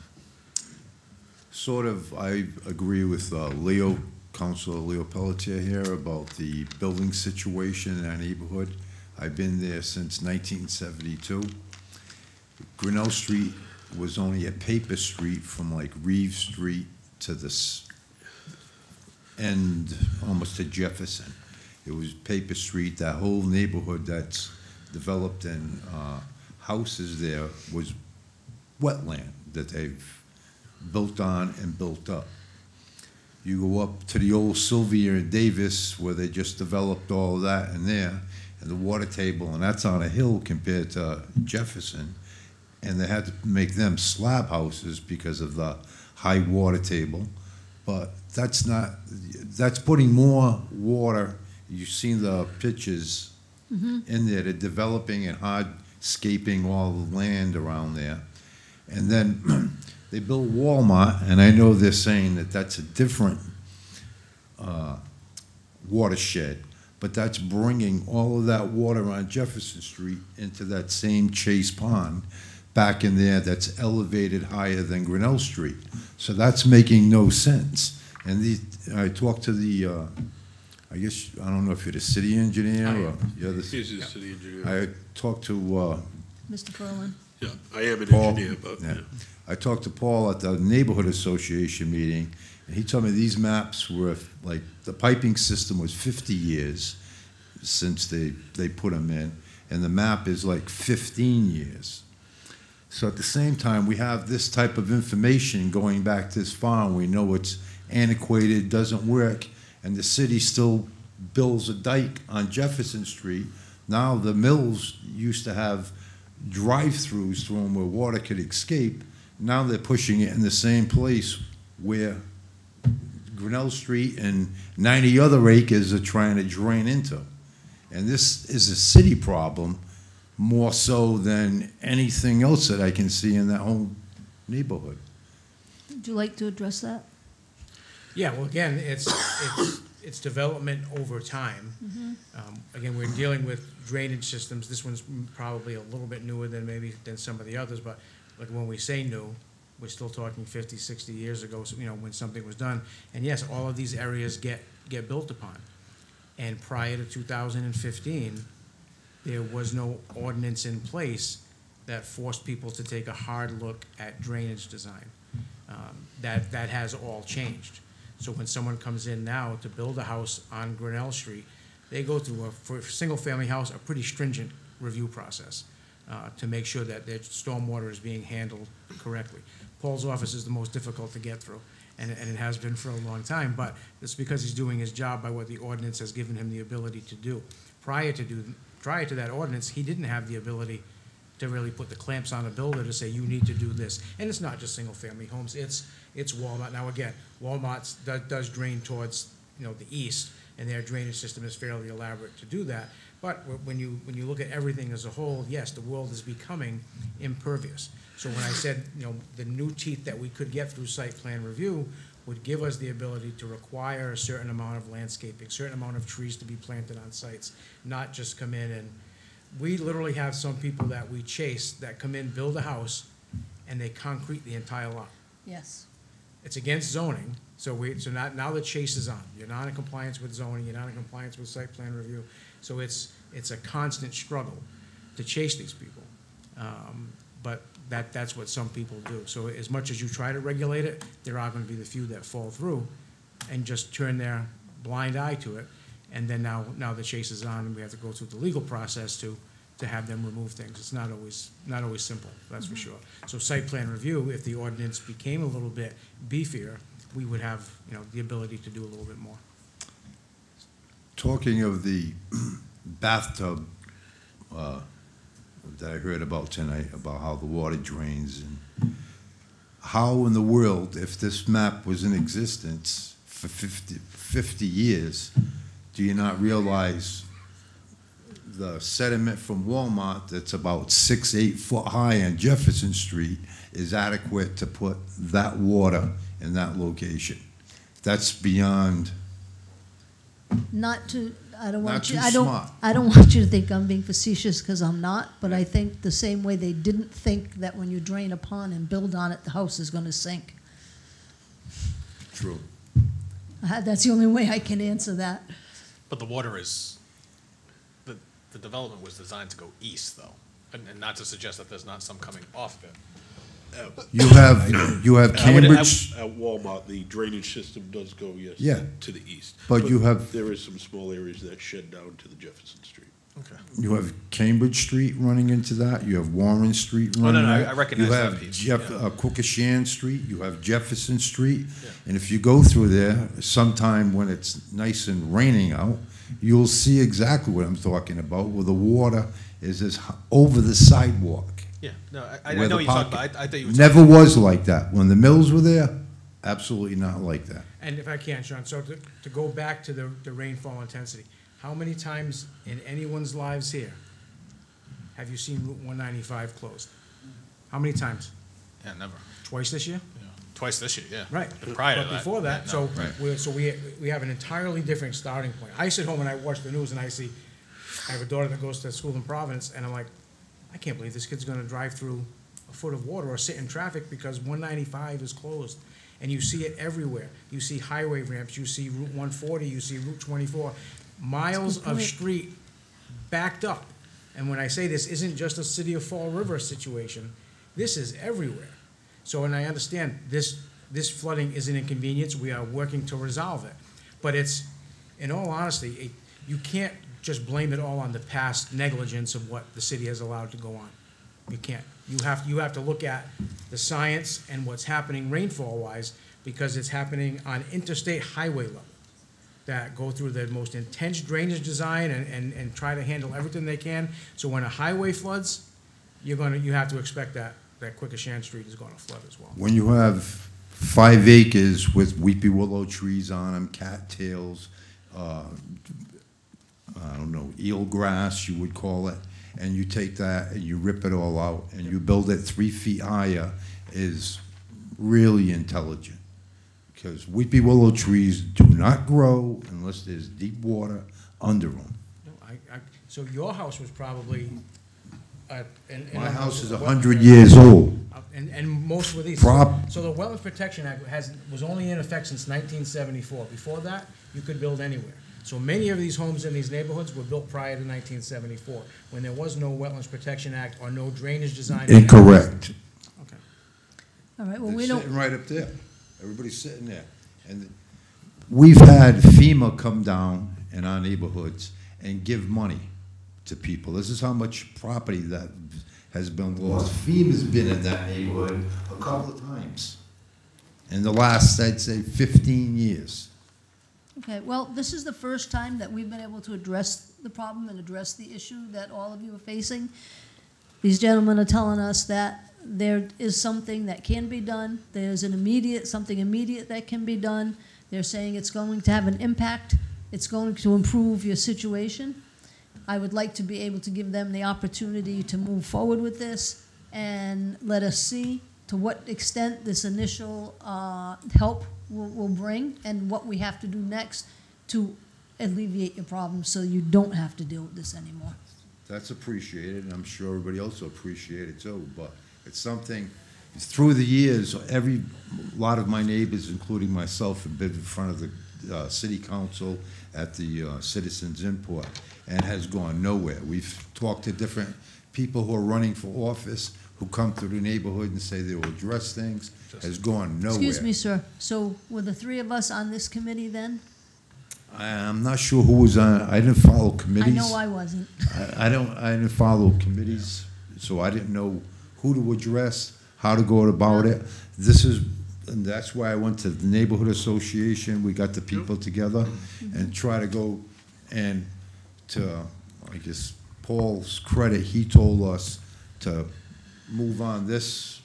S13: Sort of, I agree with uh, Leo, Councilor Leo Pelletier here about the building situation in our neighborhood. I've been there since 1972. Grinnell Street was only a paper street from like Reeve Street to this end, almost to Jefferson. It was paper street, that whole neighborhood that's developed and, uh, houses there was wetland that they've built on and built up. You go up to the old Sylvia and Davis where they just developed all of that in there, and the water table, and that's on a hill compared to Jefferson. And they had to make them slab houses because of the high water table. But that's not, that's putting more water, you've seen the pictures mm-hmm. in there, they're developing and hardscaping all the land around there. And then <clears throat> they built Walmart, and I know they're saying that that's a different uh, watershed, but that's bringing all of that water on Jefferson Street into that same Chase Pond back in there that's elevated higher than Grinnell Street. So that's making no sense. And the, I talked to the, uh, I guess, I don't know if you're the city engineer
S9: I
S13: or
S9: am.
S13: you're the.
S8: He's the city engineer.
S13: I talked to, uh,
S1: Mr. Ferland?
S8: Yeah, I am an
S13: Paul,
S8: engineer, but,
S13: yeah.
S8: yeah.
S13: I talked to Paul at the Neighborhood Association meeting, And he told me these maps were, like, the piping system was fifty years since they, they put them in, and the map is like fifteen years. So at the same time, we have this type of information going back this far, and we know it's antiquated, doesn't work, and the city still builds a dike on Jefferson Street. Now, the mills used to have drive-throughs through them where water could escape. Now they're pushing it in the same place where Grinnell Street and ninety other acres are trying to drain into. And this is a city problem more so than anything else that I can see in that whole neighborhood.
S1: Would you like to address that?
S9: Yeah, well, again, it's, it's, it's development over time. Um, Again, we're dealing with drainage systems. This one's probably a little bit newer than maybe than some of the others, but like when we say new, we're still talking 50, 60 years ago, you know, when something was done. And yes, all of these areas get, get built upon. And prior to 2015, there was no ordinance in place that forced people to take a hard look at drainage design. Um, That, that has all changed. So when someone comes in now to build a house on Grinnell Street, they go through, a for a single-family house, a pretty stringent review process uh, to make sure that their stormwater is being handled correctly. Paul's office is the most difficult to get through, and, and it has been for a long time, but it's because he's doing his job by what the ordinance has given him the ability to do. Prior to do, prior to that ordinance, he didn't have the ability to really put the clamps on a builder to say, you need to do this. And it's not just single-family homes, it's, it's Walmart. Now, again, Walmart's, does, does drain towards, you know, the east, and their drainage system is fairly elaborate to do that. But when you, when you look at everything as a whole, yes, the world is becoming impervious. So when I said, you know, the new teeth that we could get through site plan review would give us the ability to require a certain amount of landscaping, certain amount of trees to be planted on sites, not just come in and, we literally have some people that we chase that come in, build a house, and they concrete the entire lot.
S1: Yes.
S9: It's against zoning, so we, so now, now the chase is on. You're not in compliance with zoning, you're not in compliance with site plan review. So it's, it's a constant struggle to chase these people. Um, But that, that's what some people do. So as much as you try to regulate it, there are gonna be the few that fall through and just turn their blind eye to it. And then now, now the chase is on, and we have to go through the legal process to, to have them remove things. It's not always, not always simple, that's for sure. So site plan review, if the ordinance became a little bit beefier, we would have, you know, the ability to do a little bit more.
S13: Talking of the <clears throat> bathtub uh, that I heard about tonight, about how the water drains, and how in the world, if this map was in existence for 50, 50 years, do you not realize the sediment from Walmart that's about six, eight foot high on Jefferson Street is adequate to put that water in that location? That's beyond,
S1: Not to, I don't
S13: Not
S1: want you,
S13: too
S1: I don't,
S13: smart.
S1: I don't want you to think I'm being facetious, because I'm not, but I think the same way they didn't think that when you drain a pond and build on it, the house is gonna sink.
S13: true.
S1: Uh, That's the only way I can answer that.
S3: But the water is, the, the development was designed to go east, though. And, and not to suggest that there's not some coming off of it.
S13: You have, you have
S8: I would-
S13: Cambridge,
S8: At Walmart, the drainage system does go, yes,
S13: Yeah.
S8: to the east.
S13: But you have-
S8: There is some small areas that shed down to the Jefferson Street.
S3: Okay.
S13: you have Cambridge Street running into that, you have Warren Street
S3: Oh, no,
S13: running.
S3: no, I- I recognize
S13: You
S3: that
S13: have
S3: piece,
S13: Jeff,
S3: yeah.
S13: uh, Quequechan Street, you have Jefferson Street. And if you go through there sometime when it's nice and raining out, you'll see exactly what I'm talking about, where the water is as, h- over the sidewalk.
S3: Yeah, no, I, I
S13: where
S3: know
S13: the
S3: you're talking
S13: park-
S3: about. I, I thought you were.
S13: Never was like that. When the mills were there, absolutely not like that.
S9: And if I can, Sean, so to, to go back to the, the rainfall intensity, how many times in anyone's lives here have you seen Route one ninety-five closed? How many times?
S3: Yeah, never.
S9: Twice this year?
S3: Yeah. Twice this year, yeah.
S9: Right.
S3: Prior to
S9: But
S3: that.
S9: before that,
S3: yeah,
S9: so,
S3: no.
S13: Right.
S9: we so we, we have an entirely different starting point. I sit home and I watch the news and I see, I have a daughter that goes to school in Providence, and I'm like, I can't believe this kid's gonna drive through a foot of water or sit in traffic because one ninety-five is closed. And you see it everywhere. You see highway ramps, you see Route one forty, you see Route twenty-four, miles of street backed up. And when I say this isn't just a city of Fall River situation, this is everywhere. So, and I understand this, this flooding is an inconvenience, we are working to resolve it. But it's, in all honesty, it, you can't just blame it all on the past negligence of what the city has allowed to go on. You can't. You have, you have to look at the science and what's happening rainfall-wise, because it's happening on interstate highway level that go through the most intense drainage design and, and, and try to handle everything they can. So when a highway floods, you're gonna, you have to expect that, that Quequechan Street is gonna flood as well.
S13: When you have five acres with weepy willow trees on them, cattails, uh, I don't know, eelgrass, you would call it, and you take that and you rip it all out and you build it three feet higher is really intelligent. Because weepy willow trees do not grow unless there's deep water under them.
S9: No, I, I, so your house was probably, uh, in. in
S13: My house is a
S9: well-
S13: hundred years old.
S9: Uh, And, and most of these.
S13: Prop-
S9: So the Wetlands Protection Act has, was only in effect since nineteen seventy-four. Before that, you could build anywhere. So many of these homes in these neighborhoods were built prior to nineteen seventy-four, when there was no Wetlands Protection Act or no drainage design.
S13: Incorrect.
S9: Okay.
S1: All right, well, we
S13: They're
S1: don't,
S13: sitting right up there. Everybody's sitting there. And we've had FEMA come down in our neighborhoods and give money to people. This is how much property that has been lost. FEMA's been in that neighborhood a couple of times in the last, I'd say, fifteen years.
S1: Okay, well, this is the first time that we've been able to address the problem and address the issue that all of you are facing. These gentlemen are telling us that there is something that can be done, there's an immediate, something immediate that can be done. They're saying it's going to have an impact, it's going to improve your situation. I would like to be able to give them the opportunity to move forward with this and let us see to what extent this initial uh, help will, will bring and what we have to do next to alleviate your problems so you don't have to deal with this anymore.
S13: That's appreciated, and I'm sure everybody else will appreciate it too, but it's something, through the years, every, lot of my neighbors, including myself, have been in front of the, uh, city council at the, uh, citizens input, and has gone nowhere. We've talked to different people who are running for office, who come through the neighborhood and say they will address things, has gone nowhere.
S1: Excuse me, sir. So were the three of us on this committee then?
S13: I'm not sure who was on, I didn't follow
S1: I
S13: committees.
S1: know I wasn't.
S13: I, I don't, I didn't follow committees, so I didn't know who to address, how to go about it. This is, and that's why I went to the neighborhood association, we got the people together mm-hmm. and try to go, and to, I guess, Paul's credit, he told us to move on this.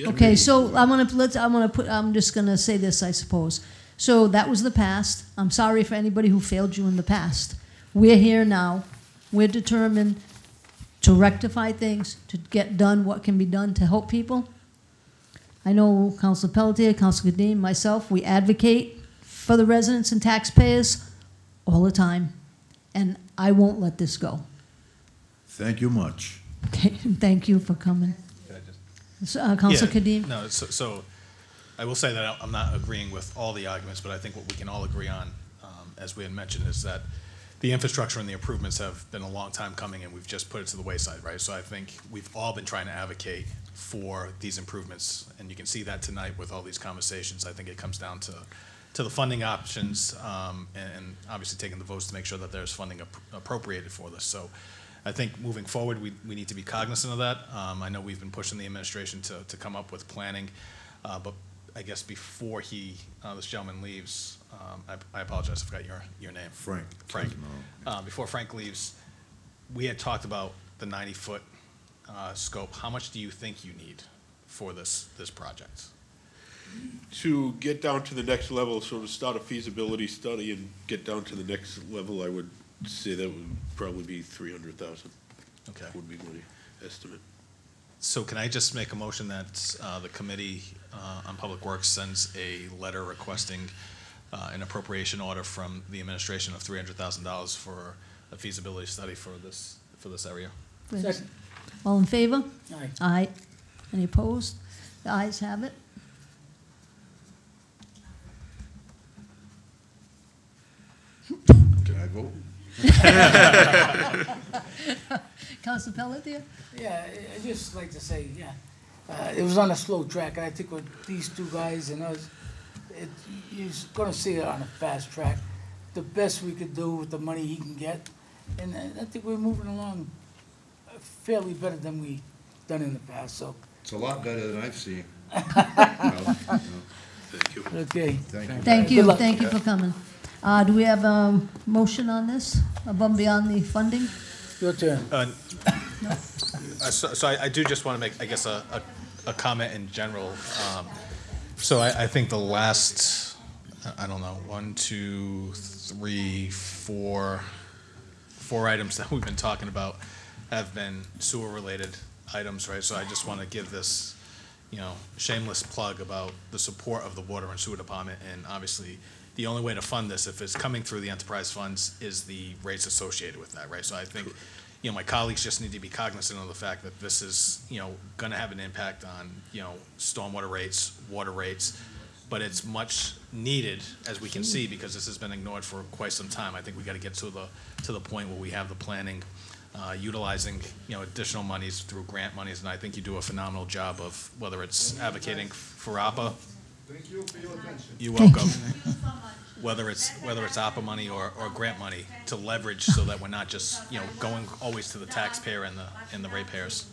S1: Okay, so I'm gonna, let's, I'm gonna put, I'm just gonna say this, I suppose. So that was the past. I'm sorry for anybody who failed you in the past. We're here now. We're determined to rectify things, to get done what can be done to help people. I know Council Pelletier, Council Cadime, myself, we advocate for the residents and taxpayers all the time. And I won't let this go.
S13: Thank you much.
S1: Okay, <laughs> thank you for coming. So, Uh, Council
S3: Yeah,
S1: Cadime?
S3: No, so, so I will say that I'm not agreeing with all the arguments, but I think what we can all agree on, um, as we had mentioned, is that the infrastructure and the improvements have been a long time coming, and we've just put it to the wayside, right? So I think we've all been trying to advocate for these improvements, and you can see that tonight with all these conversations. I think it comes down to, to the funding options, um, and, and obviously taking the votes to make sure that there's funding appro- appropriated for this. So I think moving forward, we, we need to be cognizant of that. Um, I know we've been pushing the administration to, to come up with planning, uh, but I guess before he, uh, this gentleman leaves, um, I, I apologize, I forgot your, your name.
S13: Frank.
S3: Frank. Uh, before Frank leaves, we had talked about the ninety-foot, uh, scope. How much do you think you need for this, this project?
S8: To get down to the next level, so to start a feasibility study and get down to the next level, I would say that would probably be three hundred thousand,
S3: Okay.
S8: would be my estimate.
S3: So can I just make a motion that uh, the Committee uh, on Public Works sends a letter requesting uh, an appropriation order from the administration of $300,000 for a feasibility study for this, for this area?
S4: Second.
S1: All in favor?
S4: Aye.
S1: Aye. Any opposed? The ayes have it.
S13: Can I vote?
S1: Council Pelletier?
S4: Yeah, I- I'd just like to say, yeah, Uh, it was on a slow track, and I think with these two guys and us, it, you're gonna see it on a fast track. The best we could do with the money he can get, and I I think we're moving along fairly better than we done in the past, so,
S13: It's a lot better than I've seen.
S8: Thank <laughs> you.
S4: okay.
S13: Thank you.
S1: Thank
S4: Good
S1: you,
S4: luck.
S1: thank you for coming. Uh, do we have a motion on this, above and beyond the funding?
S4: Your turn.
S3: Uh, uh, So, so I, I do just want to make, I guess, a, a, a comment in general. Um, So I, I think the last, I- I don't know, one, two, three, four, four items that we've been talking about have been sewer-related items, right? So I just want to give this, you know, shameless plug about the support of the water and sewer department. And obviously, the only way to fund this, if it's coming through the enterprise funds, is the rates associated with that, right? So I think, you know, my colleagues just need to be cognizant of the fact that this is, you know, gonna have an impact on, you know, stormwater rates, water rates, but it's much needed, as we can see, because this has been ignored for quite some time. I think we gotta get to the, to the point where we have the planning, uh, utilizing, you know, additional monies through grant monies, and I think you do a phenomenal job of, whether it's advocating for ARPA.
S13: Thank you for your attention.
S3: You're welcome. Whether it's, whether it's ARPA money or, or grant money, to leverage so that we're not just, you know, going always to the taxpayer and the, and the ratepayers.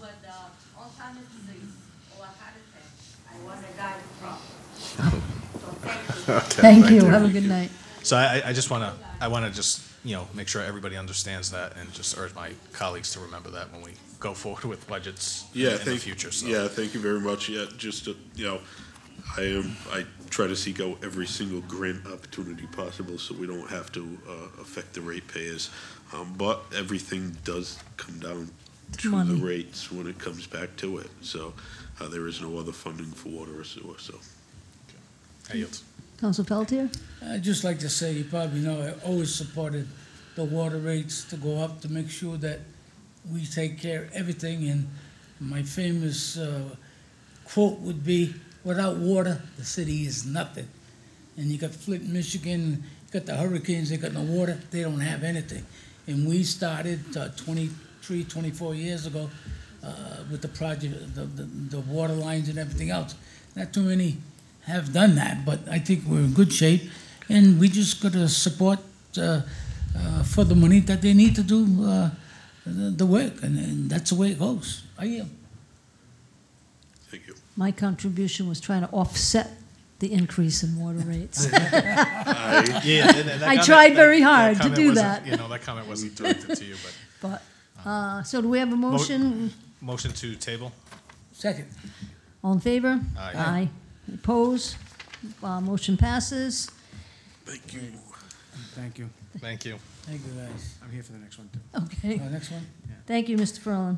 S1: Thank you, have a good night.
S3: So I, I just wanna, I wanna just, you know, make sure everybody understands that and just urge my colleagues to remember that when we go forward with budgets in
S8: Yeah,
S3: the
S8: thank,
S3: future, so.
S8: yeah, thank you very much. Yeah, just, to, you know, I am, I try to seek out every single grant opportunity possible so we don't have to, uh, affect the ratepayers. Um, but everything does come down to the rates when it comes back to it. So, uh, there is no other funding for water or sewer, so.
S3: I yield.
S1: Council Pelletier?
S4: I'd just like to say, you probably know, I always supported the water rates to go up to make sure that we take care of everything. And my famous uh, quote would be, without water, the city is nothing. And you got Flint, Michigan, you got the hurricanes, they got no water, they don't have anything. And we started uh, 23, 24 years ago uh, with the project, the, the, the water lines and everything else. Not too many have done that, but I think we're in good shape. And we just got to support uh, uh, for the money that they need to do uh, the, the work, and, and that's the way it goes. I am.
S8: Thank you.
S1: My contribution was trying to offset the increase in water rates. <laughs>
S8: I,
S3: Yeah, and that
S1: I
S3: comment-
S1: tried
S3: that-
S1: very hard to do that.
S3: You know, that comment wasn't directed to you, but. <laughs>
S1: But, uh, so do we have a motion?
S3: Motion to table?
S4: Second.
S1: All in favor?
S3: Aye.
S1: Aye. Opposed? Uh, motion passes.
S8: thank you.
S9: Thank you.
S3: Thank you.
S4: Thank you, guys.
S9: I'm here for the next one, too.
S1: Okay.
S4: Uh, next one?
S1: Thank you, Mr. Ferland.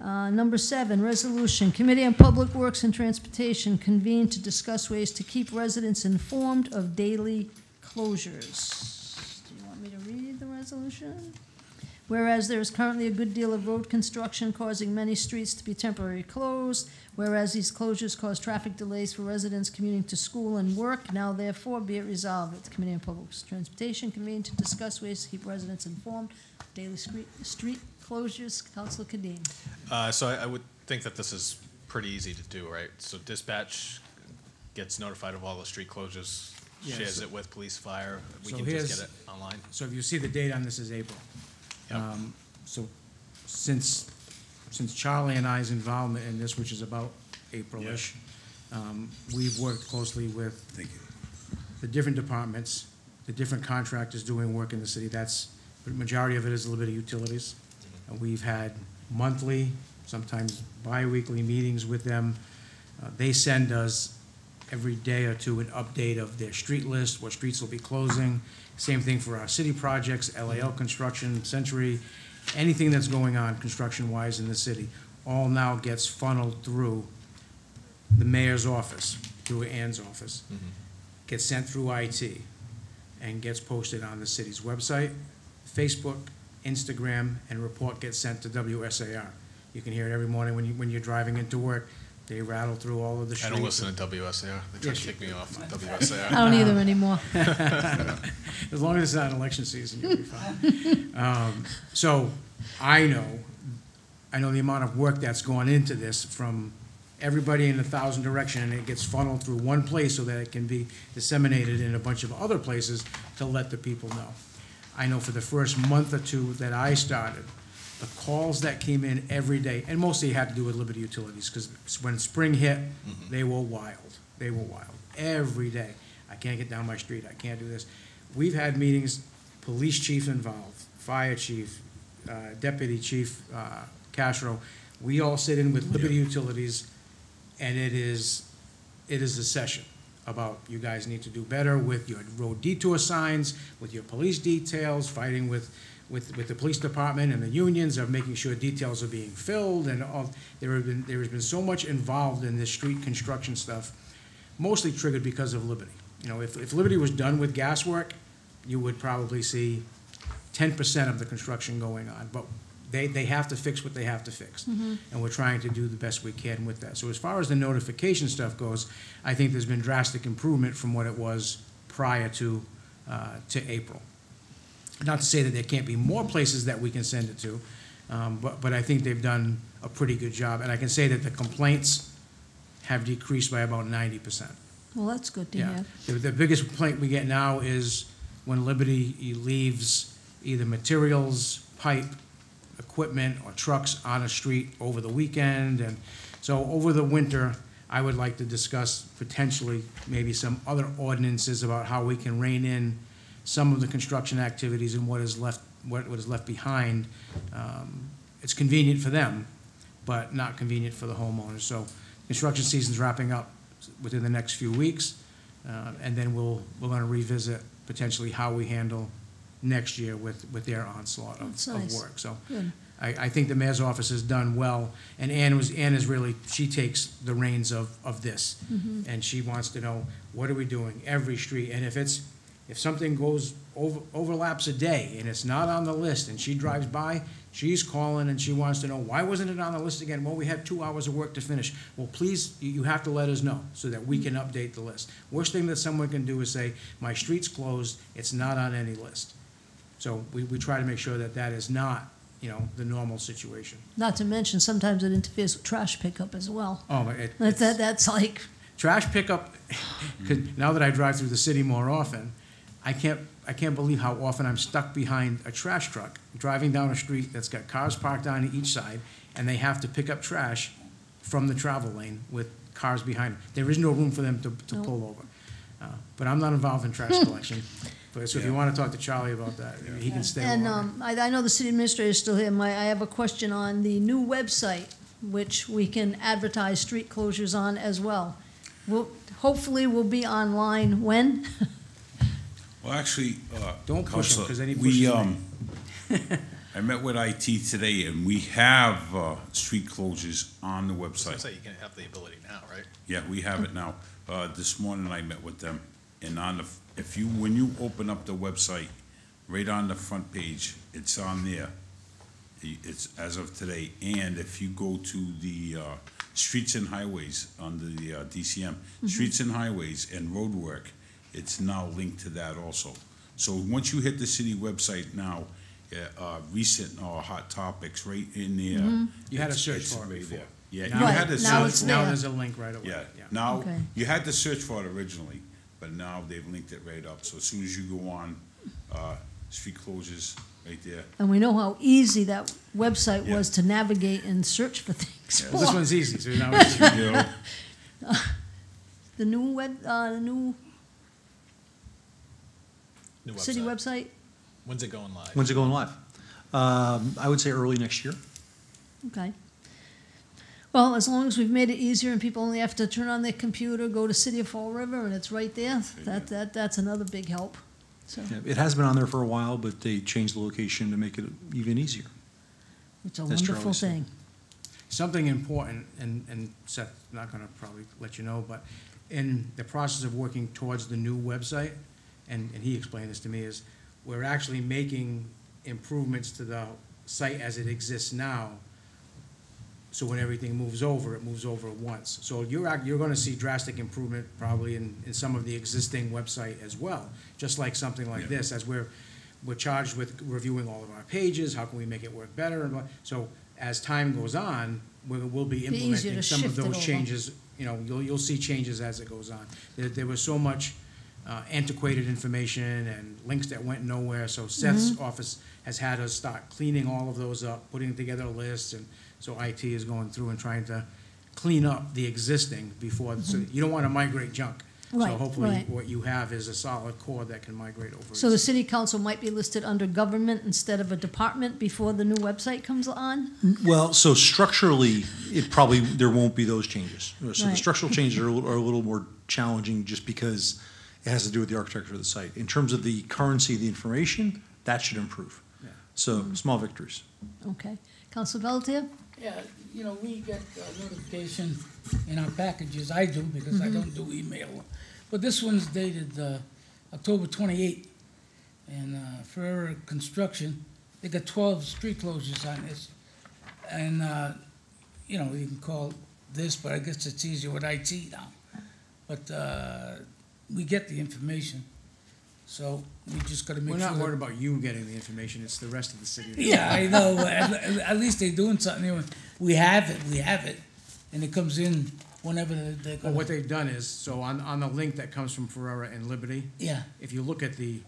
S1: Uh, Number seven, resolution, Committee on Public Works and Transportation convened to discuss ways to keep residents informed of daily closures. Do you want me to read the resolution? Whereas there is currently a good deal of road construction causing many streets to be temporarily closed, whereas these closures cause traffic delays for residents commuting to school and work, now therefore be it resolved that the Committee on Public Transportation convened to discuss ways to keep residents informed of daily street, street closures. Council Cadime.
S3: Uh, so I, I would think that this is pretty easy to do, right? So dispatch gets notified of all the street closures,
S9: Yes.
S3: shares it with police, fire, we
S9: So
S3: can just
S9: here's-
S3: get it online.
S9: So if you see the date on this is April.
S3: Yep.
S9: Um, So since, since Charlie and I's involvement in this, which is about April-ish, um, we've worked closely with the different departments, the different contractors doing work in the city. That's, the majority of it is a little bit of utilities. We've had monthly, sometimes bi-weekly meetings with them. Uh, They send us every day or two an update of their street list, what streets will be closing. Same thing for our city projects, LAL construction, Century, anything that's going on construction-wise in the city, all now gets funneled through the mayor's office, through Ann's office, gets sent through IT, and gets posted on the city's website, Facebook, Instagram, and report gets sent to WSAR. You can hear it every morning when you, when you're driving into work. They rattle through all of the
S3: I
S9: streets.
S3: don't listen to WSAR, they try
S9: Yes,
S3: to kick me off WSAR.
S1: I don't either anymore. <laughs>
S9: As long as it's not election season, you'll be fine. Um, So I know, I know the amount of work that's gone into this from everybody in a thousand direction, and it gets funneled through one place so that it can be disseminated in a bunch of other places to let the people know. I know for the first month or two that I started, the calls that came in every day, and mostly had to do with Liberty Utilities, because when spring hit, they were wild. They were wild. Every day. I can't get down my street, I can't do this. We've had meetings, police chief involved, fire chief, uh, deputy chief, uh, Castro. We all sit in with Liberty Utilities, and it is, it is a session about you guys need to do better with your road detour signs, with your police details, fighting with, with, with the police department and the unions of making sure details are being filled and all. There have been, there has been so much involved in this street construction stuff, mostly triggered because of Liberty. You know, if, if Liberty was done with gas work, you would probably see ten percent of the construction going on, but they, they have to fix what they have to fix. And we're trying to do the best we can with that. So as far as the notification stuff goes, I think there's been drastic improvement from what it was prior to, uh, to April. Not to say that there can't be more places that we can send it to, um, but, but I think they've done a pretty good job. And I can say that the complaints have decreased by about ninety percent.
S1: Well, that's good to
S9: Yeah,
S1: hear.
S9: the, the biggest complaint we get now is when Liberty leaves either materials, pipe, equipment, or trucks on a street over the weekend, and so over the winter, I would like to discuss potentially maybe some other ordinances about how we can rein in some of the construction activities and what is left, what, what is left behind. Um, It's convenient for them, but not convenient for the homeowners, so construction season's wrapping up within the next few weeks. Uh, And then we'll, we're gonna revisit potentially how we handle next year with, with their onslaught of,
S1: That's
S9: of work. So
S1: Good.
S9: I, I think the mayor's office has done well, and Ann was, Ann is really, she takes the reins of, of this. Mm-hmm. And she wants to know, what are we doing, every street, and if it's, if something goes, over overlaps a day, and it's not on the list, and she drives by, she's calling and she wants to know, why wasn't it on the list again? Well, we had two hours of work to finish. Well, please, you, you have to let us know, so that we can update the list. Worst thing that someone can do is say, my street's closed, it's not on any list. So we, we try to make sure that that is not, you know, the normal situation.
S1: Not to mention, sometimes it interferes with trash pickup as well.
S9: Oh, it,
S1: That, that, that's like,
S9: trash pickup. <laughs> now that I drive through the city more often, I can't, I can't believe how often I'm stuck behind a trash truck, driving down a street that's got cars parked on each side, and they have to pick up trash from the travel lane with cars behind them. There is no room for them to, to
S1: No.
S9: pull over. Uh, But I'm not involved in trash <laughs> collection. But, so if you wanna talk to Charlie about that, he can stay
S1: and,
S9: longer.
S1: um, I, I know the city administrator is still here. My, I have a question on the new website, which we can advertise street closures on as well. We'll, hopefully we'll be online when? <laughs>
S14: Well, actually, uh.
S9: Don't push him,
S14: Counselor,
S9: 'cause then he
S14: we,
S9: pushes me.
S14: um, <laughs> I met with IT today and we have, uh, street closures on the
S3: I was gonna
S14: website.
S3: say, you can have the ability now, right?
S14: Yeah, we have it now. Uh, this morning I met with them and on the, if you, when you open up the website, right on the front page, it's on there. I- It's as of today. And if you go to the, uh, streets and highways under the, uh, DCM, streets and highways and road work, it's now linked to that also. So once you hit the city website now, uh, uh, recent or hot topics right in there.
S9: You had to
S14: it's-
S9: search
S14: it's
S9: for it
S14: right
S9: before.
S14: there. Yeah, you
S9: Now-
S14: had to
S1: Right, now
S14: search
S1: it's
S14: for it.
S9: Now there's a link right away,
S14: Yeah,
S9: yeah.
S14: now,
S1: Okay.
S14: you had to search for it originally, but now they've linked it right up, so as soon as you go on, uh, street closures, right there.
S1: And we know how easy that website
S14: Yeah.
S1: was to navigate and search for things.
S14: Yeah.
S9: Well, <laughs> this one's easy, so now it's,
S14: You <laughs> know,
S1: The new web, uh, the new
S3: New
S1: city
S3: website.
S1: website?
S3: When's it going live?
S15: When's it going live? Um, I would say early next year.
S1: Okay. Well, as long as we've made it easier and people only have to turn on their computer, go to City of Fall River, and it's right there, that, that, that's another big help. So,
S15: Yeah, It has been on there for a while, but they changed the location to make it even easier.
S1: it's a
S15: As
S1: wonderful
S15: Charlie said.
S1: thing.
S9: something important, and, and Seth's not gonna probably let you know, but in the process of working towards the new website, and, and he explained this to me, is we're actually making improvements to the site as it exists now. So when everything moves over, it moves over at once. So you're, you're gonna see drastic improvement probably in, in some of the existing website as well, just like something like
S14: Yeah.
S9: this, as we're, we're charged with reviewing all of our pages, how can we make it work better? and So as time goes on, we'll, we'll be
S1: Be
S9: implementing
S1: to
S9: some of those changes. You know, you'll, you'll see changes as it goes on. There, there was so much uh, antiquated information and links that went nowhere, so Seth's
S1: Mm-hmm.
S9: office has had us start cleaning all of those up, putting together lists, and so IT is going through and trying to clean up the existing before, so you don't want to migrate junk. So
S1: Mm-hmm. Right,
S9: hopefully,
S1: right.
S9: what you have is a solid core that can migrate over.
S1: So the city council might be listed under government instead of a department before the new website comes on?
S15: Well, so structurally, it probably, there won't be those changes. So the
S1: Right.
S15: structural changes are, a <laughs> little- are a little more challenging just because it has to do with the architecture of the site. In terms of the currency of the information, that should improve.
S9: Yeah.
S15: So, small victories.
S1: Okay. Council Pelletier?
S4: Yeah, you know, we get uh, notification in our packages, I do, because I don't do email. But this one's dated uh, October twenty-eighth, and uh, Ferrera Construction, they got twelve street closures on this. And, uh, you know, you can call this, but I guess it's easier with IT now. But uh, we get the information, so we just gotta make
S9: We're
S4: sure.
S9: not
S4: that-
S9: worried about you getting the information, it's the rest of the city. that-
S4: yeah, I know. At, at least they're doing something. You know, We have it. We have it, and it comes in whenever they're they're
S9: Well,
S4: gonna.
S9: what they've done is, so on, on the link that comes from Ferrera and Liberty,
S4: yeah,
S9: if you look at the,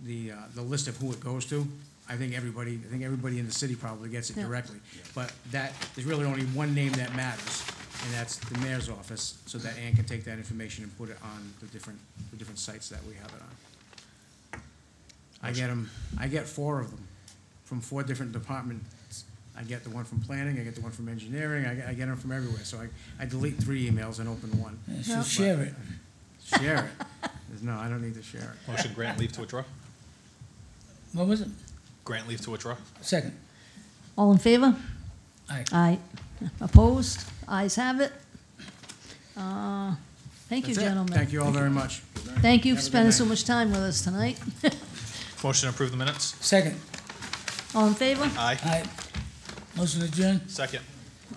S9: the, uh, the list of who it goes to, I think everybody, I think everybody in the city probably gets it
S1: Yeah.
S9: directly. But that, there's really only one name that matters, and that's the mayor's office, so that Ann can take that information and put it on the different, the different sites that we have it on. I get them, I get four of them from four different departments. I get the one from planning, I get the one from engineering, I get, I get them from everywhere, so I, I delete three emails and open one.
S4: you should share it.
S9: Share it. No, I don't need to share it.
S3: Motion grant leave to withdraw?
S4: What was it?
S3: Grant leave to withdraw?
S4: Second.
S1: All in favor?
S4: Aye.
S1: Aye. Opposed? Ayes have it. Uh, Thank you,
S9: That's it.
S1: gentlemen.
S9: Thank you all very much.
S1: Thank you for
S9: Have a good
S1: spending
S9: night.
S1: so much time with us tonight. <laughs>
S3: Motion to approve the minutes?
S4: Second.
S1: All in favor?
S3: Aye.
S4: Aye. Motion adjourned.
S3: Second.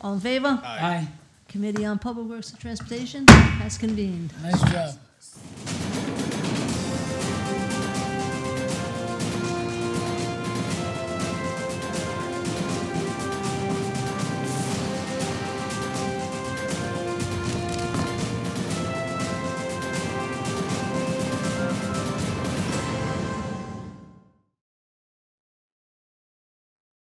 S1: All in favor?
S3: Aye.
S4: Aye.
S1: Committee on Public Works and Transportation has convened.
S4: Nice job.